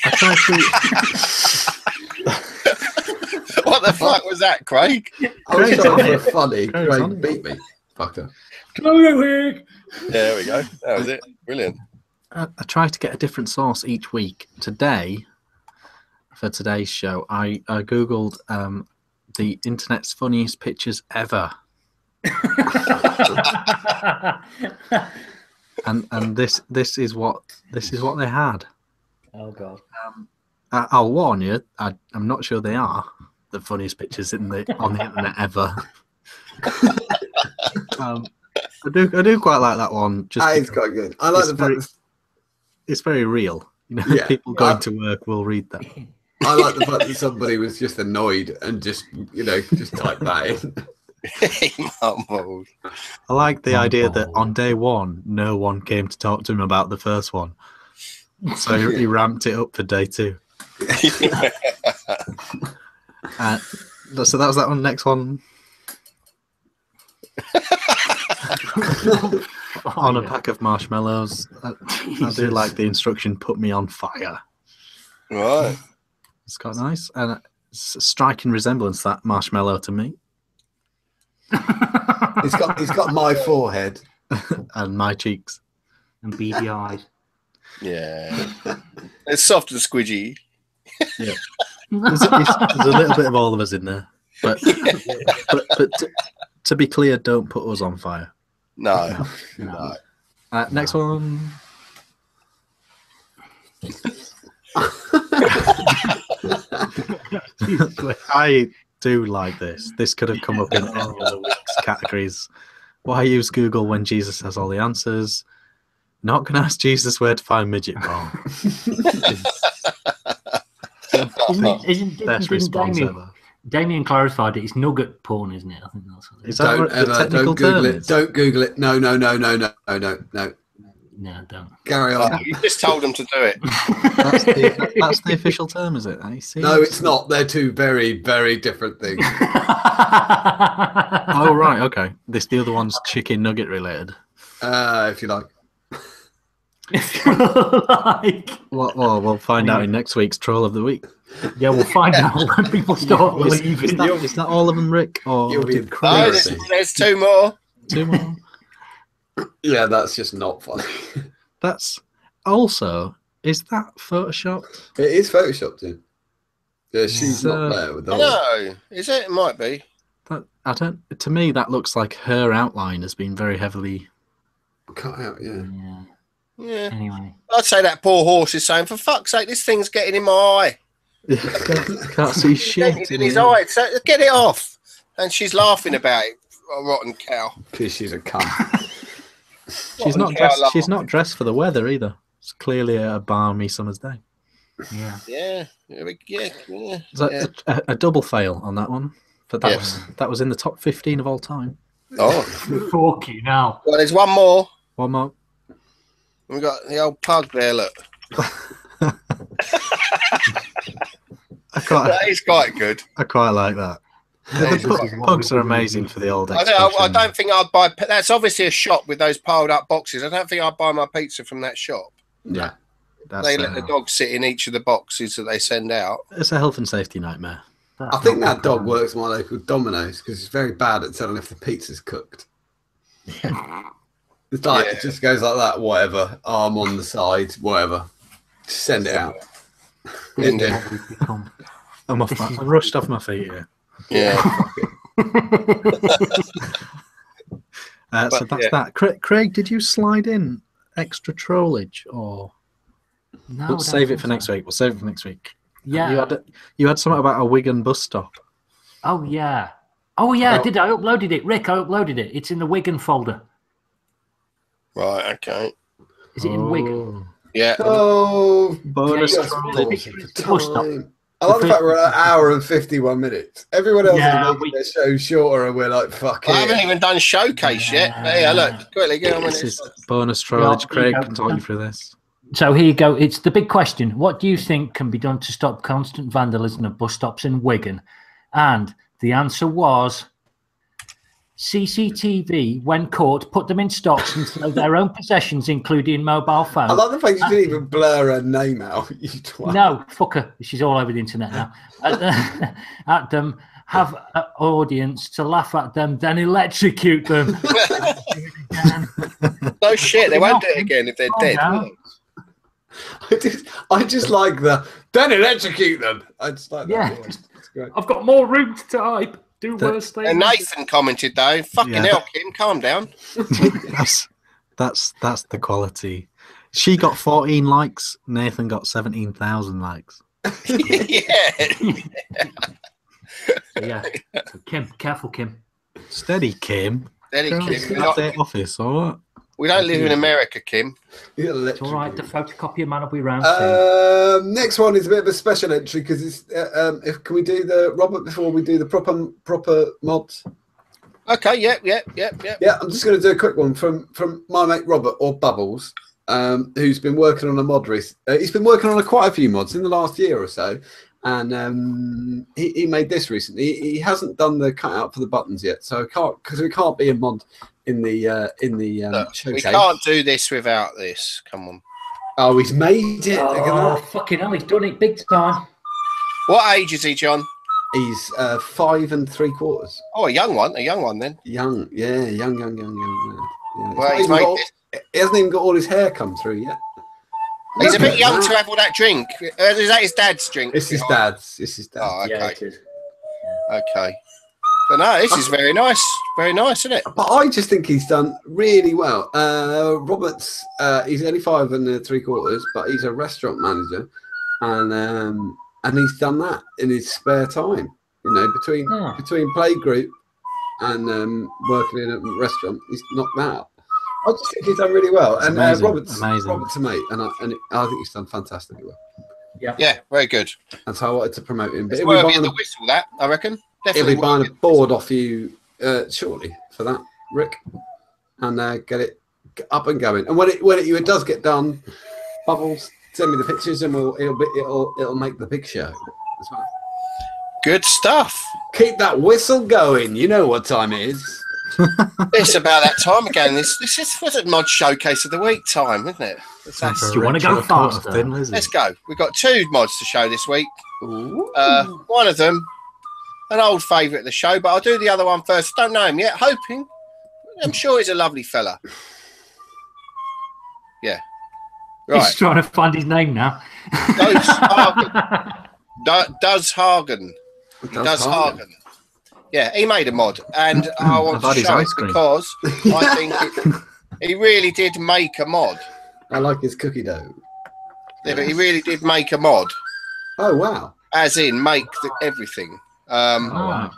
I tried to. what the fuck was that, Craig? I was trying on for it. a funny. Craig's Craig on beat me. Fucker. There we go. That was it. Brilliant. I, I try to get a different source each week. Today, for today's show, I, I googled um, the internet's funniest pictures ever, and and this this is what this is what they had. oh god. I, I'll warn you, I, I'm not sure they are the funniest pictures in the on the internet ever. um, I do I do quite like that one. Just That is because quite good. I like it's the very, fact. it's very real. You know, Yeah. people going Uh, to work will read that. That, I like the fact that somebody was just annoyed and just you know just typed that in. Mumbled. I like the idea that on day one, no one came to talk to him about the first one. So he, he ramped it up for day two. Uh, so that was that one. Next one. on a pack of marshmallows. I, I do like the instruction put me on fire. right. It's quite nice. And it's a striking resemblance, that marshmallow to me He's got he's got my forehead. and my cheeks. and beady eyes. Yeah. It's soft and squidgy. There's, there's- there's a little bit of all of us in there. But, but, but to, to be clear, don't put us on fire. No. No. Uh, next one. I do like this. This could have come up in any of the week's categories. Why use Google when Jesus has all the answers? Not going to ask Jesus where to find midget porn. Isn't it, isn't, Best didn't response Damien, ever. Damien clarified it. It's nugget porn, isn't it? I think that's what it Is is. that Don't what the ever technical don't Google term it. is? Don't Google it. No no no no no no no no. No, don't. Carry on. You just told them to do it. That's the, that's the official term, is it? I see. No, it's not. They're two very very different things. Oh right, okay. This the other one's chicken nugget related. Uh, if you like. if you like, Well, well, we'll find out in next week's troll of the week. Yeah, we'll find out when people start Is, is, that, is that all of them, Rick? Or You'll be did No, there's, there's two more. two more? Yeah, that's just not funny. That's also is that photoshopped? it is photoshopped in. Yeah, she's So- not there with the No. Is it? It might be. That I don't. To me, that looks like her outline has been very heavily. cut out. Yeah. Yeah. Yeah. Anyway, I'd say that poor horse is saying, for fuck's sake, this thing's getting in my eye. Can't, can't see shit. In his eye. So get it off. And she's laughing about it. A rotten cow. Because she's a cunt. She's not dressed. laugh. She's not dressed for the weather either. It's clearly a balmy summer's day. Yeah. Yeah, yeah, we- yeah, yeah. Is that yeah. a, a, a double fail on that one? But that Yeah. was that was in the top fifteen of all time. Oh, Fuck you now. well, there's one more. One more. We've got the old pug there. Look, I quite, that is quite good. I quite like that. Yeah, The pu- pugs are amazing for the old I don't, I expression. don't think I'd buy. That's obviously a shop with those piled up boxes. I don't think I'd buy my pizza from that shop. Yeah, that's they let uh, the dog sit in each of the boxes that they send out. it's a health and safety nightmare. I think that dog works my local Domino's because it's very bad at telling if the pizza's cooked. It's like it just goes like that, whatever. Arm on the side, whatever. Just send it out. This It is do. what we've become. I'm off my, I'm rushed off my feet here. Yeah. Uh, so that's yeah. that. Craig, Craig, did you slide in extra trollage or No, I we'll save it for so. next week? We'll save it for next week. Yeah. You had, you had something about a Wigan bus stop. Oh yeah. Oh yeah, I Well- did. I uploaded it. Rick, I uploaded it. It's in the Wigan folder. Right. Okay. Is it in Wigan? Yeah. Oh, Bonus Yeah, yes, yeah. trollage. Picture of the bus stop. time. I love the fact we're at an hour and 51 minutes. Everyone else Yeah, is making their show shorter and we're like, fuck I haven't even done showcase yet. But yeah, look, quickly get on with This it. is bonus trollage. Yeah, Craig yeah. can talk you through this. So here you go. It's the big question. What do you think can be done to stop constant vandalism at bus stops in Wigan? And the answer was CCTV, when caught, put them in stocks and sell their own possessions, including mobile phones. I love the fact you didn't even blur her name out. You twat. No, fuck her. She's all over the internet now. at, at them, have an audience to laugh at them, then electrocute them. No shit, they won't do it again if they're Calm dead. down. will they? I just, I just like the then electrocute them. I just like that. Yeah. voice. It's great. I've got more room to type. Do The- worse things. And Nathan commented though, "Fucking Yeah. hell, Kim, calm down." that's that's that's the quality. She got 14 likes. Nathan got 17,000 likes. yeah. Yeah. So, Kim, careful, Kim. Steady, Kim. Steady, Go Kim. and We're sit not- office or what? We don't live in America, Kim. Yeah, It's all right. The electrocute. photocopier man will be round soon. Um, next one is a bit of a special entry because it's. Uh, um, if can we do the Robert before we do the proper proper mods? Okay, yep, yep, yep, yep. Yeah, I'm just going to do a quick one from from my mate Robert or Bubbles, um, who's been working on a mod. rec- Uh, he's been working on a, quite a few mods in the last year or so, and um, he, he made this recently. He, he hasn't done the cutout for the buttons yet, so I can't because we can't be a mod in the uh, in the um, Look, we can't do this without this. Come on. Oh, he's made it. Look at Oh, fucking hell, he's done it big time. What age is he, John? He's uh, five and three quarters. Oh, a young one, a young one then. Young, yeah, young, young, young, young. Yeah. Yeah. Well, He's he's not even got- he hasn't even got all his hair come through yet. He's a bit young to have all that drink. Uh, is that his dad's drink? It's his dad's. It's his dad's. Oh, okay. Yeah, it is. Okay. But no, this is very nice. Very nice, isn't it? But I just think he's done really well. Uh, Roberts, uh, he's only five and uh, three quarters, but he's a restaurant manager, and um, and he's done that in his spare time. You know, between Hmm. between play group and um, working in a restaurant, he's knocked that out. I just think he's done really well. It's and uh, amazing, Robert's amazing. Robert's a mate, and I, and I think he's done fantastically well. Yeah, Yeah, very good. And so I wanted to promote him. But It's he'll be, worthy buying the a, whistle, that, I reckon. he'll Definitely. be buying worthy a of- board off you uh, shortly for that, Rick, and uh, get it up and going. And when it when it, it does get done, Bubbles, send me the pictures, and we'll it'll be it'll it'll make the big show. as well. Good stuff. Keep that whistle going. You know what time it is. It's about that time again. This this is what's it mod showcase of the week time, isn't it? That's- Time for a Do you wanna go retro faster? Thin Let's go. We've got two mods to show this week. Uh, one of them, an old favourite of the show, but I'll do the other one first. Don't know him yet. Hoping. I'm sure he's a lovely fella. Yeah. He's trying to find his name now. Does Hagen. Does Hagen. Does does Hagen. Hagen. Yeah, he made a mod, and I want to show it because I think it, he really did make a mod. I like his cookie dough. Yeah, but he really did make a mod, Oh wow! as in make the, everything. Um, Oh, wow.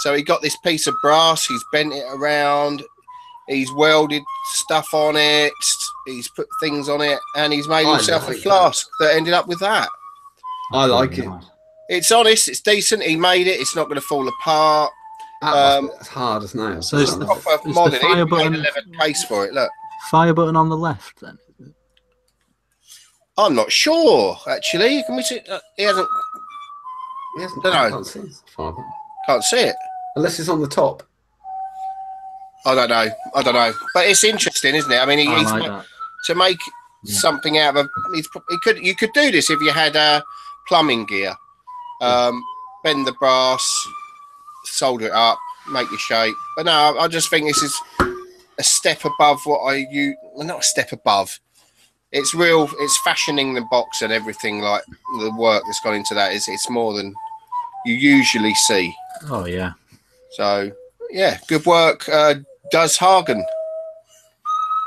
So he got this piece of brass, he's bent it around, he's welded stuff on it, he's put things on it, and he's made I himself a like that. flask that ended up with that. I like it. Nice. It's honest. It's decent. He made it. It's not going to fall apart. That Um, must hard as nails. So it's isn't the- it? Proper Is the fire He button- made a case for it. Look, Fire button on the left then. I'm not sure actually. Can we see? Uh, he hasn't. He hasn't- Dunno. I can't see his fire button. Can't see it. Unless it's on the top. I don't know. I don't know. But it's interesting, isn't it? I mean, he, I he's like ma- that. to make Yeah. something out of a. He's, he could. You could do this if you had uh, plumbing gear. Um, bend the brass, solder it up, make your shape. But no, I, I just think this is a step above what I you. Well, not a step above. It's real. It's fashioning the box and everything. Like the work that's gone into that is. It's more than you usually see. Oh yeah. So yeah, good work, uh, does Hagen.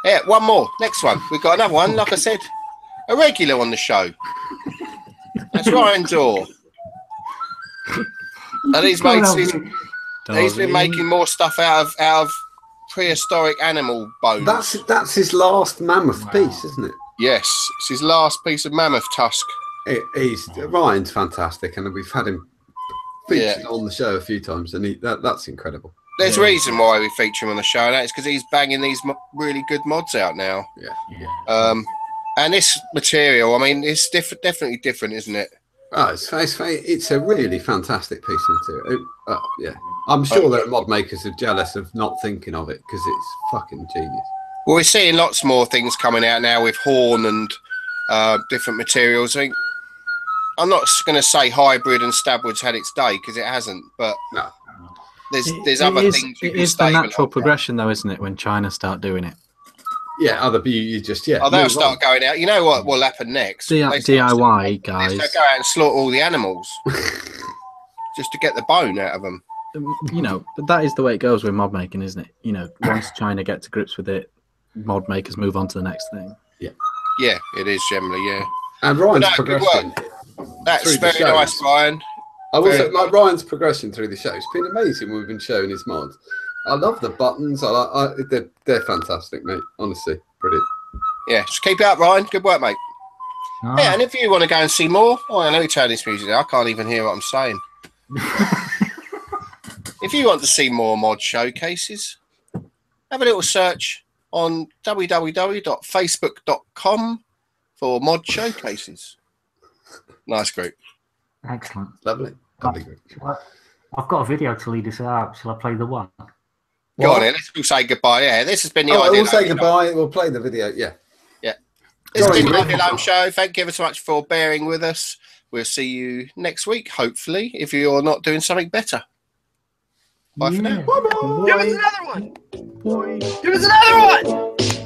Yeah, one more. Next one. We've got another one. Like I said, a regular on the show. That's Ryan Dorr. And he's made, he's, he's been making more stuff out of out of prehistoric animal bones. That's that's his last mammoth piece, isn't it? yes, it's his last piece of mammoth tusk. It, he's Ryan's fantastic, and we've had him featured on the show a few times, and he, that, that's incredible. There's Yeah. a reason why we feature him on the show, and that's because he's banging these mo- really good mods out now. Yeah, Yeah. Um, and this material, I mean, it's diff- definitely different, isn't it? Oh, it's, it's it's a really fantastic piece of material. It- uh, yeah, I'm sure that mod makers are jealous of not thinking of it because it's fucking genius. Well, we're seeing lots more things coming out now with horn and uh, different materials. I think I'm not going to say hybrid and Stabwood's had its day because it hasn't, but No. there's there's it other is- things you It can is the natural progression, though, isn't it? When China start doing it. Yeah, other you, you just yeah. Oh, they'll move start on. going out. You know what will happen next? D- They start- DIY They guys. start go out and slaughter all the animals just to get the bone out of them. Um, You know, but that is the way it goes with mod making, isn't it? You know, once China get to grips with it, mod makers move on to the next thing. Yeah, yeah, it is generally. Yeah, And Ryan's No, good progression. that's Through the very nice, Ryan. I also like Ryan's progression through the show. It's been amazing. when We've been showing his mods. I love the buttons. I, like, I they're, they're fantastic, mate. Honestly, brilliant. Yeah, just keep it up, Ryan. Good work, mate. Ah, Yeah, and if you want to go and see more, oh, let me turn this music. I can't even hear what I'm saying. if you want to see more mod showcases, have a little search on www.facebook.com for mod showcases. Nice group. excellent. Lovely. Lovely group. I've got a video to lead us out. Shall I play the one? Go What? on then, let's all say goodbye. Yeah, this has been the Oh, idea. we'll say goodbye. We'll play the video. Yeah. Yeah. This has Sorry, been the Rick. Idea show. Thank you ever so much for bearing with us. We'll see you next week, hopefully, if you're not doing something better. Bye for now. Yeah. Give us another one. Give us another one.